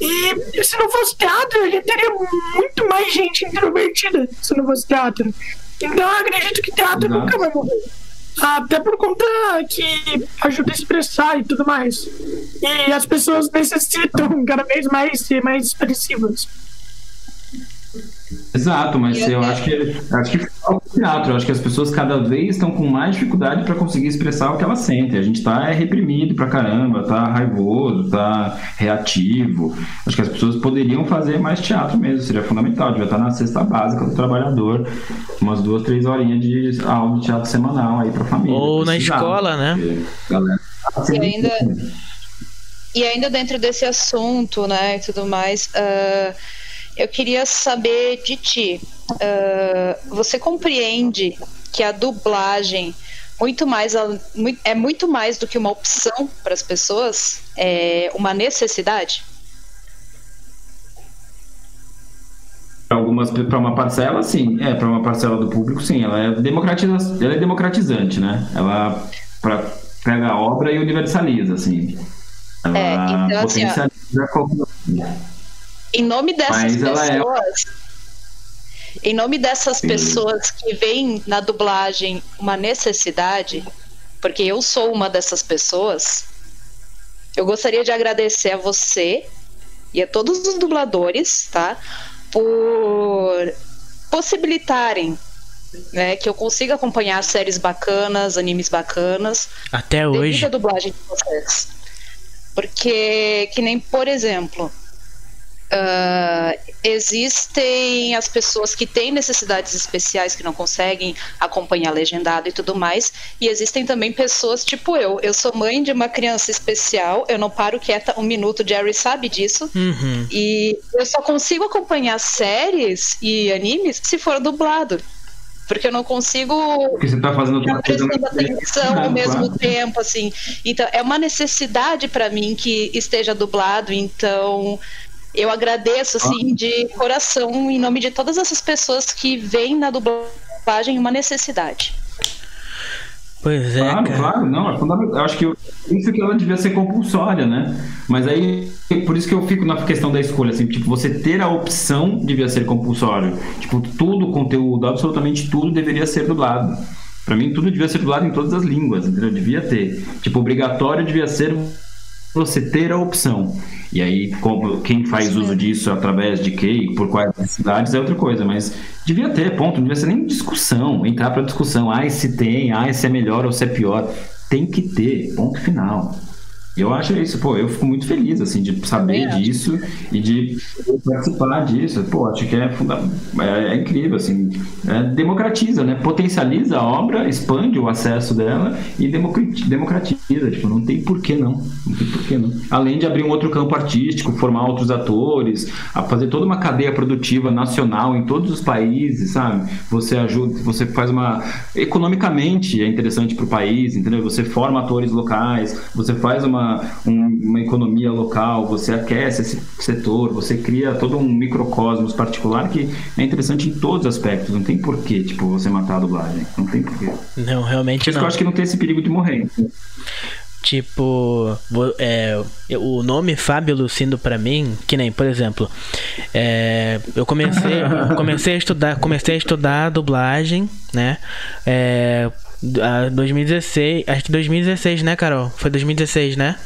E se não fosse teatro, a gente teria muito mais gente introvertida se não fosse teatro. Então eu acredito que teatro Nossa. nunca vai morrer. Até por conta que ajuda a expressar e tudo mais. E as pessoas necessitam cada vez mais ser mais expressivas. Exato, mas eu acho que acho que falta teatro. Eu acho que as pessoas cada vez estão com mais dificuldade para conseguir expressar o que elas sentem. A gente está é, reprimido pra caramba, tá raivoso, tá reativo. Acho que as pessoas poderiam fazer mais teatro mesmo, seria fundamental. Devia estar na cesta básica do trabalhador, umas duas, três horinhas de aula de teatro semanal aí para família. Ou na escola, né? Galera, e ainda e ainda dentro desse assunto, né, e tudo mais. Uh eu queria saber de ti. Uh, você compreende que a dublagem muito mais é muito mais do que uma opção para as pessoas, é uma necessidade? Para algumas, para uma parcela, sim. É, para uma parcela do público, sim. Ela é, democratiza, ela é democratizante, né? Ela pra, pega a obra e universaliza, assim. Ela é, então, potencializa assim, ó, em nome dessas Mas é pessoas. É... Em nome dessas Sim. pessoas que veem na dublagem uma necessidade, porque eu sou uma dessas pessoas, eu gostaria de agradecer a você e a todos os dubladores, tá? Por possibilitarem né, que eu consiga acompanhar séries bacanas, animes bacanas. Até hoje. a dublagem de vocês. Porque, que nem, por exemplo, Uh, existem as pessoas que têm necessidades especiais que não conseguem acompanhar legendado e tudo mais, e existem também pessoas tipo eu. Eu sou mãe de uma criança especial, eu não paro quieta um minuto, Jerry sabe disso, uhum. e eu só consigo acompanhar séries e animes se for dublado. Porque eu não consigo Porque você tá fazendo prestando atenção ao mesmo claro. tempo, assim. Então, é uma necessidade para mim que esteja dublado, então eu agradeço, assim, de coração, em nome de todas essas pessoas que veem na dublagem uma necessidade. Pois é. Claro, cara. claro, não, é fundamental. Eu acho que isso que ela devia ser compulsória, né? Mas aí, por isso que eu fico na questão da escolha, assim, tipo, você ter a opção devia ser compulsório. Tipo, todo o conteúdo, absolutamente tudo deveria ser dublado. Para mim, tudo devia ser dublado em todas as línguas, entendeu? Devia ter. Tipo, obrigatório devia ser você ter a opção. E aí, como, quem faz uso disso através de quê por quais necessidades é outra coisa, mas devia ter, ponto, não devia ser nem discussão, entrar para discussão, ah, se tem, ah, se é melhor ou se é pior. Tem que ter, ponto final. Eu acho isso, pô, eu fico muito feliz, assim, de saber disso e de participar disso. Pô, acho que é, funda é, é incrível, assim, é, democratiza, né? Potencializa a obra, expande o acesso dela e democratiza, tipo, não tem por que não, não tem por que não. Além de abrir um outro campo artístico, formar outros atores, a fazer toda uma cadeia produtiva nacional em todos os países, sabe? Você ajuda, você faz uma... Economicamente é interessante para o país, entendeu? Você forma atores locais, você faz uma uma, uma economia local, você aquece esse setor, você cria todo um microcosmos particular que é interessante em todos os aspectos. Não tem porquê, tipo, você matar a dublagem. Não tem porquê. Não, realmente Por isso não. eu acho que não tem esse perigo de morrer. Tipo, é, o nome Fábio Lucindo para mim, que nem, por exemplo, é, eu comecei, <laughs> comecei a estudar, comecei a estudar dublagem, né? É, 2016, acho que 2016, né, Carol? Foi 2016, né?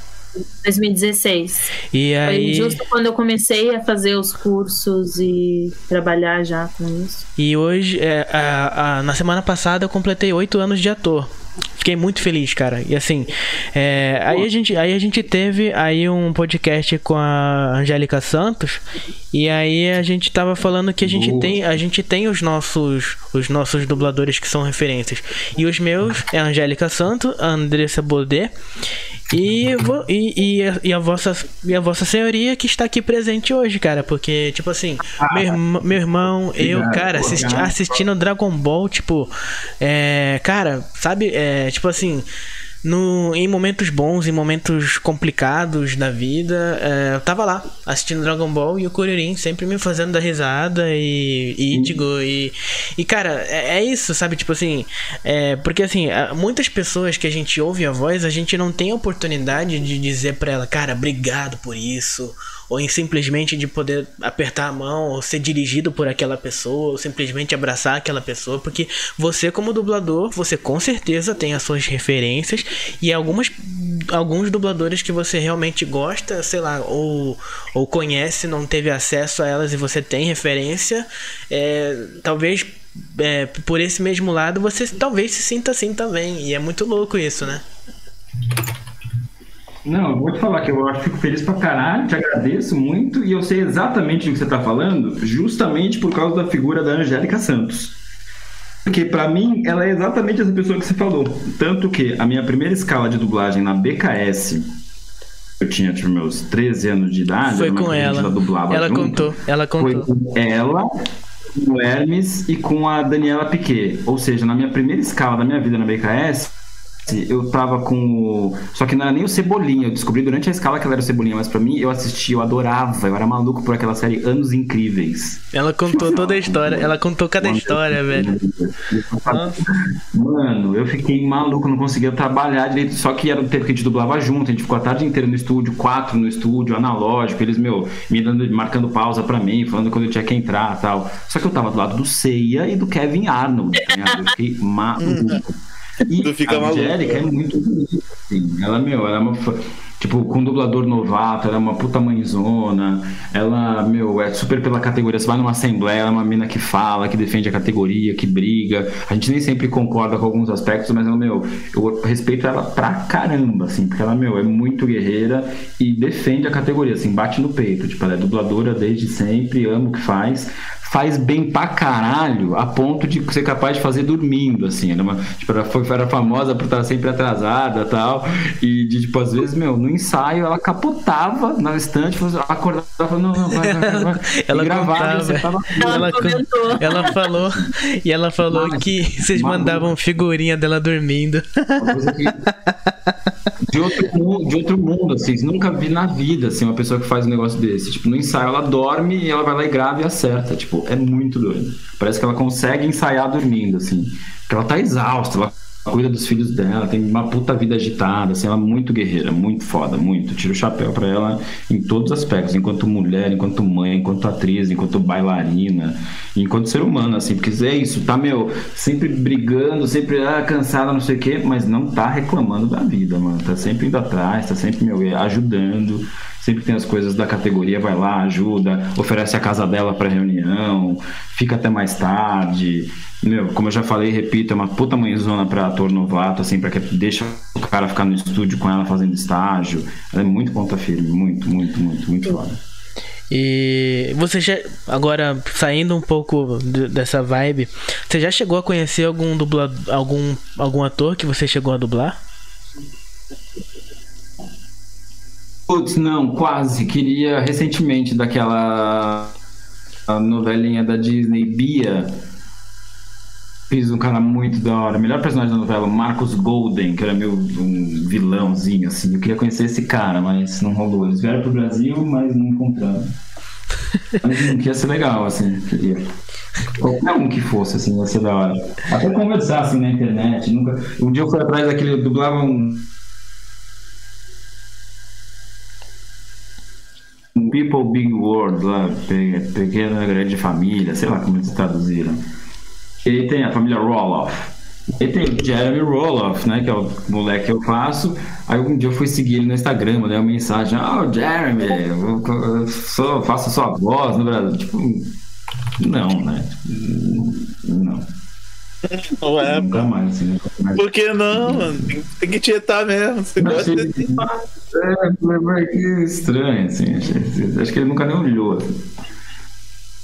2016. E aí... Foi justo quando eu comecei a fazer os cursos e trabalhar já com isso. E hoje, é, a, a, na semana passada, eu completei oito anos de ator. Fiquei muito feliz, cara. E assim, é, aí, a gente, aí a gente teve aí um podcast com a Angélica Santos. E aí a gente tava falando que a gente tem, a gente tem os nossos os nossos dubladores que são referências. E os meus é a Angélica Santos, a Andressa Baudet e, e, e, a, e, a vossa, e a vossa senhoria que está aqui presente hoje, cara. Porque, tipo assim, ah, meu, meu irmão, eu, cara, assisti, assistindo Dragon Ball, tipo, é, cara, sabe, é, tipo assim no, em momentos bons, em momentos complicados da vida, é, eu tava lá assistindo Dragon Ball e o Kuririn sempre me fazendo dar risada e, e Ichigo e, e cara, é, é, isso, sabe? Tipo assim, é, porque assim, muitas pessoas que a gente ouve a voz, a gente não tem a oportunidade de dizer pra ela, cara, obrigado por isso ou em simplesmente de poder apertar a mão, ou ser dirigido por aquela pessoa, ou simplesmente abraçar aquela pessoa, porque você como dublador, você com certeza tem as suas referências e algumas alguns dubladores que você realmente gosta, sei lá, ou, ou conhece, não teve acesso a elas e você tem referência, é, talvez é, por esse mesmo lado você talvez se sinta assim também. E é muito louco isso, né? Não, eu vou te falar que eu fico feliz pra caralho, te agradeço muito e eu sei exatamente do que você tá falando, justamente por causa da figura da Angélica Santos. Porque para mim ela é exatamente essa pessoa que você falou. Tanto que a minha primeira escala de dublagem na BKS, eu tinha tipo, meus 13 anos de idade, foi com ela. Ela, ela contou, ela contou. Foi com ela, com o Hermes e com a Daniela Piquet. Ou seja, na minha primeira escala da minha vida na BKS, eu tava com. Só que não era nem o Cebolinha. Eu descobri durante a escala que ela era o Cebolinha, mas pra mim eu assisti, eu adorava. Eu era maluco por aquela série Anos Incríveis. Ela contou toda a história. Ela contou cada Mano, história, velho. Mano, eu fiquei maluco, não conseguia trabalhar direito. Só que era o tempo que a gente dublava junto. A gente ficou a tarde inteira no estúdio, quatro no estúdio, analógico. Eles, meu, me dando, marcando pausa pra mim, falando quando eu tinha que entrar tal. Só que eu tava do lado do Ceia e do Kevin Arnold. Tá eu fiquei maluco. E tu fica a Angélica é muito bonita, assim. Ela, meu, ela é uma. Tipo, com dublador novato, ela é uma puta mãezona. Ela, meu, é super pela categoria. Você vai numa assembleia, ela é uma mina que fala, que defende a categoria, que briga. A gente nem sempre concorda com alguns aspectos, mas ela, meu, eu respeito ela pra caramba, assim, porque ela, meu, é muito guerreira e defende a categoria, assim, bate no peito. Tipo, ela é dubladora desde sempre, ama o que faz faz bem pra caralho a ponto de ser capaz de fazer dormindo, assim. Era, uma, tipo, ela foi, era famosa por estar sempre atrasada tal. E de, tipo, às vezes, meu, no ensaio ela capotava na estante, acordava e falava, não, não, vai, vai, vai. <laughs> ela gravava, tava... ela, ela, comentou. <laughs> ela falou, e ela falou Mas, que vocês mandavam figurinha dela dormindo. de outro, mundo, de outro mundo, assim, nunca vi na vida, assim, uma pessoa que faz um negócio desse. Tipo, no ensaio ela dorme e ela vai lá e grava e acerta. Tipo, é muito doido. Parece que ela consegue ensaiar dormindo, assim. Porque ela tá exausta, ela cuida dos filhos dela, tem uma puta vida agitada, assim, ela é muito guerreira, muito foda, muito. Tiro o chapéu para ela em todos os aspectos, enquanto mulher, enquanto mãe, enquanto atriz, enquanto bailarina, enquanto ser humano, assim, porque é isso, tá, meu, sempre brigando, sempre ah, cansada, não sei o quê, mas não tá reclamando da vida, mano, tá sempre indo atrás, tá sempre, meu, ajudando. Sempre tem as coisas da categoria, vai lá, ajuda, oferece a casa dela para reunião, fica até mais tarde. Meu, como eu já falei, repito, é uma puta mãezona pra ator novato, assim, pra que deixa o cara ficar no estúdio com ela fazendo estágio. Ela é muito ponta firme, muito, muito, muito, muito foda. E você já. Agora, saindo um pouco de- dessa vibe, você já chegou a conhecer algum dublador, algum, algum ator que você chegou a dublar? Putz, não, quase. Queria recentemente daquela novelinha da Disney, Bia. Fiz um cara muito da hora. Melhor personagem da novela, Marcos Golden, que era meu um vilãozinho, assim. Eu queria conhecer esse cara, mas não rolou. Eles vieram pro Brasil, mas não encontraram. <laughs> Mas hum, que ia ser legal, assim. Queria. Qualquer um que fosse, assim, ia ser da hora. Até conversar, assim, na internet. Nunca... Um dia eu fui atrás daquele. Eu dublava um. People Big World lá, pe- pequena grande família, sei lá como eles traduziram. Ele tem a família Roloff. Ele tem o Jeremy Roloff, né? Que é o moleque que eu faço. Aí um dia eu fui seguir ele no Instagram, mandei uma mensagem: Ah, o Jeremy, eu sou, faço sua voz no Brasil. Tipo, não, né? Tipo, não. Não é, Nunca mais, assim. Nunca mais. Por que não, mano? Tem, tem que tietar mesmo. Você Mas gosta de. É, mas que estranho, assim. Acho, que ele nunca nem olhou. Assim.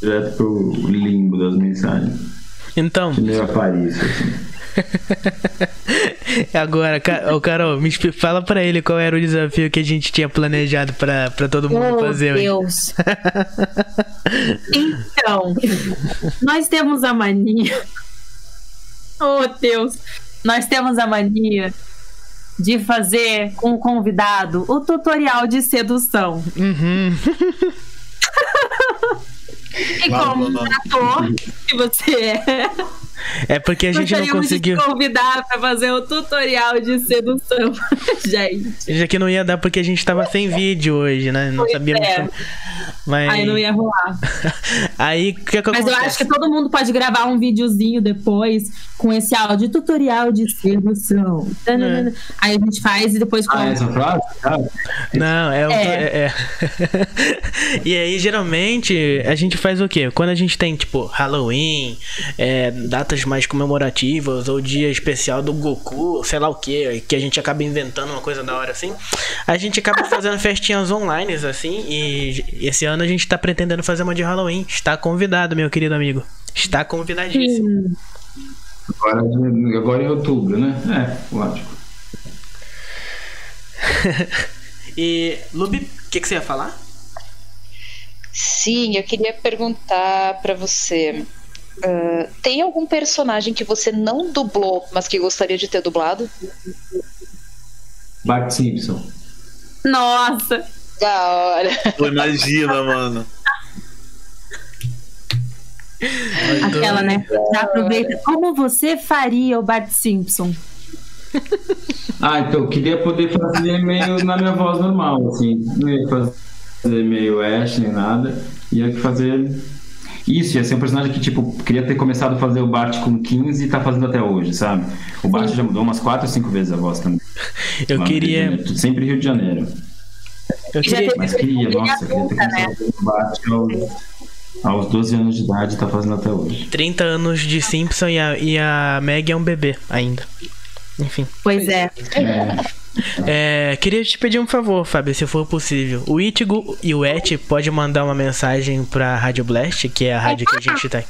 Direto pro limbo das mensagens. Então, assim. <laughs> agora, Ca- ô, Carol, me fala pra ele qual era o desafio que a gente tinha planejado pra, pra todo mundo Oh, fazer hoje. Deus. <laughs> então, nós temos a mania. Oh, Deus. Nós temos a mania de fazer com o convidado o tutorial de sedução. Uhum. <laughs> E como ator que você é, É porque a gente não conseguiu. de convidar pra fazer o tutorial de sedução. <laughs> Gente, Já que não ia dar porque a gente tava sem vídeo hoje, né? Não Pois sabíamos. é. Mas. aí não ia rolar. <laughs> Aí, o que, que Mas eu acontece? acho que todo mundo pode gravar um videozinho depois com esse áudio tutorial de sedução. Tananana. Aí a gente faz e depois Ah, essa frase? Ah, Não, é, o- É. é- é. <laughs> e aí, geralmente, a gente faz o quê? Quando a gente tem, tipo, Halloween, é, datas mais comemorativas, ou dia especial do Goku, sei lá o que, que a gente acaba inventando uma coisa da hora assim, a gente acaba <laughs> fazendo festinhas online, assim, e esse ano a gente tá pretendendo fazer uma de Halloween. Está convidado, meu querido amigo. Está convidadíssimo. agora, agora em outubro, né? É, lógico. <laughs> E, Lubi, o que, que você ia falar? Sim, eu queria perguntar pra você. Ah, tem algum personagem que você não dublou, mas que gostaria de ter dublado? Bart Simpson. Nossa! Da hora. Pô, imagina, mano. Aquela, né? Já aproveita. Como você faria o Bart Simpson? Ah, então, eu queria poder fazer meio na minha voz normal, assim. Não ia fazer meio Ash nem nada. Ia fazer. Isso, ia ser um personagem que, tipo, queria ter começado a fazer o Bart com 15 e tá fazendo até hoje, sabe? O Bart já mudou umas 4 ou 5 vezes a voz também. <laughs> Eu Lá queria. Janeiro, Sempre Rio de Janeiro. Eu queria. Mas queria, nossa, queria ter né? começado a fazer o Bart aos, aos 12 anos de idade e tá fazendo até hoje. 30 anos de Simpson e a, e a Meg é um bebê ainda. Enfim. Pois é. É, É, queria te pedir um favor, Fábio, se for possível. O Itigo e o Et pode mandar uma mensagem pra Rádio Blast, que é a rádio que a gente tá.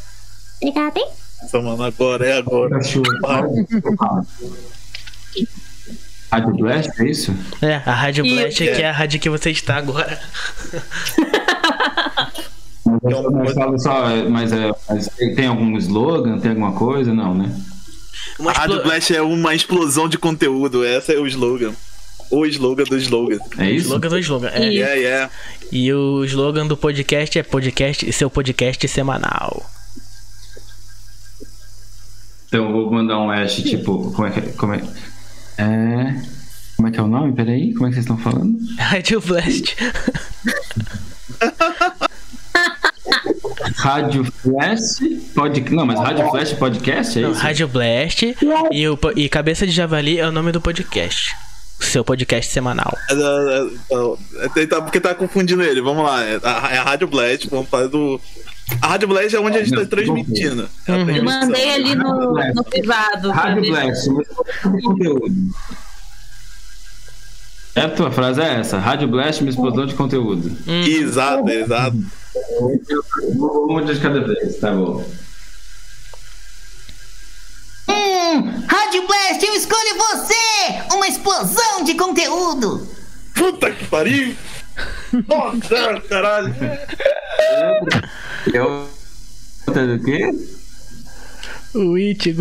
Obrigada, hein? Nossa, mano, agora é agora. Rádio Blast, é isso? É, a Rádio E- Blast que é a rádio que você está agora. <laughs> Mas, mas mas, é, mas tem algum slogan, tem alguma coisa? Não, né? Uma A Rádio explo- Blast é uma explosão de conteúdo. Esse é o slogan. O slogan do slogan. É isso? slogan do slogan. É. E- É, é. E o slogan do podcast é podcast, seu podcast semanal. Então eu vou mandar um hash, tipo, como é que é? Como é, é... Como é que é o nome? Peraí, como é que vocês estão falando? <laughs> Rádio Blast. <laughs> Rádio Flash Pod... Não, mas Rádio Flash Podcast é Não, isso? Rádio Blast e, o, e Cabeça de Javali é o nome do podcast. Seu seu podcast semanal. É, é, é, é, tá- porque tá confundindo ele. Vamos lá. É a, é a Rádio Blast. Vamos falar do. A Rádio Blast é onde a gente tá transmitindo. É Uhum. Eu mandei ali no, no privado. Rádio. Blast, conteúdo? É a tua frase é essa. Rádio Blast, uma explosão de conteúdo. Exato, exato. Um de cada vez, tá bom. Hum, Rádio Blast, eu escolho você! Uma explosão de conteúdo! Puta que pariu! Nossa, caralho! Eu. Do quê? O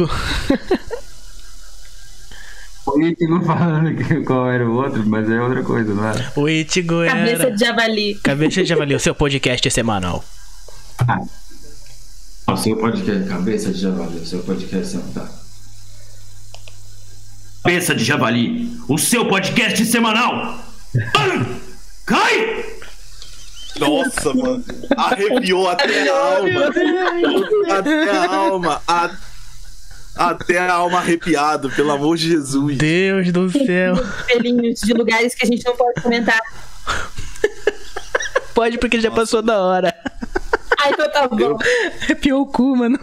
<laughs> Itigo. Político falando que <laughs> qual era o outro, mas é outra coisa, não é? O Itigo era. Cabeça de javali. Cabeça de Javali, o seu podcast semanal. O seu podcast, cabeça de javali, o seu podcast não tá. Cabeça de javali, o seu podcast semanal. Cai! Nossa, mano. Arrepiou até a alma. Até a alma. A- Até a alma arrepiado, pelo amor de Jesus. Deus do céu. Pelinhos de lugares que a gente não pode comentar. Pode porque já passou da hora. Ai, então tá bom. Arrepiou o cu, mano.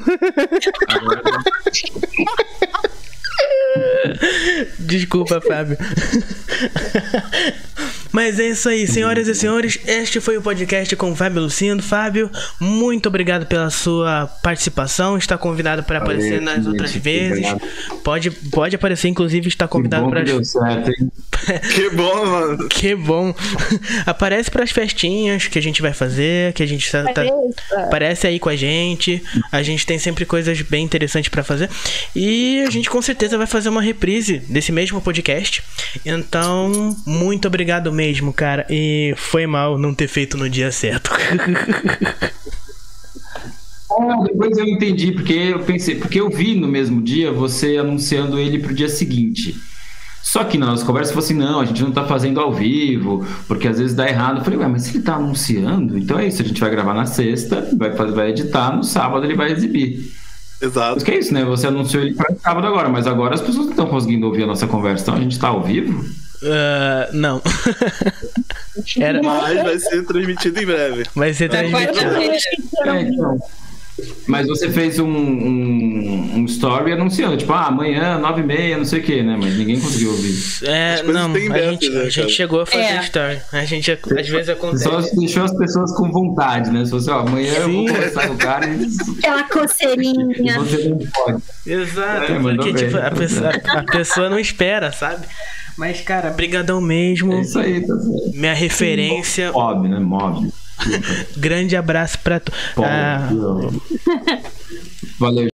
Desculpa, Fábio. Mas é isso aí, senhoras e senhores. Este foi o podcast com o Fábio Lucindo. Fábio, muito obrigado pela sua participação. Está convidado para aparecer Valeu, nas gente, outras vezes. obrigado. Pode, pode aparecer, inclusive, está convidado para <laughs> que bom, mano. Que bom. <laughs> Aparece pras festinhas que a gente vai fazer, que a gente tá, tá- aparece aí com a gente. A gente tem sempre coisas bem interessantes pra fazer. E a gente com certeza vai fazer uma reprise desse mesmo podcast. Então, muito obrigado mesmo, cara. E foi mal não ter feito no dia certo. <laughs> Ah, depois eu entendi, porque eu pensei, porque eu vi no mesmo dia você anunciando ele pro dia seguinte. Só que na nossa conversa falou assim: não, a gente não tá fazendo ao vivo, porque às vezes dá errado. Eu falei, ué, mas se ele tá anunciando, então é isso, a gente vai gravar na sexta, vai, fazer, vai editar, no sábado ele vai exibir. Exato. Porque é isso, né? Você anunciou ele para sábado agora, mas agora as pessoas não estão conseguindo ouvir a nossa conversa, então a gente tá ao vivo? Ah, não. <laughs> Era, Mas vai ser transmitido em breve. vai ser transmitido. É, então. Mas você fez um, um, um story anunciando, tipo, ah, amanhã, nove e meia, não sei o que, né? Mas ninguém conseguiu ouvir. É, As coisas não, têm a dessas, gente, né, a gente chegou a fazer É. story. A gente, às vezes acontece. Só deixou as pessoas com vontade, né? Se você, ó, amanhã eu vou Sim. conversar com o cara e Aquela coceirinha. você não pode. Exato, É, porque bem, tipo, a, pessoa, a pessoa não espera, sabe? Mas, cara, brigadão mesmo. É isso aí, tá certo. Minha referência. Mob, né? Mob. Grande abraço pra tu. Ah, Valeu, <laughs>